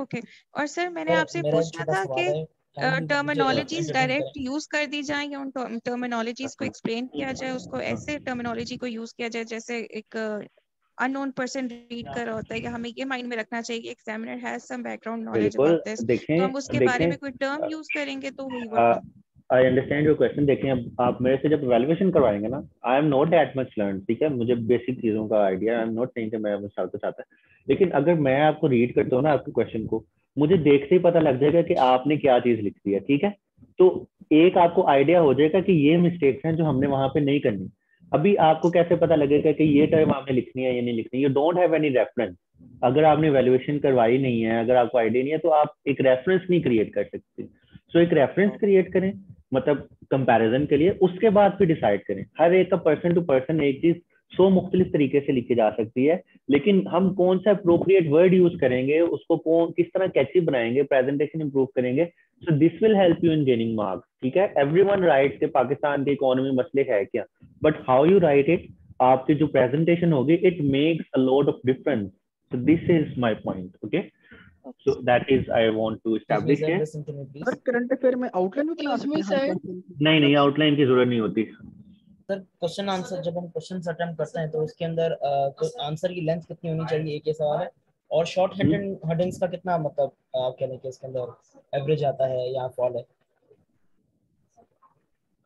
Okay okay. और सर मैंने आपसे पूछना था कि टर्मिनोलॉजीज डायरेक्ट यूज़ कर दी जाए या उन टर्मिनोलॉजीज को एक्सप्लेन किया जाए उसको ऐसे टर्मिनोलॉजी को यूज़ किया जाए जैसे एक अननोन पर्सन रीड कर रहा होता है कि हमें ये माइंड में रखना चाहिए कि examiner has some background knowledge about this तो हम उसके बारे में कोई टर्म यूज़ करेंगे तो वही आई अंडरस्टैंड योर क्वेश्चन देखें अब आप मेरे से जब वैल्यूएशन करवाएँगे ना I am not that much learn ठीक है? मुझे बेसिक चीज़ों का idea I am not saying कि मैं चाहता चाहता लेकिन अगर मैं आपको रीड करता हूँ ना आपके क्वेश्चन को मुझे देखते ही पता लग जाएगा कि आपने क्या चीज़ लिख है ठीक है? तो एक आपको आइडिया हो जाएगा कि ये मिस्टेक्स हैं जो हमने वहाँ पे नहीं करनी। अभी आपको कैसे पता लगेगा कि ये टर्म आपने लिखनी है या नहीं लिखनी you don't have any reference अगर आपने वैल्यूएशन करवाई नहीं है अगर आपको आइडिया नहीं है तो आप एक रेफरेंस नहीं क्रिएट कर सकते। सो so, एक रेफरेंस क्रिएट करें मतलब कंपैरिजन के लिए उसके बाद फिर डिसाइड करें। हर एक का पर्सन टू पर्सन एक चीज़ सो मुख्तलिफ़ तरीके से लिखी जा सकती है। लेकिन हम कौन सा अप्रोप्रिएट वर्ड यूज़ करेंगे उसको कौन किस तरह कैची बनाएँगे प्रेजेंटेशन इंप्रूव करेंगे। So this will help you in gaining marks ठीक है? एवरी वन राइट के पाकिस्तान की इकोनॉमी मसले है क्या? But how you write it आपकी जो प्रेजेंटेशन होगी it makes a lot of difference so this is my point okay? So that is i want to establish here. Current affair में outline में क्लास में sir नहीं नहीं outline की ज़रूरत नहीं होती। सर क्वेश्चन आंसर जब हम क्वेश्चन अटेम्प्ट करते हैं तो उसके अंदर आंसर की लेंथ कितनी होनी चाहिए एक ही सवाल है। और शॉर्ट हेडिंग हेडिंग्स का कितना मतलब आप कहने के इसके अंदर एवरेज आता है या फॉल है?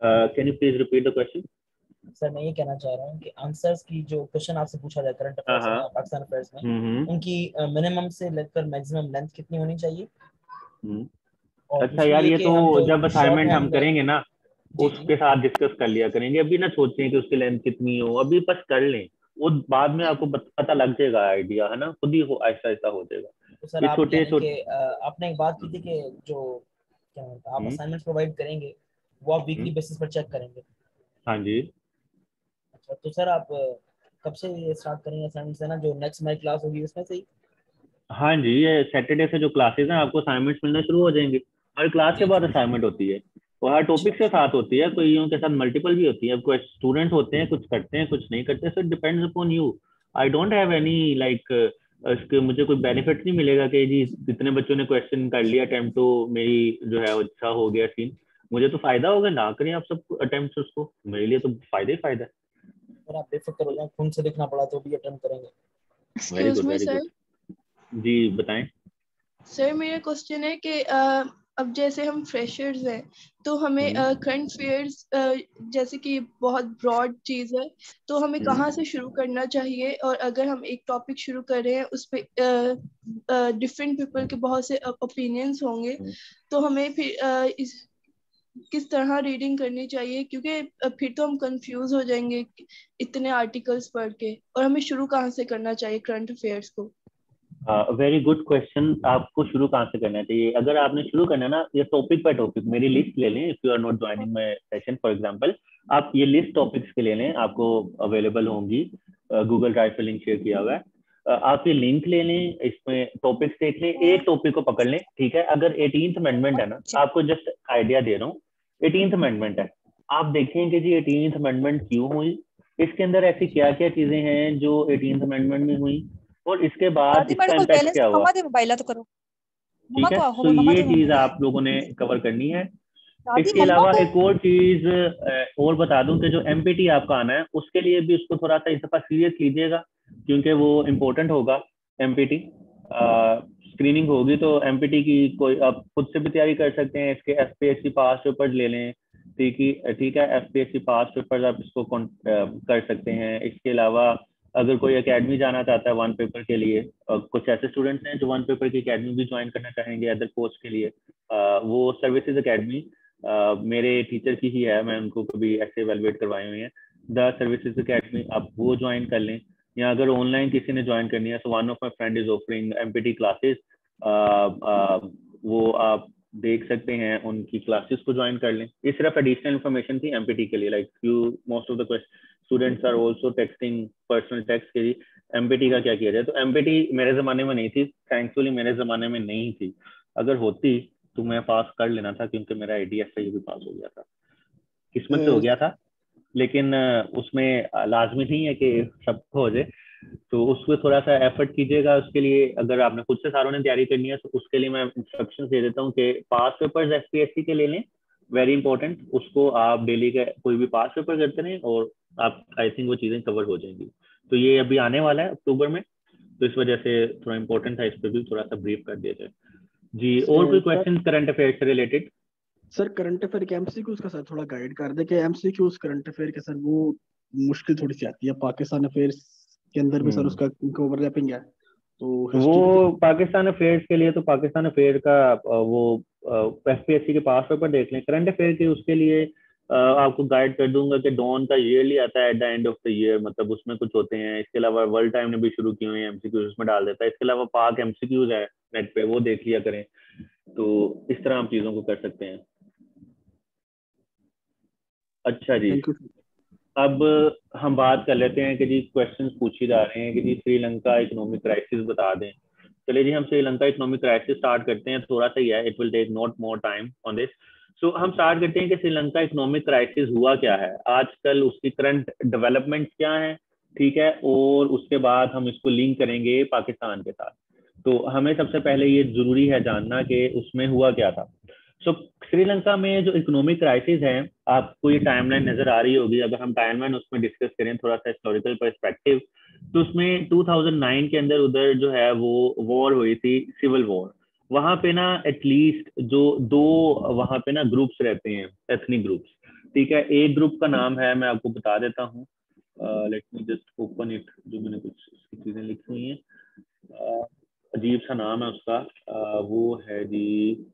Can you please repeat the question sir मैं ये कहना चाह रहा हूँ कि आंसर्स की जो क्वेश्चन आपसे पूछा जाए करंट अफेयर्स में पाकिस्तान अफेयर्स में उनकी मिनिमम से लेकर मैक्सिमम लेंथ कितनी होनी चाहिए? अच्छा यार ये तो जब असाइनमेंट हम करेंगे ना उसके साथ डिस्कस कर लिया करेंगे। अभी ना सोचें कि उसकी लेंथ कितनी हो। अभी बस कर लें। वो बाद में आपको पता लग जाएगा आइडिया है ना? खुद ही आहिस्ता आहिस्ता हो जाएगा। तो सर छोटे छोटे आपने एक बात की थी कि जो क्या आप असाइनमेंट प्रोवाइड करेंगे वो आप वीकली बेसिस पर चेक करेंगे। हाँ जी। अच्छा तो सर आप कब से ये स्टार्ट करेंगे असाइनमेंट से ना? जो नेक्स्ट हमारी क्लास होगी उसमें से ही? हाँ जी ये सैटरडे से जो क्लासेस हैं आपको असाइनमेंट्स मिलना शुरू हो जाएँगे। हर क्लास के बाद असाइनमेंट होती है। वो हर टॉपिक के साथ होती है कोई के साथ मल्टीपल भी होती है। अब कोई स्टूडेंट होते हैं कुछ करते हैं कुछ नहीं करते so depends upon you I don't have any like इसके मुझे कोई बेनिफिट नहीं मिलेगा कि जी जितने बच्चों ने क्वेश्चन कर लिया अटेम्प्ट तो मेरी जो है अच्छा हो गया सीन मुझे तो फ़ायदा होगा ना करें आप सब अटेम्प्ट उसको। मेरे लिए तो फ़ायदा ही फ़ायदा है। अगर आप बेफिक्र हो जाए खून से लिखना पड़ा तो भी अटेम्प्ट करेंगे। वेरी गुड वेरी गुड जी बताएँ। सर मेरा क्वेश्चन है कि अब जैसे हम फ्रेशर्स हैं तो हमें करंट अफेयर्स जैसे कि बहुत ब्रॉड चीज़ है तो हमें कहाँ से शुरू करना चाहिए? और अगर हम एक टॉपिक शुरू कर रहे हैं उस पर डिफरेंट पीपल के बहुत से ओपिनियंस होंगे तो हमें फिर इस किस तरह रीडिंग करनी चाहिए? क्योंकि फिर तो हम कंफ्यूज हो जाएँगे इतने आर्टिकल्स पढ़ के और हमें शुरू कहाँ से करना चाहिए करंट अफेयर्स को? वेरी गुड क्वेश्चन आपको शुरू कहाँ से करना चाहिए अगर आपने शुरू करना है ना ये टॉपिक बाय टॉपिक मेरी लिस्ट ले लें if you are not joining my session for example आप ये लिस्ट टॉपिक्स के ले लें आपको अवेलेबल होंगी गूगल ड्राइव पे लिंक शेयर किया हुआ है। आप ये लिंक ले लें इसमें टॉपिक्स देख लें एक टॉपिक को पकड़ लें ठीक है? अगर एटीन अमेंडमेंट है ना आपको जस्ट आइडिया दे रहा हूँ एटीन अमेंडमेंट है। आप देखेंगे जी एटीन अमेंडमेंट क्यों हुई? इसके अंदर ऐसी क्या क्या चीज़ें हैं जो एटीन अमेंडमेंट में हुई? और इसके बाद इसका इम्पैक्ट क्या हुआ? तो करो। ठीक है? तो ये चीज़ आप लोगों ने कवर करनी है। इसके अलावा एक और चीज़ और बता दूँ कि जो एमपीटी आपका आना है उसके लिए भी उसको थोड़ा सा इस दफ़ा सीरियस लीजिएगा क्योंकि वो इम्पोर्टेंट होगा एमपीटी स्क्रीनिंग होगी तो एमपीटी की कोई आप खुद से भी तैयारी कर सकते हैं इसके F P S C pass paper ले लें ठीक है ठीक है F P S C pass paper आप इसको कर सकते हैं। इसके अलावा अगर कोई एकेडमी जाना चाहता है वन पेपर के लिए कुछ ऐसे स्टूडेंट्स हैं जो वन पेपर की एकेडमी भी ज्वाइन करना चाहेंगे अदर पोस्ट के लिए वो सर्विसेज़ एकेडमी मेरे टीचर की ही है, मैं उनको कभी ऐसे एवेलुएट करवाई हुई है। द सर्विसेज़ अकेडमी आप वो ज्वाइन कर लें, या अगर ऑनलाइन किसी ने ज्वाइन करनी है तो one of my friend is offering M P T classes वो आप देख सकते हैं, उनकी क्लासेस को ज्वाइन कर लें। ये सिर्फ़ एडिशनल इन्फॉर्मेशन थी एमपीटी के लिए like you most of the students are also texting personal text के लिए। एमपीटी का क्या किया जाए? तो एमपीटी मेरे जमाने में नहीं थी थैंकफुली मेरे जमाने में नहीं थी। अगर होती तो मैं पास कर लेना था क्योंकि मेरा आई डी भी पास हो गया था। किस्मत से हो गया था लेकिन उसमें लाजमी नहीं है कि सबको हो जाए। तो उसमें थोड़ा सा एफर्ट कीजिएगा उसके लिए। अगर आपने खुद से सारों ने तैयारी करनी है तो उसके लिए मैं इंस्ट्रक्शन दे देता हूँ कि पास पेपर्स एस के ले लें। वेरी इंपॉर्टेंट उसको आप डेली का कोई भी पास पेपर करते रहें और आप आई थिंक वो चीज़ें कवर हो जाएँगी। तो ये अभी आने वाला है अक्टूबर में तो इस वजह से थोड़ा इंपॉर्टेंट था इस पर भी थोड़ा सा ब्रीफ कर दिया जाए। जी और कोई क्वेश्चन करंट अफेयर से रिलेटेड सर करंट अफेयर के एमसीक्यूज का सर थोड़ा गाइड कर दे कि एमसीक्यूज करंट अफेयर के सर वो मुश्किल थोड़ी सी आती है। पाकिस्तान अफेयर्स के अंदर भी सर उसका ओवरलैपिंग है तो वो पाकिस्तान अफेयर्स के लिए तो पाकिस्तान अफेयर का वो एफ़ पी एस सी के पास पेपर देख लें। करंट अफेयर के उसके लिए आपको गाइड कर दूँगा कि डॉन का ईयरली आता है at the end of the year मतलब उसमें कुछ होते हैं। इसके अलावा वर्ल्ड टाइम ने भी शुरू किए हुए हैं एमसीक्यूज उसमें डाल देता है। इसके अलावा पाक एमसीक्यूज है नेट पे वो देख लिया करें। तो इस तरह हम चीज़ों को कर सकते हैं। अच्छा जी। अब हम बात कर लेते हैं कि जी क्वेश्चन पूछे जा रहे हैं कि जी श्रीलंका इकोनॉमिक क्राइसिस बता दें। चलिए जी हम श्रीलंका इकोनॉमिक क्राइसिस स्टार्ट करते हैं। थोड़ा सा ही है। It will take not more time on this so हम स्टार्ट करते हैं कि श्रीलंका इकोनॉमिक क्राइसिस हुआ क्या है? आजकल उसकी करंट डेवलपमेंट क्या है? ठीक है? और उसके बाद हम इसको लिंक करेंगे पाकिस्तान के साथ। तो हमें सबसे पहले ये ज़रूरी है जानना कि उसमें हुआ क्या था। सो so, श्रीलंका में जो इकोनॉमिक क्राइसिस है आपको ये टाइमलाइन नज़र आ रही होगी। अगर हम टाइमलाइन उसमें डिस्कस करें थोड़ा सा हिस्टोरिकल परस्पेक्टिव तो उसमें 2009 के अंदर उधर जो है वो वॉर हुई थी सिविल वॉर वहाँ पे ना एटलीस्ट जो दो वहाँ पे ना ग्रुप्स रहते हैं एथनिक ग्रुप्स ठीक है एक ग्रुप का नाम है मैं आपको बता देता हूँ. Let me just open it जो मैंने कुछ चीज़ें लिखी हुई हैं. अजीब सा नाम है उसका. uh, वो है जी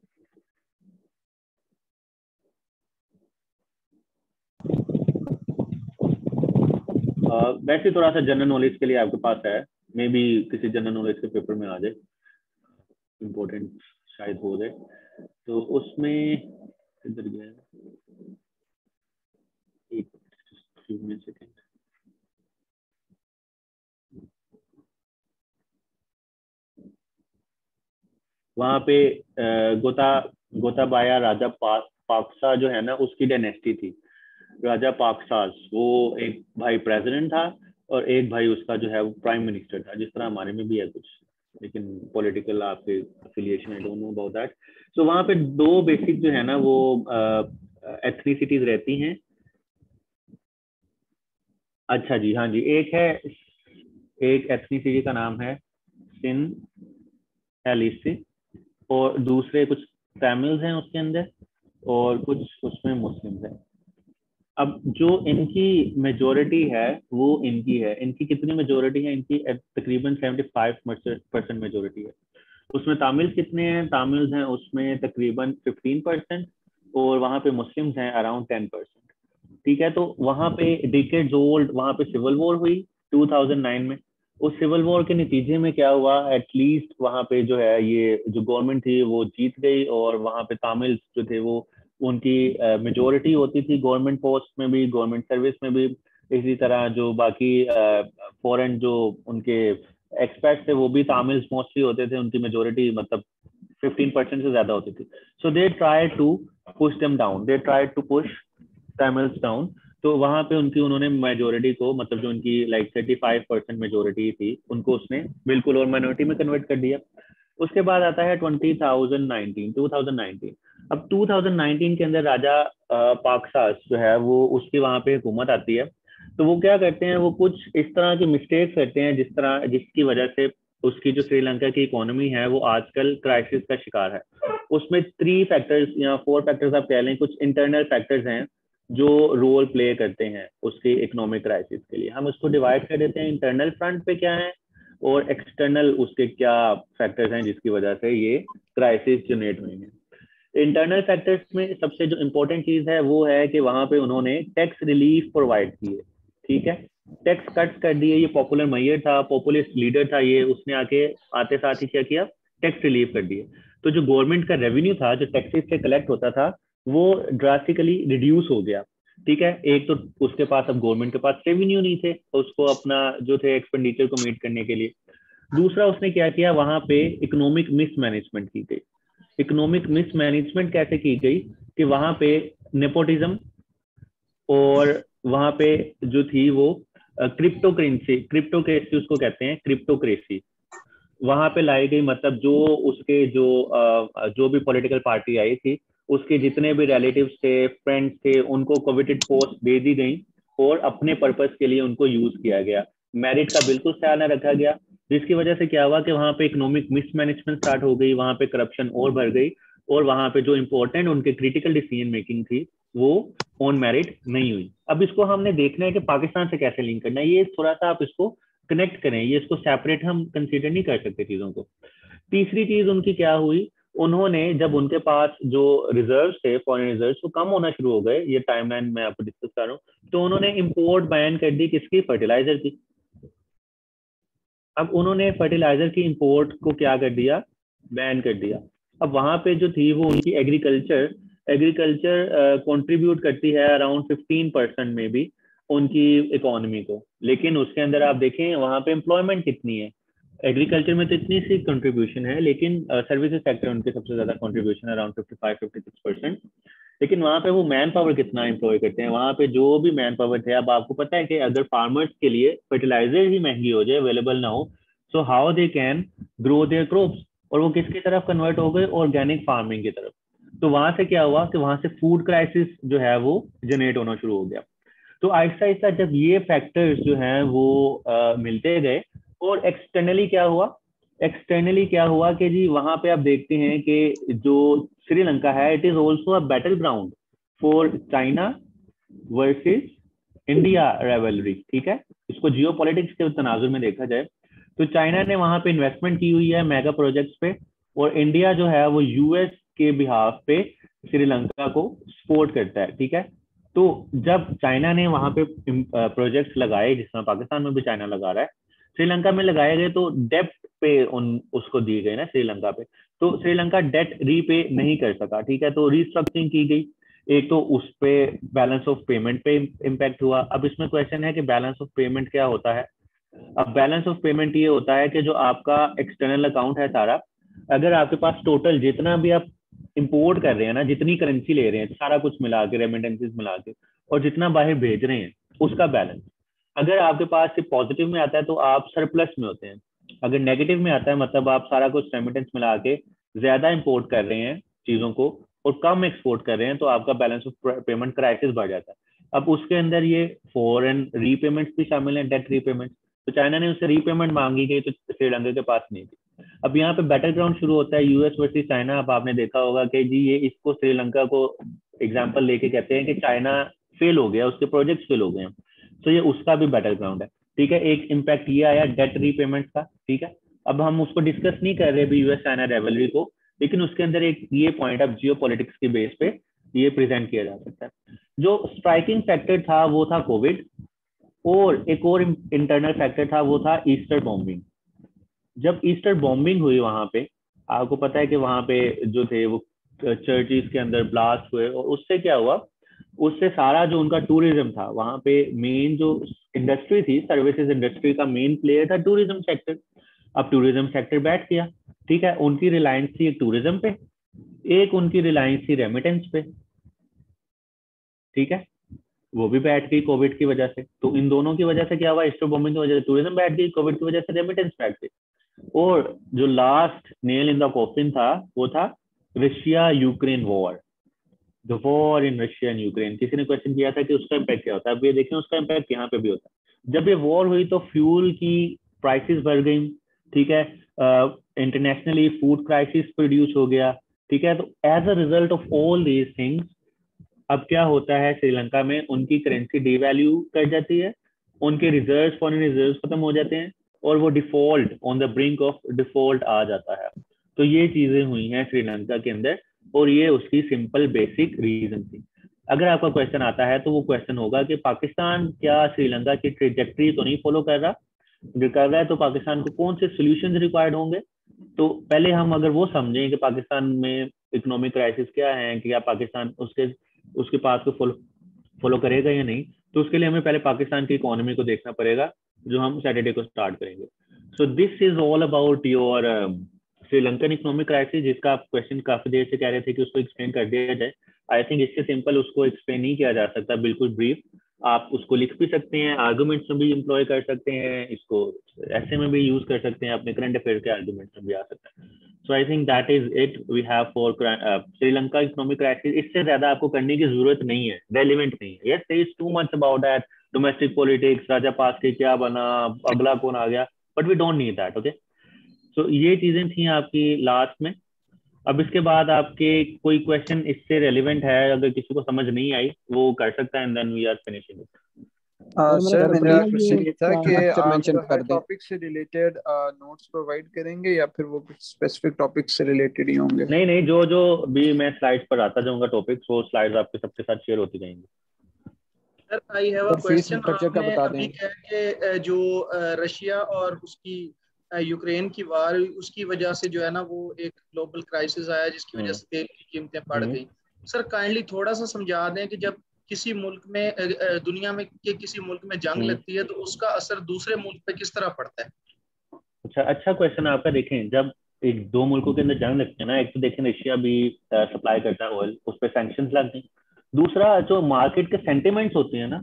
वैसे थोड़ा सा जनरल नॉलेज के लिए आपके पास है। मे बी किसी जनरल नॉलेज के पेपर में आ जाए। इम्पोर्टेंट शायद हो जाए। तो उसमें इधर गया। एक पे गोता गोताबाया राजा पा, पाकसा जो है ना उसकी डेनेस्टी थी। राजा पाकसास, वो एक भाई प्रेसिडेंट था और एक भाई उसका जो है वो प्राइम मिनिस्टर था, जिस तरह हमारे में भी है कुछ, लेकिन पॉलिटिकल आपके affiliation I don't know about that so वहाँ पे दो बेसिक जो है ना वो एथनिसिटीज रहती हैं। अच्छा जी हाँ जी, एक है, एक एथनिसिटी का नाम है सिन एलिसी और दूसरे कुछ तमिल्स हैं उसके अंदर, और कुछ उसमें मुस्लिम्स हैं। अब जो इनकी मेजोरिटी है, वो इनकी है। इनकी कितनी मेजोरिटी है? इनकी तकरीबन 75 परसेंट मेजोरिटी है। उसमें तामिल कितने हैं? तामिल्स हैं, उसमें तकरीबन 15 परसेंट और वहाँ पे मुस्लिम हैं अराउंड 10 परसेंट ठीक है तो वहाँ पे डिकेड्स ओल्ड वहाँ पे सिविल वॉर हुई 2009 में। उस सिविल वॉर के नतीजे में क्या हुआ? एटलीस्ट वहाँ पे जो है, ये जो गवर्नमेंट थी, वो जीत गई और वहाँ पे तामिल जो थे, वो उनकी मेजोरिटी होती थी गवर्नमेंट पोस्ट में भी गवर्नमेंट सर्विस में भी। इसी तरह जो बाकी फॉरेन जो उनके एक्सपर्ट थे, वो भी तामिल्स मोस्टली होते थे। उनकी मेजोरिटी मतलब 15 परसेंट से ज़्यादा होती थी। So they try to push them down they try to push Tamils down तो वहाँ पे उनकी, उन्होंने मेजोरिटी को मतलब जो उनकी like thirty five percent majority थी, उनको उसने बिल्कुल और माइनॉरिटी में कन्वर्ट कर दिया। उसके बाद आता है twenty thousand nineteen two thousand nineteen अब 2019 के अंदर राजा पाकसास जो है, वो उसकी वहाँ पे हुकूमत आती है। तो वो क्या करते हैं, वो कुछ इस तरह के मिस्टेक्स करते हैं, जिस तरह, जिसकी वजह से उसकी जो श्रीलंका की इकोनॉमी है, वो आजकल क्राइसिस का शिकार है। उसमें थ्री फैक्टर्स या फोर फैक्टर्स आप कह लें, कुछ इंटरनल फैक्टर्स हैं, जो रोल प्ले करते हैं उसके इकोनॉमिक क्राइसिस के लिए। हम उसको डिवाइड कर देते हैं इंटरनल फ्रंट पे क्या है और एक्सटर्नल उसके क्या फैक्टर्स हैं, जिसकी वजह से ये क्राइसिस जनरेट हुए हैं। इंटरनल फैक्टर्स में सबसे जो इम्पोर्टेंट चीज़ है, वो है कि वहाँ पे उन्होंने टैक्स रिलीफ प्रोवाइड किए, ठीक है? टैक्स कट कर दिए, ये पॉपुलर मैयर था पॉपुलिस्ट लीडर था ये, उसने आके आते साथ ही क्या किया? टैक्स रिलीफ कर दिए। तो जो गवर्नमेंट का रेवेन्यू था, जो टैक्सेस से कलेक्ट होता था, वो ड्रास्टिकली रिड्यूस हो गया, ठीक है? एक तो उसके पास अब गवर्नमेंट के पास रेवेन्यू नहीं थे, उसको अपना जो थे एक्सपेंडिचर को मीट करने के लिए। दूसरा उसने क्या किया? वहाँ पे इकोनॉमिक मिसमैनेजमेंट की गई। इकोनॉमिक मिसमैनेजमेंट कैसे की गई कि वहाँ पे नेपोटिज्म और वहाँ पे जो थी वो क्रिप्टो करेंसी क्रिप्टो करेंसी उसको कहते हैं क्रिप्टो करेंसी वहाँ पे लाई गई मतलब जो उसके जो जो भी पॉलिटिकल पार्टी आई थी, उसके जितने भी रिलेटिव थे फ्रेंड्स थे, उनको कोविटेड पोस्ट दे दी गई और अपने पर्पस के लिए उनको यूज़ किया गया। मेरिट का बिल्कुल ख्याल न रखा गया। जिसकी वजह से क्या हुआ कि वहाँ पे इकोनॉमिक मिसमैनेजमेंट स्टार्ट हो गई, वहाँ पे करप्शन और बढ़ गई और वहाँ पे जो इंपॉर्टेंट उनके क्रिटिकल डिसीज़न मेकिंग थी, वो ऑन मेरिट नहीं हुई। अब इसको हमने देखना है कि पाकिस्तान से कैसे लिंक करना है। ये थोड़ा सा आप इसको कनेक्ट करें, ये इसको सेपरेट हम कंसिडर नहीं कर सकते चीज़ों को। तीसरी चीज़ उनकी क्या हुई? उन्होंने जब उनके पास जो रिज़र्व थे फॉरेन रिज़र्व वो कम होना शुरू हो गए, ये टाइमलाइन मैं आपको डिस्कस कर रहा हूँ तो उन्होंने इम्पोर्ट बैन कर दी किसकी? फर्टिलाइज़र की। अब उन्होंने फर्टिलाइज़र की इंपोर्ट को क्या कर दिया? बैन कर दिया। अब वहाँ पे जो थी वो उनकी एग्रीकल्चर एग्रीकल्चर कंट्रीब्यूट करती है अराउंड फिफ्टीन परसेंट में भी उनकी इकोनॉमी को। लेकिन उसके अंदर आप देखें, वहाँ पे एम्प्लॉयमेंट कितनी है? एग्रीकल्चर में तो इतनी सी कंट्रीब्यूशन है, लेकिन सर्विसेज़ सेक्टर उनके सबसे ज़्यादा contribution around fifty five fifty six percent लेकिन वहाँ पे वो मैन पावर कितना एम्प्लॉय करते हैं? वहाँ पे जो भी मैन पावर थे अब आपको पता है कि अगर फार्मर्स के लिए फर्टिलाइज़र ही महँगी हो जाए अवेलेबल ना हो so how they can grow their crops और वो किसकी तरफ़ कन्वर्ट हो गए? ऑर्गेनिक फ़ार्मिंग की तरफ़। तो वहाँ से क्या हुआ कि वहाँ से फ़ूड क्राइसिस जो है वो जनरेट होना शुरू हो गया। तो आहिस्ता आहिस्ता जब ये फैक्टर्स जो हैं वो आ, मिलते गए और एक्सटर्नली क्या हुआ? एक्सटर्नली क्या हुआ कि जी वहाँ पे आप देखते हैं कि जो श्रीलंका है it is also a battle ground for China versus India rivalry ठीक है? इसको जियो के तनाजुर में देखा जाए तो चाइना ने वहाँ पे इन्वेस्टमेंट की हुई है मेगा प्रोजेक्ट्स पे, और इंडिया जो है, वो यूएस के बिहाफ पे श्रीलंका को सपोर्ट करता है, ठीक है? तो जब चाइना ने वहाँ पे प्रोजेक्ट्स लगाए जिसमें पाकिस्तान में भी चाइना लगा रहा है, श्रीलंका में लगाए गए तो डेप्ट पे उन, उसको दिए गए ना, श्रीलंका पे। तो श्रीलंका डेट रीपे नहीं कर सका, ठीक है? तो रिस्ट्रक्चरिंग की गई। एक तो उस पे बैलेंस ऑफ़ पेमेंट पे इम्पैक्ट हुआ। अब इसमें क्वेश्चन है कि बैलेंस ऑफ़ पेमेंट क्या होता है? अब बैलेंस ऑफ़ पेमेंट ये होता है कि जो आपका एक्सटर्नल अकाउंट है सारा, अगर आपके पास टोटल जितना भी आप इंपोर्ट कर रहे हैं ना, जितनी करेंसी ले रहे हैं, सारा कुछ मिला के रेमिटेंसेज मिला के, और जितना बाहर भेज रहे हैं, उसका बैलेंस अगर आपके पास पॉजिटिव में आता है तो आप सरप्लस में होते हैं। अगर नेगेटिव में आता है मतलब आप सारा कुछ रेमिटेंस मिला के ज़्यादा इम्पोर्ट कर रहे हैं चीज़ों को और कम एक्सपोर्ट कर रहे हैं तो आपका बैलेंस ऑफ़ पेमेंट क्राइसिस बढ़ जाता है। अब उसके अंदर ये फॉरन रीपेमेंट भी शामिल है डेट रीपेमेंट तो चाइना ने उससे रीपेमेंट मांगी गई तो श्रीलंका के पास नहीं थी। अब यहाँ पे बैटल ग्राउंड शुरू होता है यूएस वर्सेस चाइना अब आपने देखा होगा कि जी, ये इसको श्रीलंका को एग्ज़ाम्पल लेके कहते हैं कि चाइना फेल हो गया, उसके प्रोजेक्ट फेल हो गए हैं। तो ये उसका भी बैटल ग्राउंड है। ठीक है, एक इम्पैक्ट ये आया डेट रीपेमेंट का, ठीक है? अब हम उसको डिस्कस नहीं कर रहे अभी यूएस चाइना रेवलरी को, लेकिन उसके अंदर एक ये पॉइंट अब जियो के बेस पे ये प्रेजेंट किया जा सकता है। जो स्ट्राइकिंग फैक्टर था वो था कोविड और एक और इंटरनल फैक्टर था वो था ईस्टर बॉम्बिंग जब ईस्टर बॉम्बिंग हुई वहाँ पे, आपको पता है कि वहाँ पे जो थे वो चर्चिस के अंदर ब्लास्ट हुए, और उससे क्या हुआ? उससे सारा जो उनका टूरिज़्म था, वहाँ पे मेन जो इंडस्ट्री थी सर्विसेज़ इंडस्ट्री का मेन प्लेयर था टूरिज़्म सेक्टर अब टूरिज़्म सेक्टर बैठ गया, ठीक है? उनकी रिलायंस थी एक टूरिज़्म पे, एक उनकी रिलायंस थी रेमिटेंस पे, ठीक है? वो भी बैठ गई कोविड की वजह से। तो इन दोनों की वजह से क्या हुआ? स्टो बॉम्बिंग की वजह से टूरिज़्म बैठ गई कोविड की वजह से रेमिटेंस बैठ गई। और जो last nail in the coffin था, वो था Russia Ukraine war the war in Russia and Ukraine किसी ने क्वेश्चन किया था कि उसका इम्पैक्ट क्या होता है? अब ये देखें, उसका इम्पैक्ट यहाँ पे भी होता है। जब ये वॉर हुई तो फ्यूल की प्राइसेस बढ़ गई, ठीक है? इंटरनेशनली फ़ूड क्राइसिस प्रोड्यूस हो गया, ठीक है? तो as a result of all these things अब क्या होता है श्रीलंका में? उनकी करेंसी डिवैल्यू कर जाती है, उनके रिज़र्व फॉरन रिज़र्व खत्म हो जाते हैं और वो default on the brink of default आ जाता है। तो ये चीज़ें हुई हैं श्रीलंका के अंदर। और ये उसकी सिंपल बेसिक रीजन थी। अगर आपका क्वेश्चन आता है तो वो क्वेश्चन होगा कि पाकिस्तान क्या श्रीलंका की ट्रेजेक्ट्री तो नहीं फॉलो कर रहा? कर रहा है तो पाकिस्तान को कौन से सोल्यूशन रिक्वायर्ड होंगे? तो पहले हम अगर वो समझें कि पाकिस्तान में इकोनॉमिक क्राइसिस क्या है, कि क्या पाकिस्तान उसके उसके पास को फॉलो फॉलो करेगा या नहीं तो उसके लिए हमें पहले पाकिस्तान की इकोनॉमी को देखना पड़ेगा, जो हम सैटरडे को स्टार्ट करेंगे। So this is all about your Sri Lankan economic crisis जिसका आप क्वेश्चन काफ़ी देर से कह रहे थे कि उसको एक्सप्लेन कर दिया जाए आई थिंक इससे सिंपल उसको एक्सप्लेन नहीं किया जा सकता, बिल्कुल ब्रीफ आप उसको लिख भी सकते हैं आर्गूमेंट्स में भी इम्प्लॉय कर सकते हैं, इसको ऐसे में भी यूज़ कर सकते हैं, अपने करंट अफेयर के आर्गूमेंट्स में भी आ सकता है। So I think that is it we have for Sri Lanka economic crisis इससे ज़्यादा आपको करने की ज़रूरत नहीं है रेलिवेंट नहीं है। Yes is too much about that domestic politics Rajapaksa क्या बना अगला कौन आ गया? But we don't need that okay so ये चीज़ें थी आपकी लास्ट में। अब इसके बाद आपके कोई क्वेश्चन इससे रेलिवेंट है अगर किसी को समझ नहीं आई वो कर सकता है then we are finishing sir मेरा क्वेश्चन ये था कि आप टॉपिक से रिलेटेड नोट्स प्रोवाइड करेंगे या फिर वो कुछ स्पेसिफिक टॉपिक से रिलेटेड ही होंगे? नहीं नहीं जो जो भी मैं स्लाइड्स पर आता जाऊँगा टॉपिक्स वो स्लाइड्स आपके सबके साथ शेयर होती जाएँगी। Sir I have a question आपने अभी कहा कि जो रशिया और उसकी यूक्रेन की वार उसकी वजह से जो है ना वो एक ग्लोबल क्राइसिस आया जिसकी वजह से तेल की कीमतें बढ़ गई। सर काइंडली थोड़ा सा समझा दें कि जब किसी मुल्क में दुनिया में के किसी मुल्क में जंग लगती है तो उसका असर दूसरे मुल्क पे किस तरह पड़ता है? अच्छा अच्छा क्वेश्चन आपका देखें जब एक दो मुल्कों के अंदर जंग लगती है ना एक तो देखें रशिया भी सप्लाई करता है ऑयल उस पर सैंक्शन लग गई दूसरा जो मार्केट के सेंटिमेंट्स होते हैं ना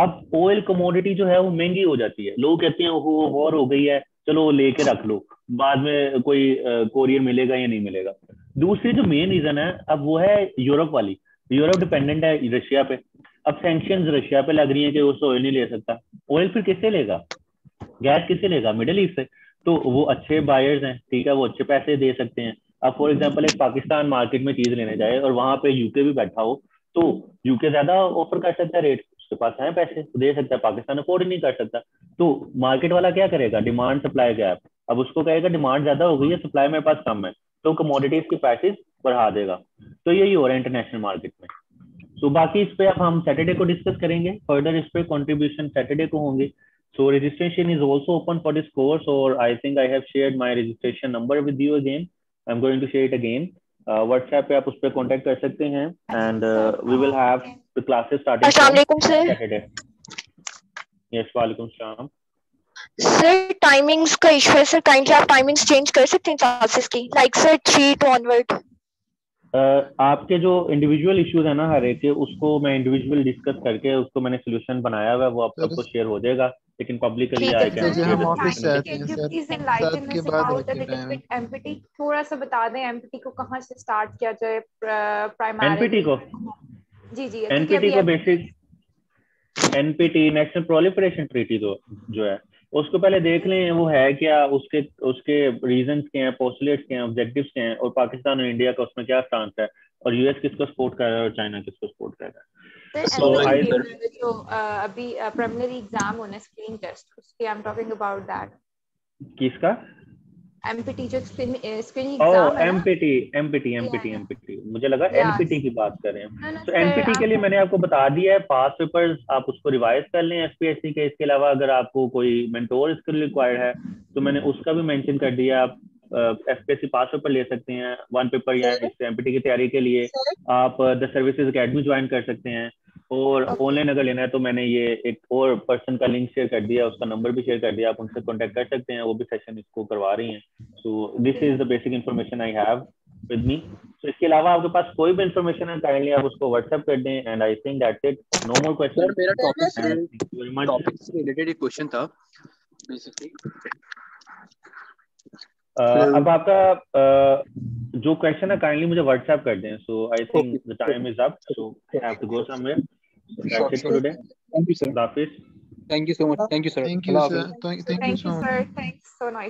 अब ऑयल कमोडिटी जो है वो महँगी हो जाती है। लोग कहते हैं वो वॉर हो गई है। चलो वो लेके रख लो, बाद में कोई कोरियर मिलेगा या नहीं मिलेगा। दूसरी जो मेन रीजन है, अब वो है यूरोप वाली। यूरोप डिपेंडेंट है रशिया पे। अब सैंक्शन रशिया पे लग रही है कि वो ऑयल नहीं ले सकता। ऑयल फिर किससे लेगा? गैस किससे लेगा? मिडिल ईस्ट से। तो वो अच्छे बायर्स हैं, ठीक है, वो अच्छे पैसे दे सकते हैं। अब फॉर एग्ज़ाम्पल एक पाकिस्तान मार्केट में चीज़ लेने जाए और वहाँ पे यूके भी बैठा हो तो यूके ज़्यादा ऑफ़र कर सकता है रेट उसके पास है पैसे तो दे सकता है, पाकिस्तान अफोर्ड नहीं कर सकता। तो मार्केट वाला क्या करेगा? डिमांड सप्लाई गैप अब उसको कहेगा डिमांड ज़्यादा हो गई है सप्लाई मेरे पास कम है। तो कमोडिटीज की प्राइसेस बढ़ा देगा। तो यही हो रहा है इंटरनेशनल मार्केट में। तो बाकी इस पे अब हम सैटरडे को डिस्कस करेंगे। फर्दर इस पे कंट्रीब्यूशन सैटरडे को होंगे। So registration is also open for this course और I think I have shared my registration number with you again I am going to share it again WhatsApp पे आप उस पर कॉन्टेक्ट कर सकते हैं and we will have the classes starting अस्सलाम वालेकुम सर यस वालेकुम सलाम सर टाइमिंग्स का इशू है सर काइंडली आप टाइमिंग्स चेंज कर सकते हैं क्लासेस की. Like sir three two onward आपके जो इंडिविजुअल इश्यूज़ है ना हर एक के उसको मैं इंडिविजुअल डिस्कस करके उसको मैंने सोल्यूशन बनाया हुआ है वो आप सबको शेयर हो जाएगा। लेकिन पब्लिकली आई कैन जी हम ऑफ़िस से आते हैं सर के बाद एमपीटी थोड़ा सा बता दें एमपीटी को कहाँ से स्टार्ट किया जाए प्राइमरी एनपीटी को? जी जी एनपीटी को basic NPT national proliferation treaty जो जो है। उसको पहले देख लें वो है क्या उसके उसके रीजंस क्या हैं पोस्टुलेट्स क्या हैं ऑब्जेक्टिव्स क्या हैं और पाकिस्तान और इंडिया का उसमें क्या स्टांस है और यूएस किसको सपोर्ट कर रहा है और चाइना किसको सपोर्ट कर रहा है। So, जो अभी प्रीलिमिनरी एग्ज़ाम होना स्क्रीनिंग टेस्ट उसके I am talking about that किसका एमपीटी जो स्क्रीनिंग एग्ज़ाम है एमपीटी एमपीटी एमपीटी एमपीटी मुझे लगा एनपीटी की बात कर रहे हैं। तो एनपीटी के लिए मैंने आपको बता दिया है पास पेपर्स आप उसको रिवाइज कर लें एसपीएससी के इसके अलावा अगर आपको कोई मेंटोर इसके लिए रिक्वायर्ड है तो मैंने उसका भी मेंशन कर दिया आप एफपीएससी पास पेपर ले सकते हैं वन पेपर या एमपीटी की तैयारी के लिए आप द सर्विसेज़ अकेडमी ज्वाइन कर सकते हैं। और ऑनलाइन अगर लेना है तो मैंने ये एक और पर्सन का लिंक शेयर कर दिया उसका नंबर भी शेयर कर दिया आप उनसे कांटेक्ट कर सकते हैं वो भी सेशन इसको करवा रही हैं। So this is the basic information I have with me तो इसके अलावा आपके पास कोई भी इन्फॉर्मेशन है काइंडली आप उसको व्हाट्सएप कर दें and I think that's it no more question sir मेरा टॉपिक टॉपिक से रिलेटेड एक क्वेश्चन था बेसिकली Uh, अब आपका uh, जो क्वेश्चन है काइंडली मुझे व्हाट्सएप कर दें। So I think the time is up so I have to go somewhere that's it for today thank you sir thank you so much thank you sir thank you sir thank you so much thanks so nice